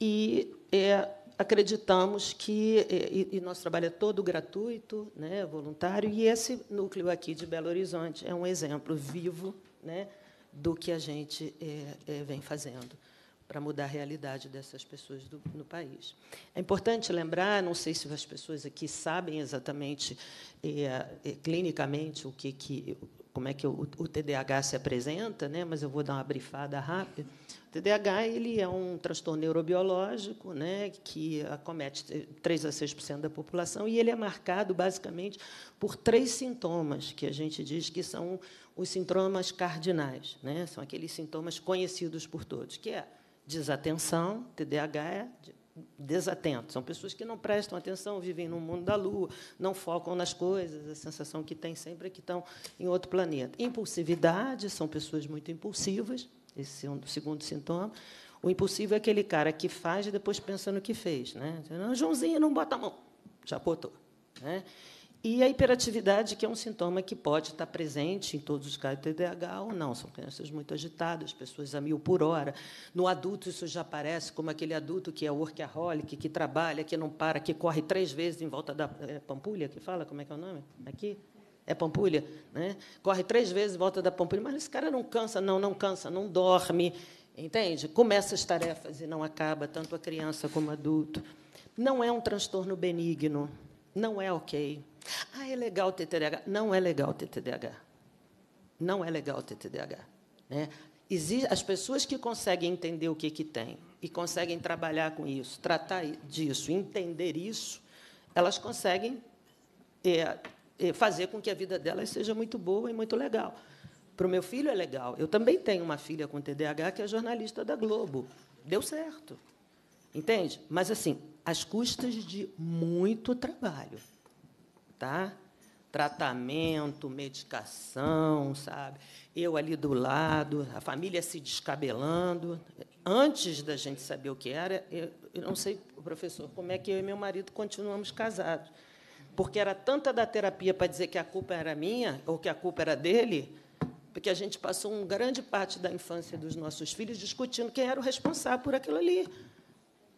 E é, acreditamos que e, e nosso trabalho é todo gratuito, né, voluntário, e esse núcleo aqui de Belo Horizonte é um exemplo vivo, né, do que a gente é, é, vem fazendo para mudar a realidade dessas pessoas do, no país. É importante lembrar, não sei se as pessoas aqui sabem exatamente é, é clinicamente o que, que como é que o, o, TDAH se apresenta, né? mas eu vou dar uma brifada rápida. O TDAH ele é um transtorno neurobiológico né? que acomete 3 a 6% da população e ele é marcado, basicamente, por três sintomas que a gente diz que são os sintomas cardinais. Né? São aqueles sintomas conhecidos por todos, que é desatenção, TDAH é desatentos. São pessoas que não prestam atenção, vivem no mundo da lua, não focam nas coisas, a sensação que tem sempre é que estão em outro planeta. Impulsividade, são pessoas muito impulsivas, esse é um segundo sintoma. O impulsivo é aquele cara que faz e depois pensa no que fez. Né? Joãozinho, não bota a mão. Já botou. Né? E a hiperatividade, que é um sintoma que pode estar presente em todos os casos de TDAH ou não. São crianças muito agitadas, pessoas a mil por hora. No adulto, isso já aparece como aquele adulto que é workaholic, que trabalha, que não para, que corre três vezes em volta da é, Pampulha, que fala, como é que é o nome? Aqui? É Pampulha? Né? Corre três vezes em volta da Pampulha, mas esse cara não cansa, não, não cansa, não dorme, entende? Começa as tarefas e não acaba, tanto a criança como o adulto. Não é um transtorno benigno, não é ok. Ah, é legal ter TDAH. Não é legal ter TDAH. Não é legal ter TDAH. Né? as pessoas que conseguem entender o que, que tem e conseguem trabalhar com isso, tratar disso, entender isso, elas conseguem é, é, fazer com que a vida delas seja muito boa e muito legal. Para o meu filho é legal. Eu também tenho uma filha com TDAH que é jornalista da Globo. Deu certo. Entende? Mas, assim, às custas de muito trabalho tá? Tratamento, medicação, sabe? Eu ali do lado, a família se descabelando. Antes da gente saber o que era, eu, eu não sei, professor, como é que eu e meu marido continuamos casados. Porque era tanta da terapia para dizer que a culpa era minha ou que a culpa era dele, porque a gente passou uma grande parte da infância dos nossos filhos discutindo quem era o responsável por aquilo ali.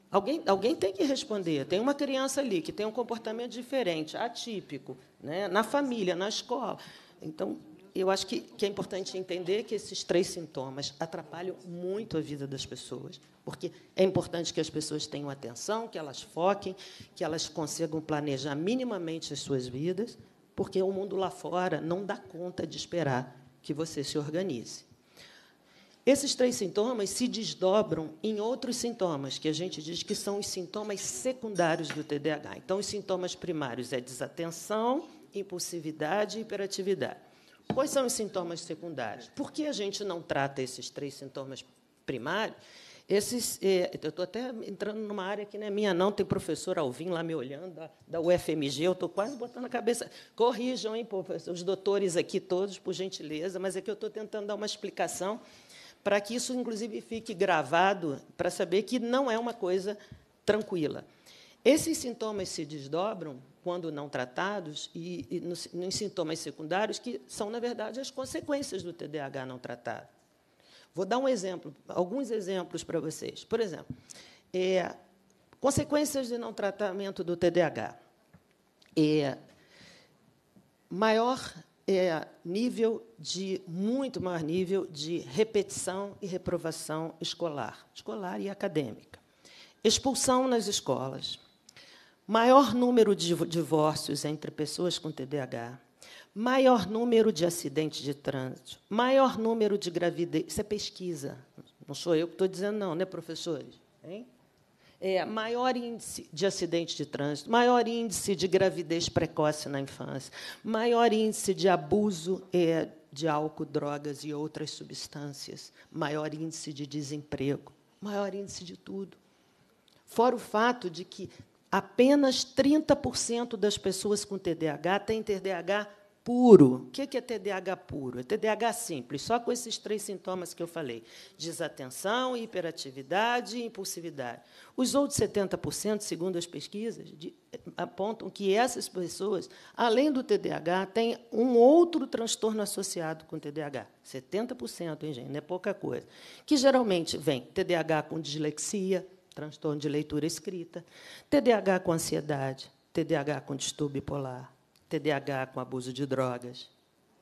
Alguém, alguém tem que responder. Tem uma criança ali que tem um comportamento diferente, atípico, né? na família, na escola. Então, eu acho que, que é importante entender que esses três sintomas atrapalham muito a vida das pessoas, porque é importante que as pessoas tenham atenção, que elas foquem, que elas consigam planejar minimamente as suas vidas, porque o mundo lá fora não dá conta de esperar que você se organize. Esses três sintomas se desdobram em outros sintomas, que a gente diz que são os sintomas secundários do TDAH. Então, os sintomas primários é desatenção, impulsividade e hiperatividade. Quais são os sintomas secundários? Por que a gente não trata esses três sintomas primários? Esses, é, eu estou até entrando numa área que não é minha, não. Tem professor Alvim lá me olhando, da, da UFMG. Eu estou quase botando a cabeça. Corrijam, hein, os doutores aqui todos, por gentileza, mas é que eu estou tentando dar uma explicação para que isso, inclusive, fique gravado, para saber que não é uma coisa tranquila. Esses sintomas se desdobram quando não tratados e, e nos, nos, sintomas secundários, que são, na verdade, as consequências do TDAH não tratado. Vou dar um exemplo, alguns exemplos para vocês. Por exemplo, é, consequências de não tratamento do TDAH. É, maior é, nível de muito maior nível de repetição e reprovação escolar, escolar e acadêmica. Expulsão nas escolas. Maior número de divórcios entre pessoas com TDAH. Maior número de acidentes de trânsito. Maior número de gravidez. Isso é pesquisa. Não sou eu que estou dizendo, não, né, professores? Hein? É, maior índice de acidente de trânsito, maior índice de gravidez precoce na infância, maior índice de abuso é, de álcool, drogas e outras substâncias, maior índice de desemprego, maior índice de tudo. Fora o fato de que apenas 30% das pessoas com TDAH têm TDAH puro. O que é TDAH puro? É TDAH simples, só com esses três sintomas que eu falei: desatenção, hiperatividade e impulsividade. Os outros 70%, segundo as pesquisas, de, apontam que essas pessoas, além do TDAH, têm um outro transtorno associado com TDAH. 70%, hein, gente? Não é pouca coisa. Que geralmente vem TDAH com dislexia, transtorno de leitura escrita, TDAH com ansiedade, TDAH com distúrbio bipolar, TDAH com abuso de drogas.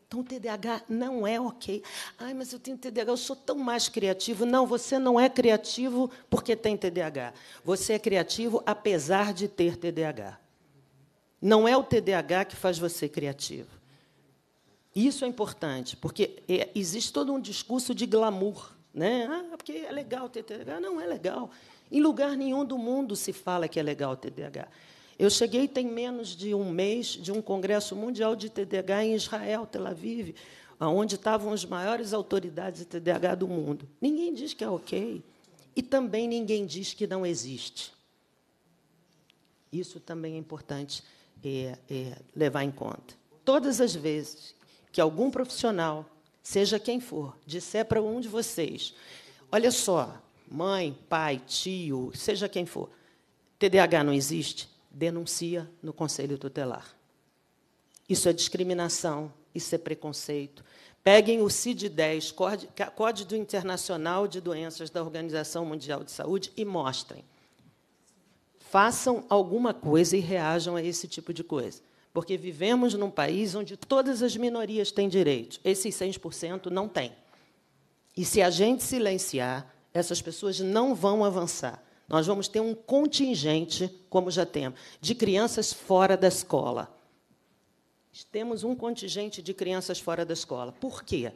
Então, TDAH não é ok. Ai, mas eu tenho TDAH, eu sou tão mais criativo. Não, você não é criativo porque tem TDAH. Você é criativo apesar de ter TDAH. Não é o TDAH que faz você criativo. Isso é importante, porque é, existe todo um discurso de glamour. Né? Ah, porque é legal ter TDAH. Não é legal. Em lugar nenhum do mundo se fala que é legal ter TDAH. Eu cheguei tem menos de um mês de um congresso mundial de TDAH em Israel, Tel Aviv, onde estavam as maiores autoridades de TDAH do mundo. Ninguém diz que é ok. E também ninguém diz que não existe. Isso também é importante é, é, levar em conta. Todas as vezes que algum profissional, seja quem for, disser para um de vocês: olha só, mãe, pai, tio, seja quem for, TDAH não existe, denuncia no Conselho Tutelar. Isso é discriminação, isso é preconceito. Peguem o CID-10, Código Internacional de Doenças da Organização Mundial de Saúde, e mostrem. Façam alguma coisa e reajam a esse tipo de coisa. Porque vivemos num país onde todas as minorias têm direito. Esses 100% não têm. E se a gente silenciar, essas pessoas não vão avançar. Nós vamos ter um contingente, como já temos, de crianças fora da escola. Temos um contingente de crianças fora da escola. Por quê?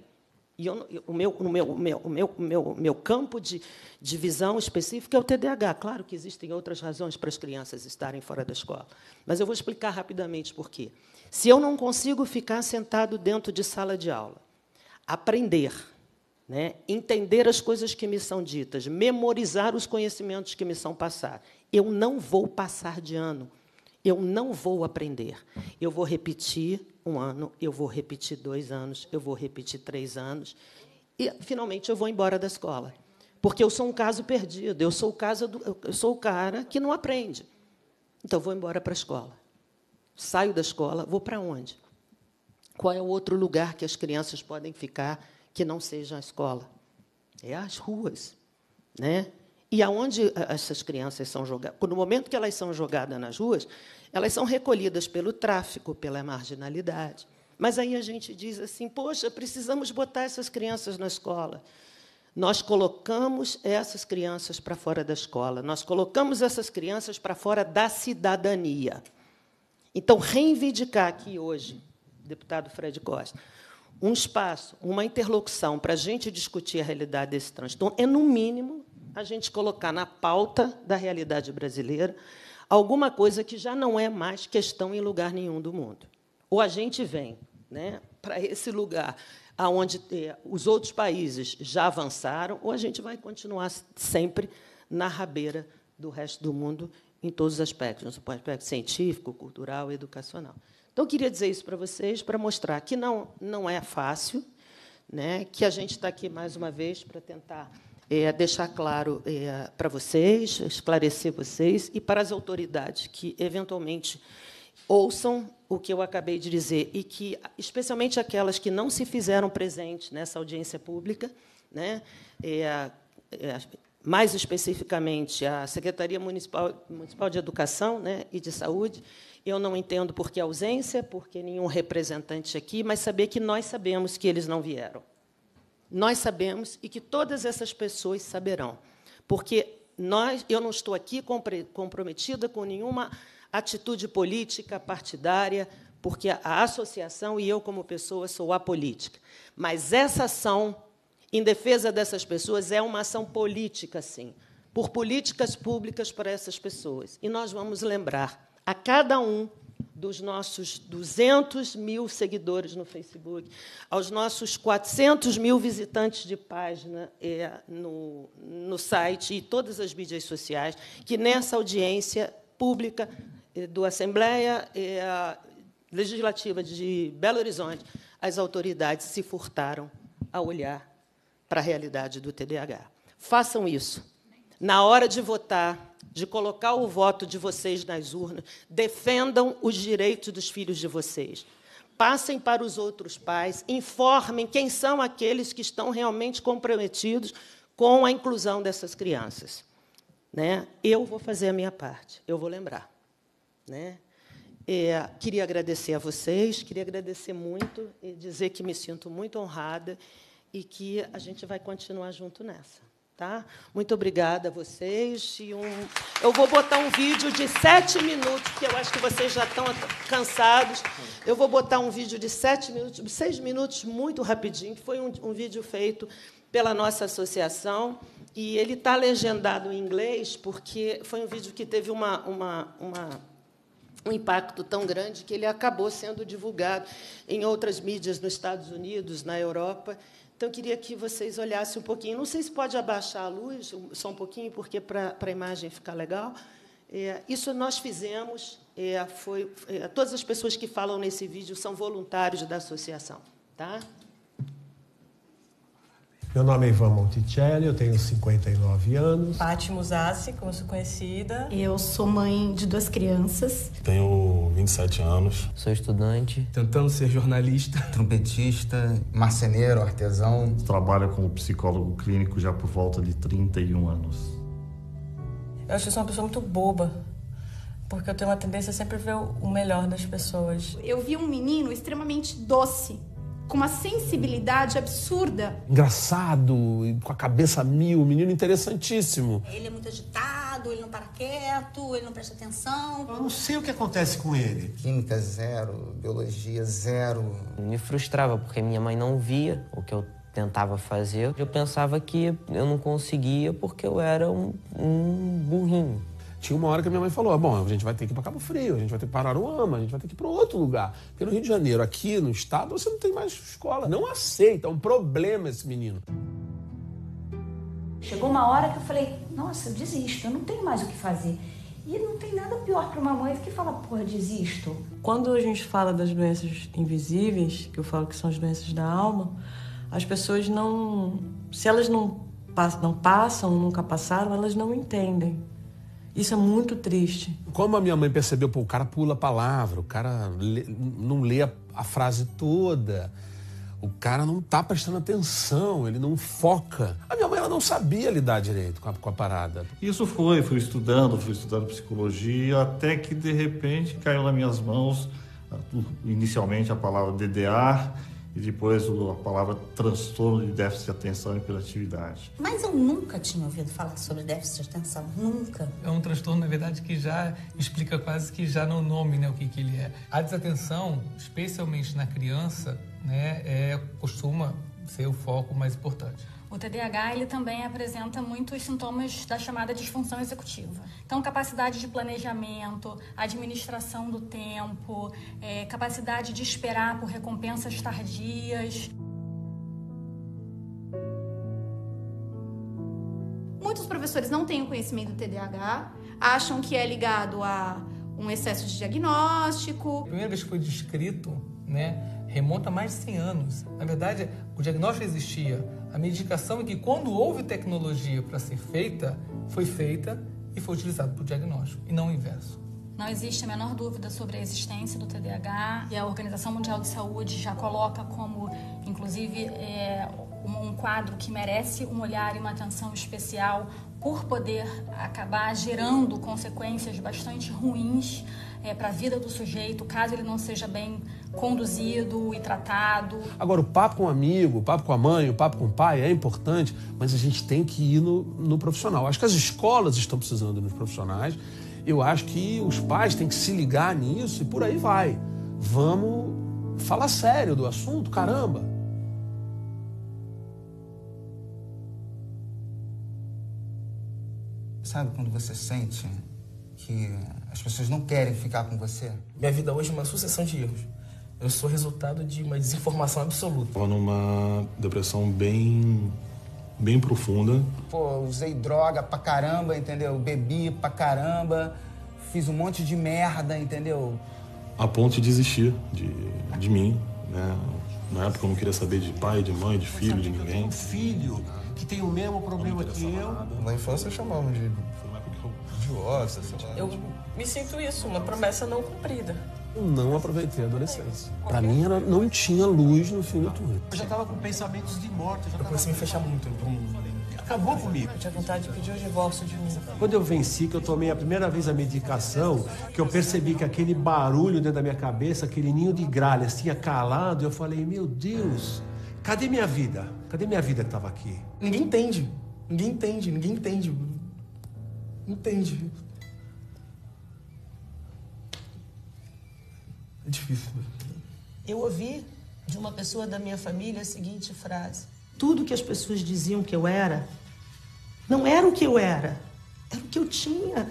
E eu, o, meu, o, meu, o, meu, o meu, meu, campo de, de visão específico é o TDAH. Claro que existem outras razões para as crianças estarem fora da escola. Mas eu vou explicar rapidamente por quê. Se eu não consigo ficar sentado dentro de sala de aula, aprender, né? entender as coisas que me são ditas, memorizar os conhecimentos que me são passados. Eu não vou passar de ano, eu não vou aprender. Eu vou repetir um ano, eu vou repetir dois anos, eu vou repetir três anos, e finalmente eu vou embora da escola. Porque eu sou um caso perdido, eu sou o, caso do, eu sou o cara que não aprende. Então, eu vou embora para a escola. Saio da escola, vou para onde? Qual é o outro lugar que as crianças podem ficar que não seja a escola. É as ruas. Né? E aonde essas crianças são jogadas? No momento que elas são jogadas nas ruas, elas são recolhidas pelo tráfico, pela marginalidade. Mas aí a gente diz assim: poxa, precisamos botar essas crianças na escola. Nós colocamos essas crianças para fora da escola, nós colocamos essas crianças para fora da cidadania. Então, reivindicar aqui hoje, deputado Fred Costa, um espaço, uma interlocução para a gente discutir a realidade desse transtorno é, no mínimo, a gente colocar na pauta da realidade brasileira alguma coisa que já não é mais questão em lugar nenhum do mundo. Ou a gente vem né, para esse lugar aonde eh, os outros países já avançaram, ou a gente vai continuar sempre na rabeira do resto do mundo em todos os aspectos, no aspecto científico, cultural, educacional. Então, eu queria dizer isso para vocês, para mostrar que não, não é fácil, né, que a gente está aqui, mais uma vez, para tentar é, deixar claro é, para vocês, esclarecer vocês e para as autoridades que, eventualmente, ouçam o que eu acabei de dizer e que, especialmente aquelas que não se fizeram presentes nessa audiência pública, né, é, é, mais especificamente a Secretaria Municipal, Municipal de Educação né, e de Saúde, eu não entendo por que ausência, porque nenhum representante aqui, mas saber que nós sabemos que eles não vieram. Nós sabemos e que todas essas pessoas saberão. Porque nós, eu não estou aqui comprometida com nenhuma atitude política partidária, porque a associação e eu, como pessoa, sou apolítica. Mas essa ação em defesa dessas pessoas é uma ação política, sim, por políticas públicas para essas pessoas. E nós vamos lembrar a cada um dos nossos 200 mil seguidores no Facebook, aos nossos 400 mil visitantes de página é, no, no site e todas as mídias sociais, que nessa audiência pública é, do Assembleia é, Legislativa de Belo Horizonte, as autoridades se furtaram a olhar para a realidade do TDAH. Façam isso. Na hora de votar, de colocar o voto de vocês nas urnas, defendam os direitos dos filhos de vocês. Passem para os outros pais, informem quem são aqueles que estão realmente comprometidos com a inclusão dessas crianças. Né? Eu vou fazer a minha parte, eu vou lembrar. Né? É, queria agradecer a vocês, queria agradecer muito e dizer que me sinto muito honrada e que a gente vai continuar junto nessa. Tá? Muito obrigada a vocês. E um... Eu vou botar um vídeo de sete minutos, porque eu acho que vocês já estão cansados. Eu vou botar um vídeo de sete minutos, seis minutos, muito rapidinho, que foi um, um vídeo feito pela nossa associação. E ele está legendado em inglês, porque foi um vídeo que teve uma, uma, uma um impacto tão grande que ele acabou sendo divulgado em outras mídias nos Estados Unidos, na Europa. Então, eu queria que vocês olhassem um pouquinho. Não sei se pode abaixar a luz só um pouquinho, porque para a imagem ficar legal. É, isso nós fizemos. É, foi, é, todas as pessoas que falam nesse vídeo são voluntários da associação. Tá? Meu nome é Ivan Monticelli, eu tenho 59 anos. Paty Musassi, como sou conhecida. Eu sou mãe de duas crianças. Tenho 27 anos. Sou estudante. Tentando ser jornalista. Trompetista, marceneiro, artesão. Trabalho como psicólogo clínico já por volta de 31 anos. Eu acho que eu sou uma pessoa muito boba. Porque eu tenho uma tendência a sempre ver o melhor das pessoas. Eu vi um menino extremamente doce com uma sensibilidade absurda. Engraçado, com a cabeça mil, menino interessantíssimo. Ele é muito agitado, ele não para quieto, ele não presta atenção. Eu não sei o que acontece com ele. Química zero, biologia zero. Me frustrava porque minha mãe não via o que eu tentava fazer. Eu pensava que eu não conseguia porque eu era um, um burrinho. Tinha uma hora que a minha mãe falou: bom, a gente vai ter que ir para Cabo Frio, a gente vai ter que ir para Aruama, a gente vai ter que ir para outro lugar. Porque no Rio de Janeiro, aqui no estado, você não tem mais escola. Não aceita, é um problema esse menino. Chegou uma hora que eu falei: nossa, eu desisto, eu não tenho mais o que fazer. E não tem nada pior para uma mãe do que falar, porra, desisto. Quando a gente fala das doenças invisíveis, que eu falo que são as doenças da alma, as pessoas não. Se elas não, não passam, nunca passaram, elas não entendem. Isso é muito triste. Como a minha mãe percebeu, pô, o cara pula a palavra, o cara lê, não lê a, a, frase toda, o cara não tá prestando atenção, ele não foca. A minha mãe ela não sabia lidar direito com a, com a parada. Isso foi, fui estudando, fui estudando psicologia, até que de repente caiu nas minhas mãos, inicialmente a palavra DDA, e depois a palavra transtorno de déficit de atenção e hiperatividade. Mas eu nunca tinha ouvido falar sobre déficit de atenção, nunca. É um transtorno, na verdade, que já explica quase que já no nome né, o que, que ele é. A desatenção, especialmente na criança, né, é, costuma ser o foco mais importante. O TDAH ele também apresenta muitos sintomas da chamada disfunção executiva. Então, capacidade de planejamento, administração do tempo, é, capacidade de esperar por recompensas tardias. Muitos professores não têm o conhecimento do TDAH, acham que é ligado a um excesso de diagnóstico. A primeira vez que foi descrito, né, remonta a mais de 100 anos. Na verdade, o diagnóstico existia a medicação é que, quando houve tecnologia para ser feita, foi feita e foi utilizada para o diagnóstico, e não o inverso. Não existe a menor dúvida sobre a existência do TDAH e a Organização Mundial de Saúde já coloca como, inclusive, é, um quadro que merece um olhar e uma atenção especial por poder acabar gerando consequências bastante ruins é, para a vida do sujeito, caso ele não seja bem conduzido e tratado. Agora, o papo com o amigo, o papo com a mãe, o papo com o pai é importante, mas a gente tem que ir no, no profissional. Acho que as escolas estão precisando dos profissionais. Eu acho que os pais têm que se ligar nisso e por aí vai. Vamos falar sério do assunto, caramba. Sabe quando você sente que as pessoas não querem ficar com você? Minha vida hoje é uma sucessão de erros. Eu sou resultado de uma desinformação absoluta. Estou numa depressão bem bem profunda. Pô, usei droga pra caramba, entendeu? Bebi pra caramba, fiz um monte de merda, entendeu? a ponto de desistir de, de mim, né? Na época eu não queria saber de pai, de mãe, de filho, de ninguém. Um filho que tem o mesmo problema que eu. Na infância chamavam de idiota, sei lá. Eu me sinto isso, uma promessa não cumprida. Eu não aproveitei a adolescência. Para mim, era, não tinha luz no fim do túnel. Eu já tava com pensamentos de morte. Eu, já eu comecei a me fechar muito pro mundo. Acabou comigo. Eu tinha vontade de pedir o divórcio de mim. Quando eu venci, que eu tomei a primeira vez a medicação, que eu percebi que aquele barulho dentro da minha cabeça, aquele ninho de gralhas tinha calado, eu falei, meu Deus, cadê minha vida? Cadê minha vida que estava aqui? Ninguém entende. Ninguém entende, ninguém entende. Entende. É difícil. Eu ouvi de uma pessoa da minha família a seguinte frase: Tudo que as pessoas diziam que eu era, não era o que eu era, era o que eu tinha.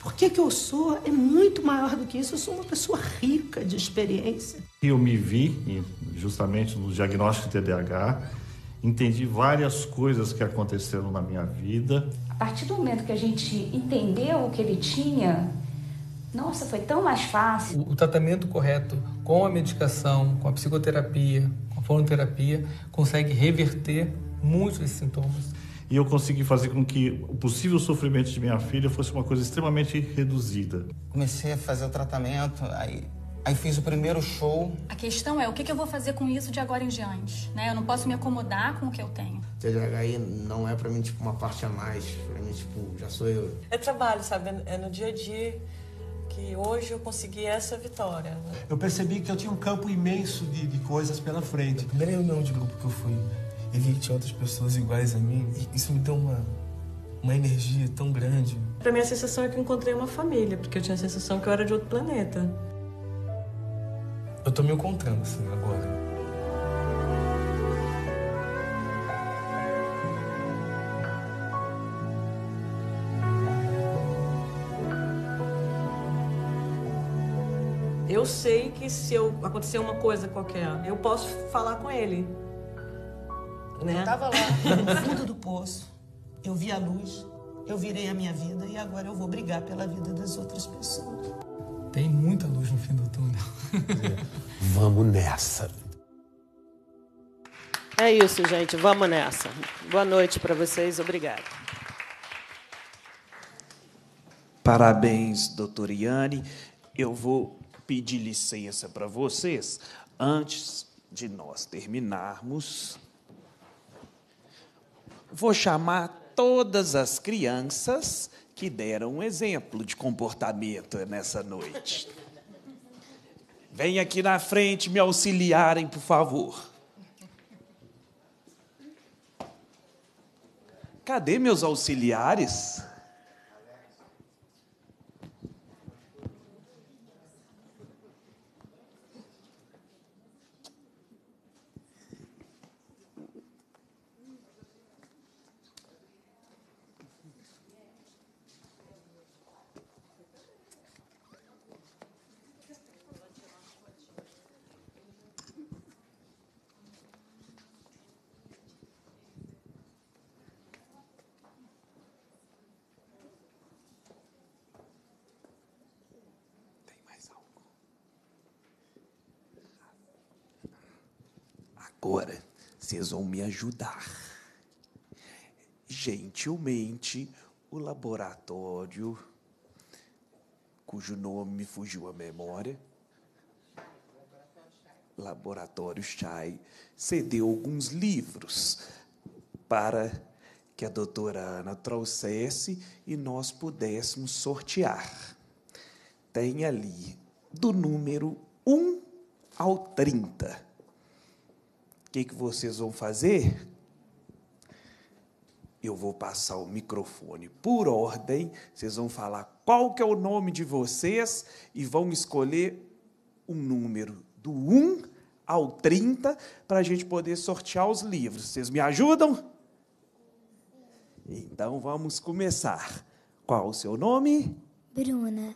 Porque que eu sou é muito maior do que isso. Eu sou uma pessoa rica de experiência. Eu me vi justamente no diagnóstico de TDAH, entendi várias coisas que aconteceram na minha vida. A partir do momento que a gente entendeu o que ele tinha, nossa, foi tão mais fácil. O, o tratamento correto com a medicação, com a psicoterapia, com a fonoterapia, consegue reverter muitos desses sintomas. E eu consegui fazer com que o possível sofrimento de minha filha fosse uma coisa extremamente reduzida. Comecei a fazer o tratamento, aí Aí fiz o primeiro show. A questão é o que, que eu vou fazer com isso de agora em diante, né? Eu não posso me acomodar com o que eu tenho. TDAH não é para mim tipo uma parte a mais, para mim tipo já sou eu. É trabalho, sabe? É no dia a dia que hoje eu consegui essa vitória. Né? Eu percebi que eu tinha um campo imenso de, de coisas pela frente. A primeira reunião de grupo que eu fui, eu vi que tinha outras pessoas iguais a mim. Isso me deu uma uma energia tão grande. Para mim a sensação é que eu encontrei uma família, porque eu tinha a sensação que eu era de outro planeta. Eu tô me encontrando, assim, agora. Sei que se eu acontecer uma coisa qualquer, eu posso falar com ele. Né? Eu tava lá, no fundo do poço. Eu vi a luz, eu virei a minha vida e agora eu vou brigar pela vida das outras pessoas. Tem muita luz no fim do túnel. Vamos nessa. É isso, gente. Vamos nessa. Boa noite para vocês. Obrigada. Parabéns, doutora Iane. Eu vou pedir licença para vocês antes de nós terminarmos. Vou chamar todas as crianças que deram um exemplo de comportamento nessa noite. Vem aqui na frente me auxiliarem, por favor. Cadê meus auxiliares? Agora, vocês vão me ajudar. Gentilmente, o laboratório, cujo nome me fugiu a memória, Laboratório Chai, cedeu alguns livros para que a doutora Ana trouxesse e nós pudéssemos sortear. Tem ali do número 1 ao 30 o que, que vocês vão fazer? Eu vou passar o microfone por ordem, vocês vão falar qual que é o nome de vocês e vão escolher um número do 1 ao 30 para a gente poder sortear os livros. Vocês me ajudam? Então vamos começar. Qual o seu nome? Bruna.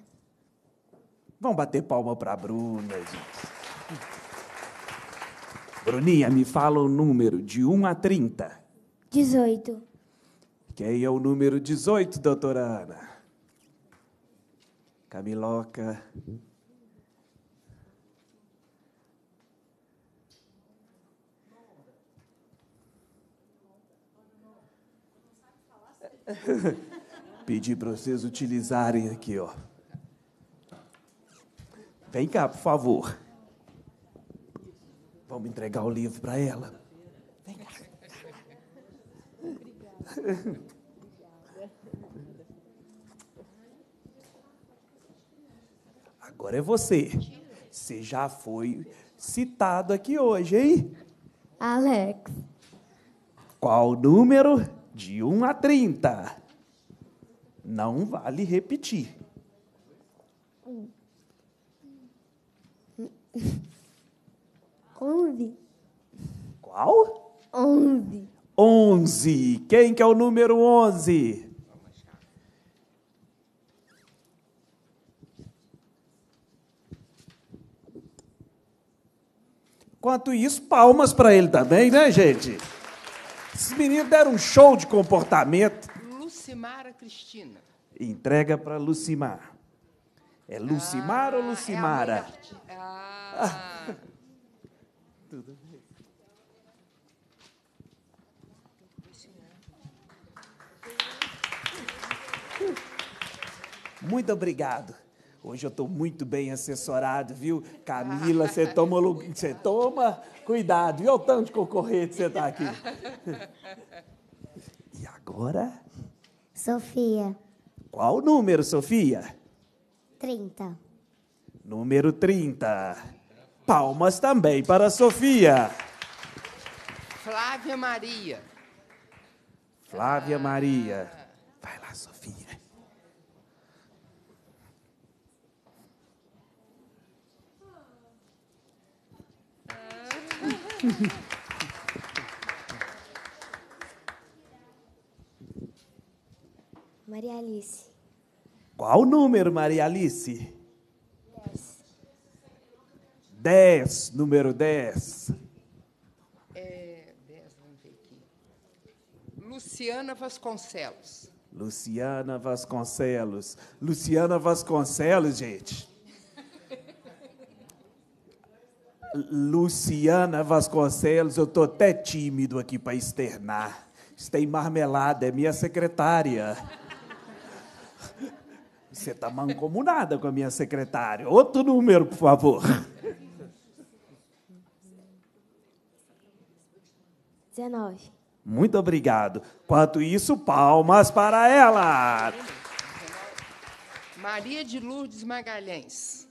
Vamos bater palma para a Bruna, gente. Bruninha, me fala o número de 1 a 30. 18. Quem é o número 18, doutora Ana? Camiloca. Pedi para vocês utilizarem aqui, ó. Vem cá, por favor. Vamos entregar o livro para ela. Vem cá. Agora é você. Você já foi citado aqui hoje, hein? Alex. Qual o número? De 1 a 30. Não vale repetir. Onze. Qual? Onze. 11. Quem que é o número 11? Enquanto isso, palmas para ele também, né, gente? Esses meninos deram um show de comportamento. Lucimara Cristina. Entrega para Lucimar. É Lucimar ou É a Lucimara? mãe da- Ah. Tudo bem. Muito obrigado. Hoje eu estou muito bem assessorado, viu? Camila, você toma, você toma cuidado, viu? Olha o tanto de concorrente você está aqui. E agora, Sofia. qual o número, Sofia? Trinta. Número 30. Palmas também para a Sofia. Flávia Maria. Flávia Maria. Vai lá, Sofia. Maria Alice. Qual o número, Maria Alice? 10. Número 10. É, dez, vamos ver aqui. Luciana Vasconcelos. Luciana Vasconcelos. Luciana Vasconcelos, gente. Luciana Vasconcelos, eu tô até tímido aqui para externar. Tem marmelada, é minha secretária. Você tá mancomunada com a minha secretária. Outro número, por favor. 19. Muito obrigado. Quanto isso, palmas para ela. Maria de Lourdes Magalhães.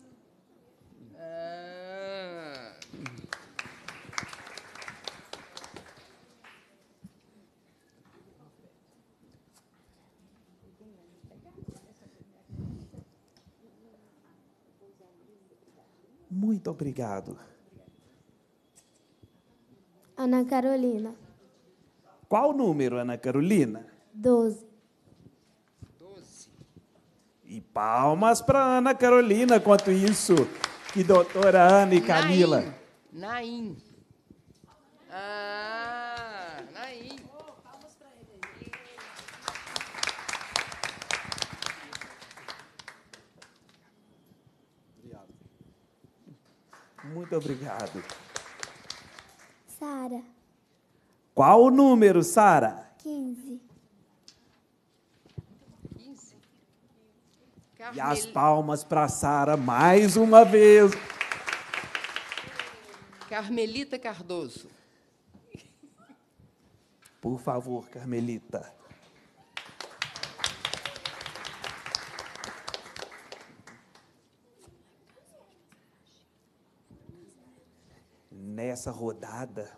Ah. Muito obrigado. Ana Carolina. Qual o número, Ana Carolina? 12. E palmas para Ana Carolina, quanto isso. Que doutora Ana e Camila. Naim. Ah, Naim. Muito obrigado. Sara. Qual o número, Sara? 15. E as palmas para Sara mais uma vez. Carmelita Cardoso. Por favor, Carmelita. Nessa rodada,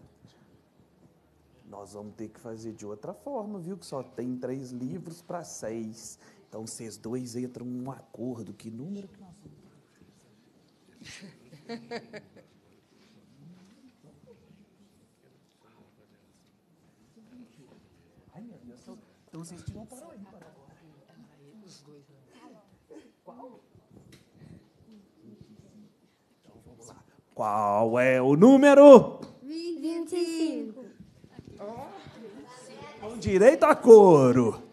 nós vamos ter que fazer de outra forma, viu? Que só tem três livros para seis. Então, vocês dois entram num acordo. Que número que nós vamos? Ai, meu Deus. Então, vocês tiram para onde? Para agora. Os dois. Qual? Então, vamos lá. Qual é o número? 25. Com direito a couro.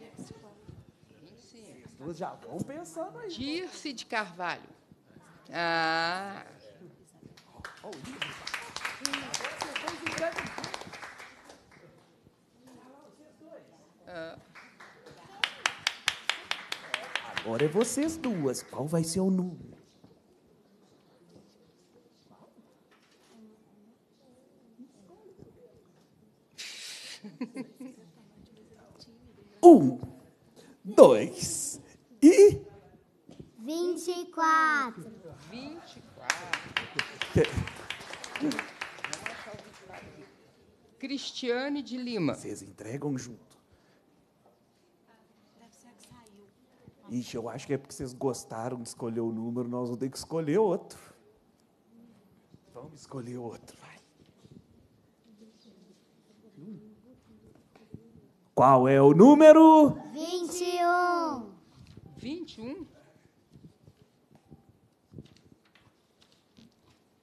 Vocês já vão pensando aí. Dirce de Carvalho. Ah. Ah. Agora é vocês duas. Qual vai ser o número? Um, dois e. 24. 24. Cristiane de Lima. Vocês entregam junto. Ixi, eu acho que é porque vocês gostaram de escolher o número, nós vamos ter que escolher outro. Vamos escolher outro, Qual é o número? 21. 21.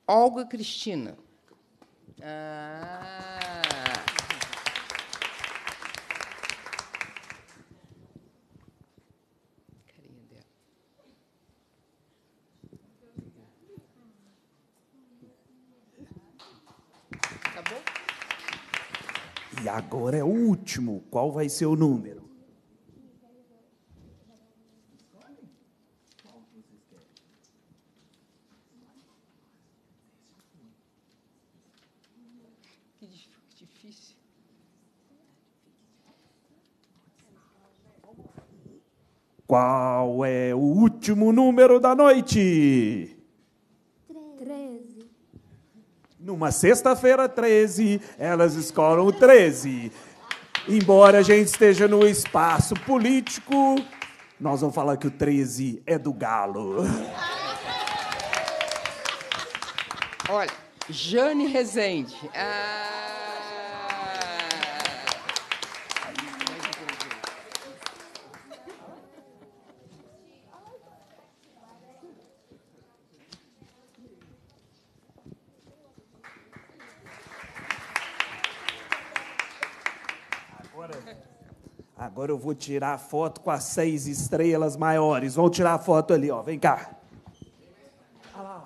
Olga Cristina. Ah. Carinha dela. Tá bom? E agora é o último. Qual vai ser o número? Qual é o último número da noite? 13. Numa sexta-feira 13, elas escolam o 13. Embora a gente esteja no espaço político, nós vamos falar que o 13 é do galo. Olha, Jane Rezende. Ah. Agora eu vou tirar a foto com as seis estrelas maiores. Vamos tirar a foto ali, ó. Vem cá. Ah lá,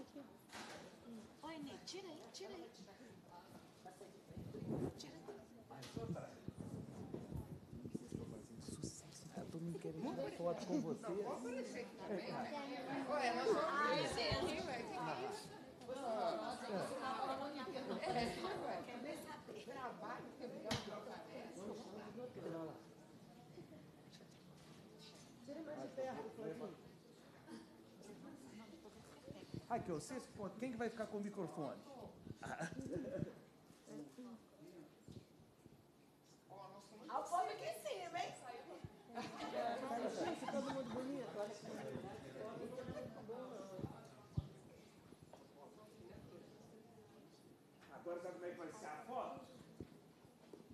aqui. Oi, Ney, tira aí, tira aí. Todo mundo querendo tirar foto com você. Aqui, ó, vocês, pô, quem que vai ficar com o microfone? Olha o povo aqui em cima, hein? todo mundo bonito. Agora sabe como é que vai ser a foto?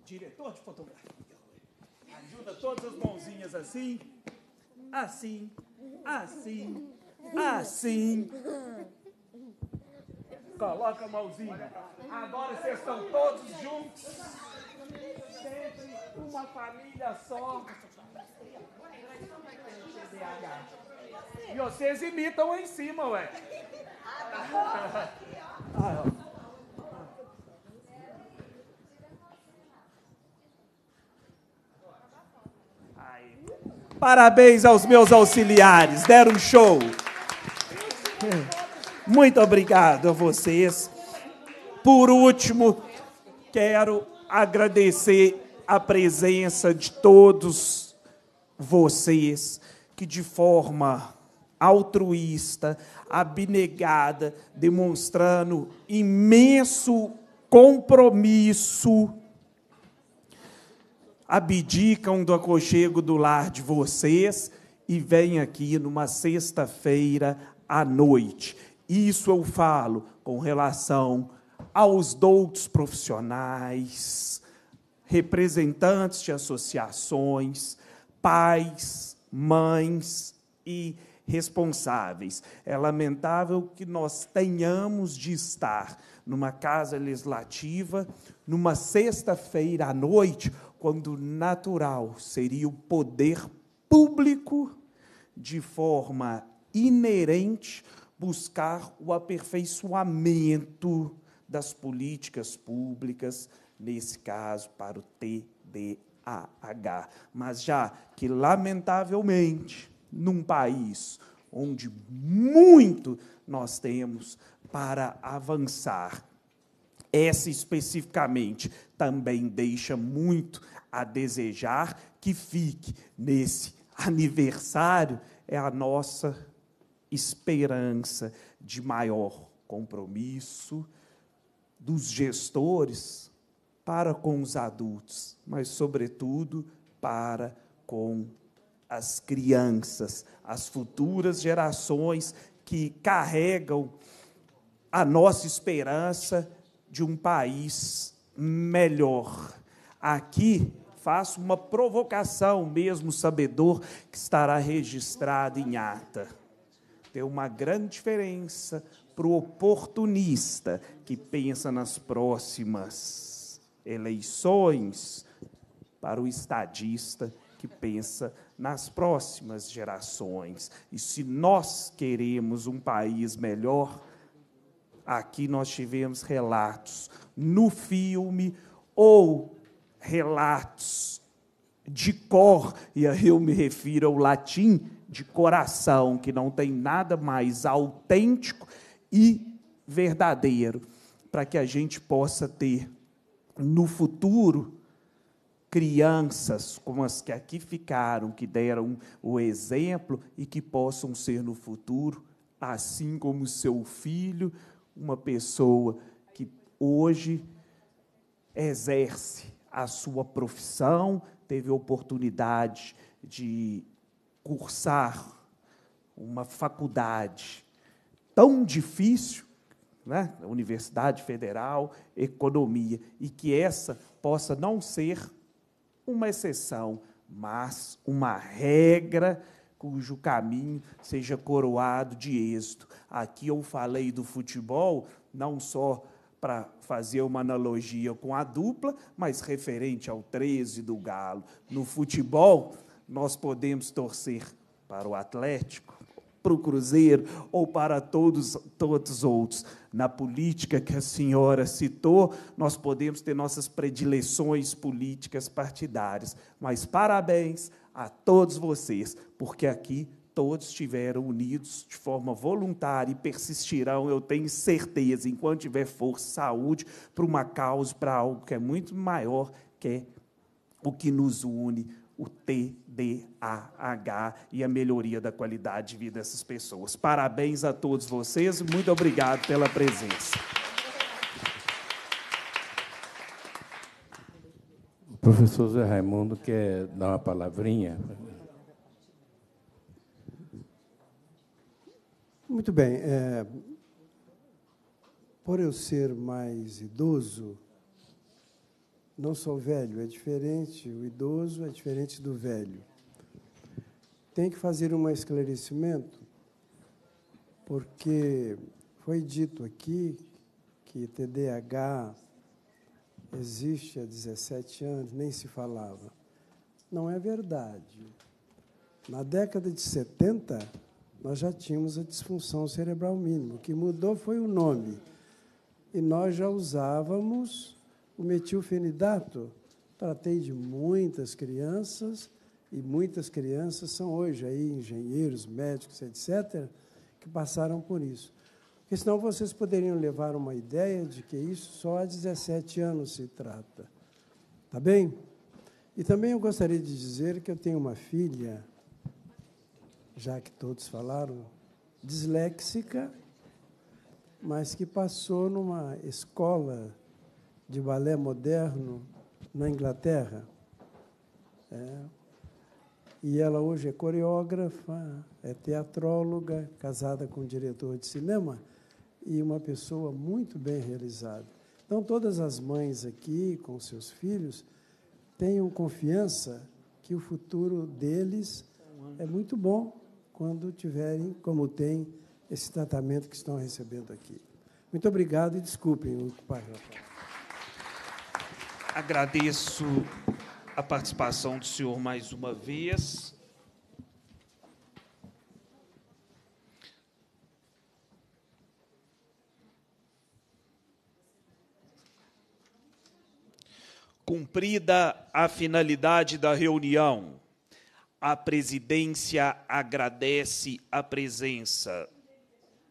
Diretor de fotografia. Ajuda todas as mãozinhas assim, assim, assim, assim. Coloca a mãozinha. Agora vocês estão todos juntos. Sempre uma família só. E vocês imitam em cima, ué. Ah, Parabéns aos meus auxiliares, deram um show. Muito obrigado a vocês. Por último, quero agradecer a presença de todos vocês que, de forma altruísta, abnegada, demonstrando imenso compromisso, abdicam do aconchego do lar de vocês e vêm aqui numa sexta-feira à noite. Isso eu falo com relação aos doutos profissionais, representantes de associações, pais, mães e responsáveis. É lamentável que nós tenhamos de estar numa casa legislativa numa sexta-feira à noite, quando natural seria o poder público, de forma inerente, buscar o aperfeiçoamento das políticas públicas, nesse caso, para o TDAH. Mas já que, lamentavelmente, num país onde muito nós temos para avançar, essa especificamente também deixa muito a desejar que fique nesse aniversário, é a nossa esperança de maior compromisso dos gestores para com os adultos, mas, sobretudo, para com as crianças, as futuras gerações que carregam a nossa esperança de um país melhor. Aqui faço uma provocação, mesmo sabedor que estará registrado em ata. Tem uma grande diferença para o oportunista que pensa nas próximas eleições, para o estadista que pensa nas próximas gerações. E se nós queremos um país melhor, aqui nós tivemos relatos. No filme ou relatos de cor, e aí eu me refiro ao latim de coração, que não tem nada mais autêntico e verdadeiro, para que a gente possa ter no futuro crianças como as que aqui ficaram, que deram o exemplo e que possam ser no futuro, assim como seu filho, uma pessoa que hoje exerce a sua profissão, teve oportunidade de cursar uma faculdade tão difícil, né, Universidade Federal, Economia, e que essa possa não ser uma exceção, mas uma regra cujo caminho seja coroado de êxito. Aqui eu falei do futebol, não só para fazer uma analogia com a dupla, mas referente ao 13 do Galo. No futebol, nós podemos torcer para o Atlético, para o Cruzeiro ou para todos todos os outros. Na política que a senhora citou, nós podemos ter nossas predileções políticas partidárias, mas parabéns a todos vocês, porque aqui todos estiveram unidos de forma voluntária e persistirão, eu tenho certeza, enquanto tiver força, saúde, para uma causa, para algo que é muito maior, que é o que nos une, o TDAH e a melhoria da qualidade de vida dessas pessoas. Parabéns a todos vocês e muito obrigado pela presença. O professor Zé Raimundo quer dar uma palavrinha. Muito bem. É, por eu ser mais idoso, não sou velho, é diferente, o idoso é diferente do velho. Tem que fazer um esclarecimento, porque foi dito aqui que TDAH existe há 17 anos, nem se falava. Não é verdade. Na década de 70, nós já tínhamos a disfunção cerebral mínima. O que mudou foi o nome. E nós já usávamos o metilfenidato. Tratei de muitas crianças, e muitas crianças são hoje aí engenheiros, médicos, etc., que passaram por isso. Porque senão vocês poderiam levar uma ideia de que isso só há 17 anos se trata. Tá bem? E também eu gostaria de dizer que eu tenho uma filha já que todos falaram, disléxica, mas que passou numa escola de balé moderno na Inglaterra. É. E ela hoje é coreógrafa, é teatróloga, casada com um diretor de cinema e uma pessoa muito bem realizada. Então, todas as mães aqui, com seus filhos, tenham confiança que o futuro deles é muito bom quando tiverem, como tem, esse tratamento que estão recebendo aqui. Muito obrigado e desculpem o pai. Agradeço a participação do senhor mais uma vez. Cumprida a finalidade da reunião, a presidência agradece a presença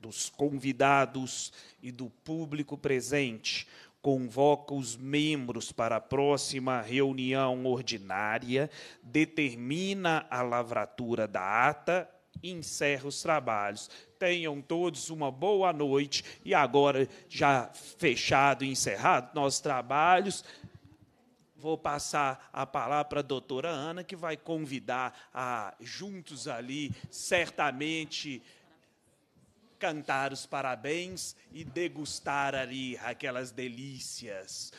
dos convidados e do público presente, Convoca os membros para a próxima reunião ordinária, determina a lavratura da ata e encerra os trabalhos. Tenham todos uma boa noite e agora, já fechado e encerrado nossos trabalhos, Vou passar a palavra para a doutora Ana, que vai convidar a, juntos ali, certamente, cantar os parabéns e degustar ali aquelas delícias,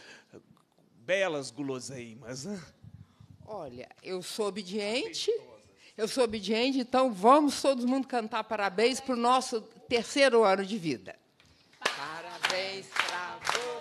belas guloseimas. né? Olha, eu sou obediente. Eu sou obediente, então vamos todo mundo cantar parabéns para o nosso terceiro ano de vida. Parabéns para você.